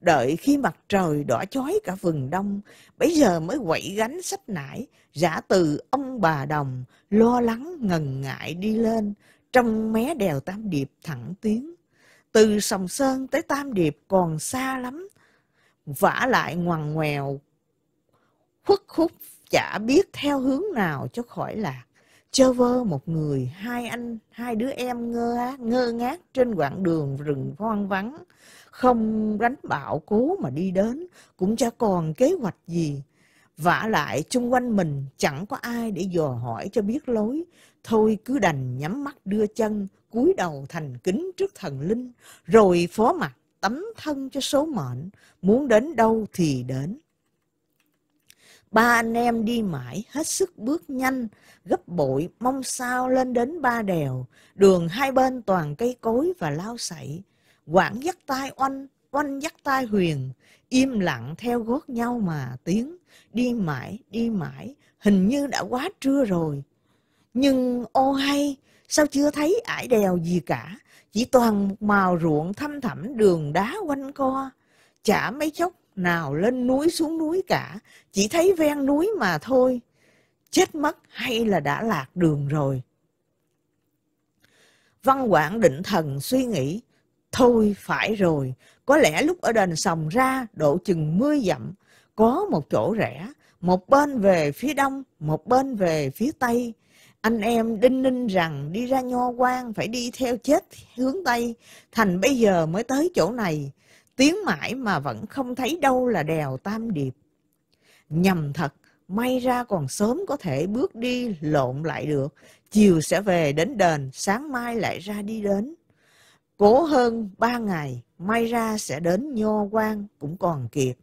Đợi khi mặt trời đỏ chói cả vườn đông, bây giờ mới quậy gánh sách nải, giả từ ông bà đồng, lo lắng ngần ngại đi lên, trong mé đèo Tam Điệp thẳng tiến. Từ Sòng Sơn tới Tam Điệp còn xa lắm, vả lại ngoằn ngoèo, khuất khúc, chả biết theo hướng nào cho khỏi lạc. Chơ vơ một người, hai anh, hai đứa em ngơ, ngơ ngác trên quãng đường rừng hoang vắng, không đánh bạo cố mà đi đến, cũng chả còn kế hoạch gì. vả lại chung quanh mình chẳng có ai để dò hỏi cho biết lối, thôi cứ đành nhắm mắt đưa chân, cúi đầu thành kính trước thần linh, rồi phó mặt tấm thân cho số mệnh, muốn đến đâu thì đến. Ba anh em đi mãi, hết sức bước nhanh, gấp bội, mong sao lên đến ba đèo, đường hai bên toàn cây cối và lao sậy. Quảng dắt tay oanh, oanh dắt tay huyền, im lặng theo gót nhau mà tiếng, đi mãi, đi mãi, hình như đã quá trưa rồi. Nhưng ô hay, sao chưa thấy ải đèo gì cả, chỉ toàn một màu ruộng thăm thẳm đường đá quanh co, chả mấy chốc nào lên núi xuống núi cả, chỉ thấy ven núi mà thôi. Chết mất hay là đã lạc đường rồi? Văn Quảng định thần suy nghĩ, thôi phải rồi, có lẽ lúc ở đền sòng ra độ chừng mươi dặm, có một chỗ rẽ, một bên về phía đông, một bên về phía tây. Anh em đinh ninh rằng đi ra nho quan phải đi theo chết hướng tây, thành bây giờ mới tới chỗ này. Tiếng mãi mà vẫn không thấy đâu là đèo Tam Điệp. Nhầm thật, may ra còn sớm có thể bước đi lộn lại được. Chiều sẽ về đến đền, sáng mai lại ra đi đến. Cố hơn ba ngày, may ra sẽ đến Nho quan cũng còn kịp.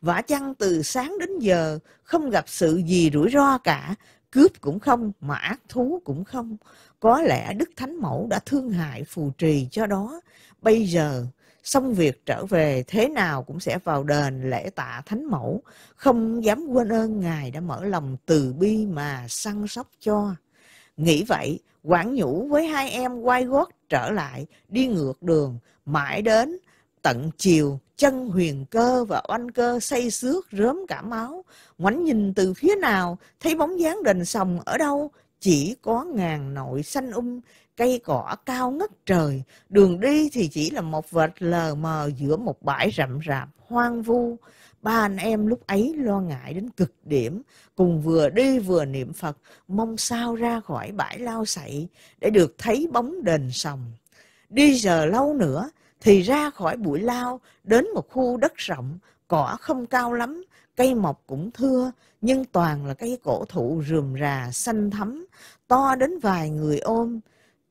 Vả chăng từ sáng đến giờ không gặp sự gì rủi ro cả, cướp cũng không, mà ác thú cũng không. Có lẽ Đức Thánh Mẫu đã thương hại phù trì cho đó. Bây giờ xong việc trở về thế nào cũng sẽ vào đền lễ tạ thánh mẫu, không dám quên ơn Ngài đã mở lòng từ bi mà săn sóc cho. Nghĩ vậy, Quảng Nhũ với hai em quay gót trở lại, đi ngược đường, mãi đến tận chiều, chân huyền cơ và oanh cơ say xước rớm cả máu. Ngoảnh nhìn từ phía nào, thấy bóng dáng đền sòng ở đâu, chỉ có ngàn nội xanh um, cây cỏ cao ngất trời, đường đi thì chỉ là một vệt lờ mờ giữa một bãi rậm rạp, hoang vu. Ba anh em lúc ấy lo ngại đến cực điểm, cùng vừa đi vừa niệm Phật, mong sao ra khỏi bãi lao sậy để được thấy bóng đền sòng. Đi giờ lâu nữa thì ra khỏi bụi lao đến một khu đất rộng, cỏ không cao lắm, cây mọc cũng thưa, nhưng toàn là cây cổ thụ rườm rà, xanh thắm, to đến vài người ôm.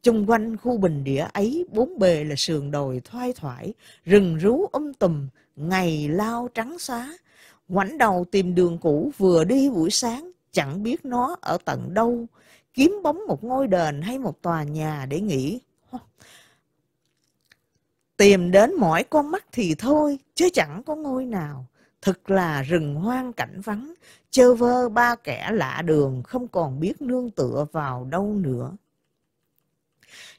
Chung quanh khu bình địa ấy bốn bề là sườn đồi thoai thoải, rừng rú um tùm, ngày lao trắng xóa. Ngoảnh đầu tìm đường cũ vừa đi buổi sáng, chẳng biết nó ở tận đâu. Kiếm bóng một ngôi đền hay một tòa nhà để nghỉ. Tìm đến mỏi con mắt thì thôi, chứ chẳng có ngôi nào. Thực là rừng hoang cảnh vắng, chơ vơ ba kẻ lạ đường, không còn biết nương tựa vào đâu nữa.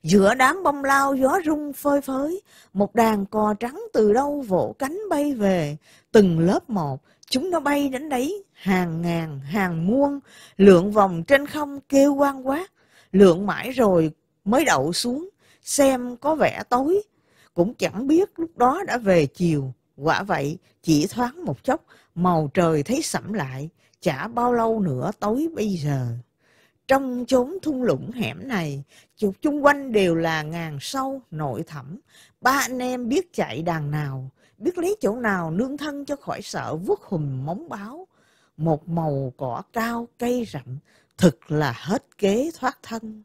Giữa đám bông lao gió rung phơi phới, một đàn cò trắng từ đâu vỗ cánh bay về, từng lớp một, chúng nó bay đến đấy, hàng ngàn, hàng muôn, lượn vòng trên không kêu quan quát, lượn mãi rồi mới đậu xuống, xem có vẻ tối, cũng chẳng biết lúc đó đã về chiều. Quả vậy, chỉ thoáng một chốc, màu trời thấy sẫm lại, chả bao lâu nữa tối bây giờ. Trong chốn thung lũng hẻm này, chục chung quanh đều là ngàn sâu, nội thẳm. Ba anh em biết chạy đàn nào, biết lấy chỗ nào nương thân cho khỏi sợ vuốt hùm móng báo. Một màu cỏ cao, cây rậm, thực là hết kế thoát thân.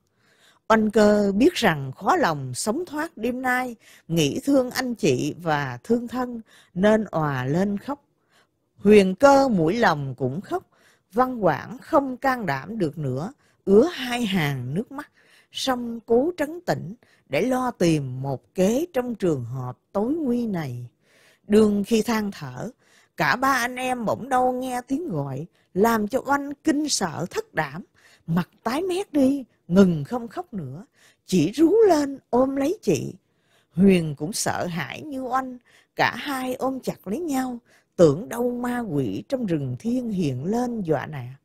Oanh cơ biết rằng khó lòng sống thoát đêm nay, nghĩ thương anh chị và thương thân, nên òa lên khóc. Huyền cơ mũi lòng cũng khóc, văn quảng không can đảm được nữa, ứa hai hàng nước mắt, song cố trấn tĩnh để lo tìm một kế trong trường hợp tối nguy này. Đường khi than thở, cả ba anh em bỗng đâu nghe tiếng gọi, làm cho oanh kinh sợ thất đảm, mặt tái mét đi, ngừng không khóc nữa, chỉ rú lên ôm lấy chị. Huyền cũng sợ hãi như oanh, cả hai ôm chặt lấy nhau, tưởng đâu ma quỷ trong rừng thiên hiện lên dọa nạt.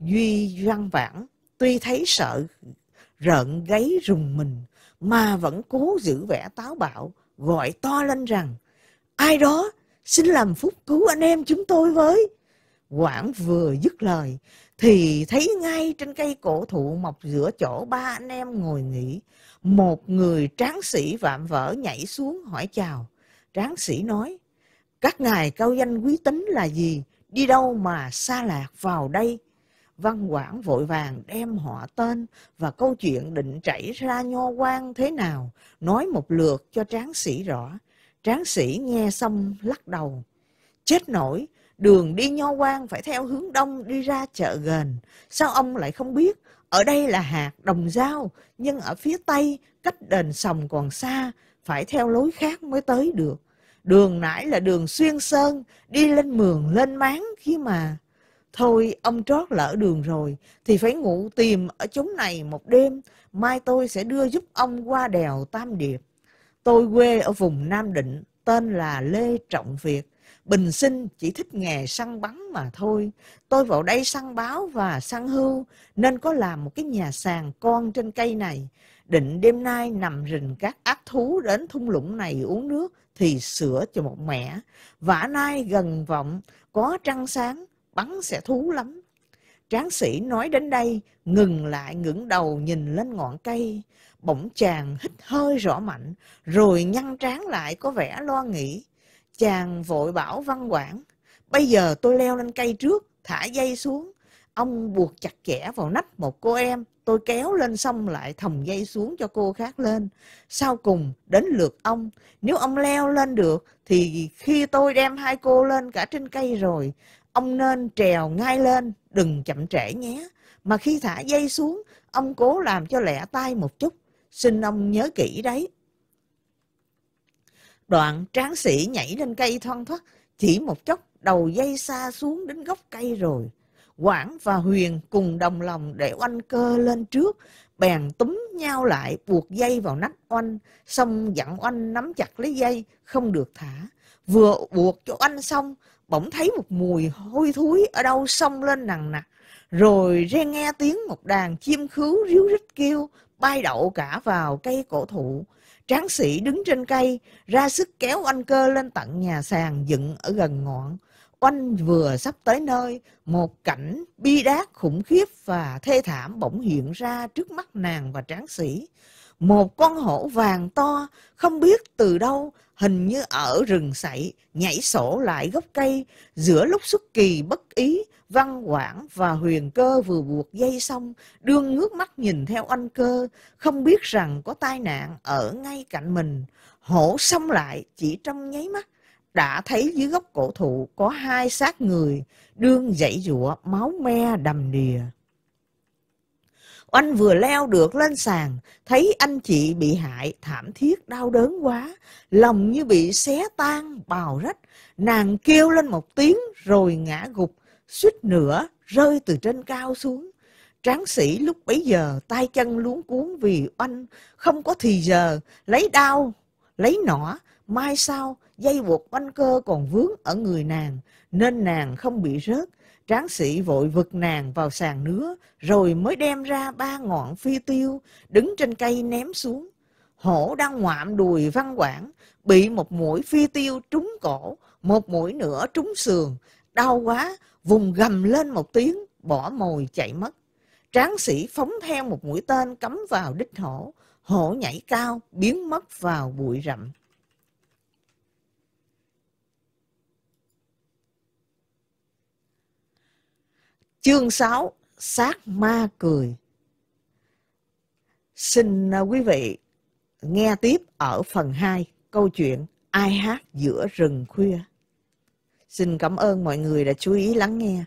Duy văn vãn tuy thấy sợ rợn gáy rùng mình, mà vẫn cố giữ vẻ táo bạo, gọi to lên rằng, ai đó xin làm phúc cứu anh em chúng tôi với. Quảng vừa dứt lời, thì thấy ngay trên cây cổ thụ mọc giữa chỗ ba anh em ngồi nghỉ, một người tráng sĩ vạm vỡ nhảy xuống hỏi chào. Tráng sĩ nói, các ngài cao danh quý tính là gì, đi đâu mà xa lạc vào đây? Văn Quảng vội vàng đem họ tên và câu chuyện định chảy ra nho quan thế nào, nói một lượt cho tráng sĩ rõ. Tráng sĩ nghe xong lắc đầu. Chết nổi, đường đi nho quan phải theo hướng đông đi ra chợ gần. Sao ông lại không biết? Ở đây là hạt đồng giao, nhưng ở phía tây, cách đền sòng còn xa, phải theo lối khác mới tới được. Đường nãy là đường xuyên sơn, đi lên mường, lên máng khi mà... Thôi, ông trót lỡ đường rồi, thì phải ngủ tìm ở chốn này một đêm, mai tôi sẽ đưa giúp ông qua đèo Tam Điệp. Tôi quê ở vùng Nam Định, tên là Lê Trọng Việt. Bình sinh chỉ thích nghề săn bắn mà thôi. Tôi vào đây săn báo và săn hưu, nên có làm một cái nhà sàn con trên cây này. Định đêm nay nằm rình các ác thú đến thung lũng này uống nước thì sửa cho một mẹ. Vả nay gần vọng, có trăng sáng, bắn sẽ thú lắm. Tráng sĩ nói đến đây, ngừng lại ngẩng đầu nhìn lên ngọn cây. Bỗng chàng hít hơi rõ mạnh, rồi nhăn trán lại có vẻ lo nghĩ. Chàng vội bảo văn quản, bây giờ tôi leo lên cây trước, thả dây xuống. Ông buộc chặt chẽ vào nách một cô em, tôi kéo lên xong lại thòng dây xuống cho cô khác lên. Sau cùng, đến lượt ông, nếu ông leo lên được, thì khi tôi đem hai cô lên cả trên cây rồi, ông nên trèo ngay lên, đừng chậm trễ nhé. Mà khi thả dây xuống, ông cố làm cho lẹ tay một chút, xin ông nhớ kỹ đấy. Đoạn tráng sĩ nhảy lên cây thoăn thoát, chỉ một chốc đầu dây xa xuống đến gốc cây rồi. Quảng và Huyền cùng đồng lòng để oanh cơ lên trước, bèn túm nhau lại buộc dây vào nách oanh, xong dặn oanh nắm chặt lấy dây, không được thả. Vừa buộc cho oanh xong, bỗng thấy một mùi hôi thối ở đâu xông lên nằng nặc, rồi re nghe tiếng một đàn chim khứu ríu rít kêu, bay đậu cả vào cây cổ thụ. Tráng sĩ đứng trên cây, ra sức kéo anh cơ lên tận nhà sàn dựng ở gần ngọn. Oanh vừa sắp tới nơi, một cảnh bi đát khủng khiếp và thê thảm bỗng hiện ra trước mắt nàng và tráng sĩ. Một con hổ vàng to, không biết từ đâu, hình như ở rừng sậy, nhảy sổ lại gốc cây, giữa lúc xuất kỳ bất ý, văn quảng và huyền cơ vừa buộc dây xong, đương ngước mắt nhìn theo anh cơ, không biết rằng có tai nạn ở ngay cạnh mình. Hổ xông lại chỉ trong nháy mắt, đã thấy dưới gốc cổ thụ có hai xác người, đương dãy dụa máu me đầm đìa. Oanh vừa leo được lên sàn, thấy anh chị bị hại, thảm thiết, đau đớn quá, lòng như bị xé tan, bào rách. Nàng kêu lên một tiếng rồi ngã gục, suýt nữa rơi từ trên cao xuống. Tráng sĩ lúc bấy giờ tay chân luống cuốn vì oanh không có thì giờ, lấy đao, lấy nỏ, mai sau dây buộc oanh cơ còn vướng ở người nàng, nên nàng không bị rớt. Tráng sĩ vội vực nàng vào sàn nứa, rồi mới đem ra ba ngọn phi tiêu, đứng trên cây ném xuống. Hổ đang ngoạm đùi văn quảng, bị một mũi phi tiêu trúng cổ, một mũi nữa trúng sườn. Đau quá, vùng gầm lên một tiếng, bỏ mồi chạy mất. Tráng sĩ phóng theo một mũi tên cắm vào đích hổ. Hổ nhảy cao, biến mất vào bụi rậm. Chương 6 Sát ma cười Xin à, quý vị nghe tiếp ở phần 2 câu chuyện Ai hát giữa rừng khuya. Xin cảm ơn mọi người đã chú ý lắng nghe.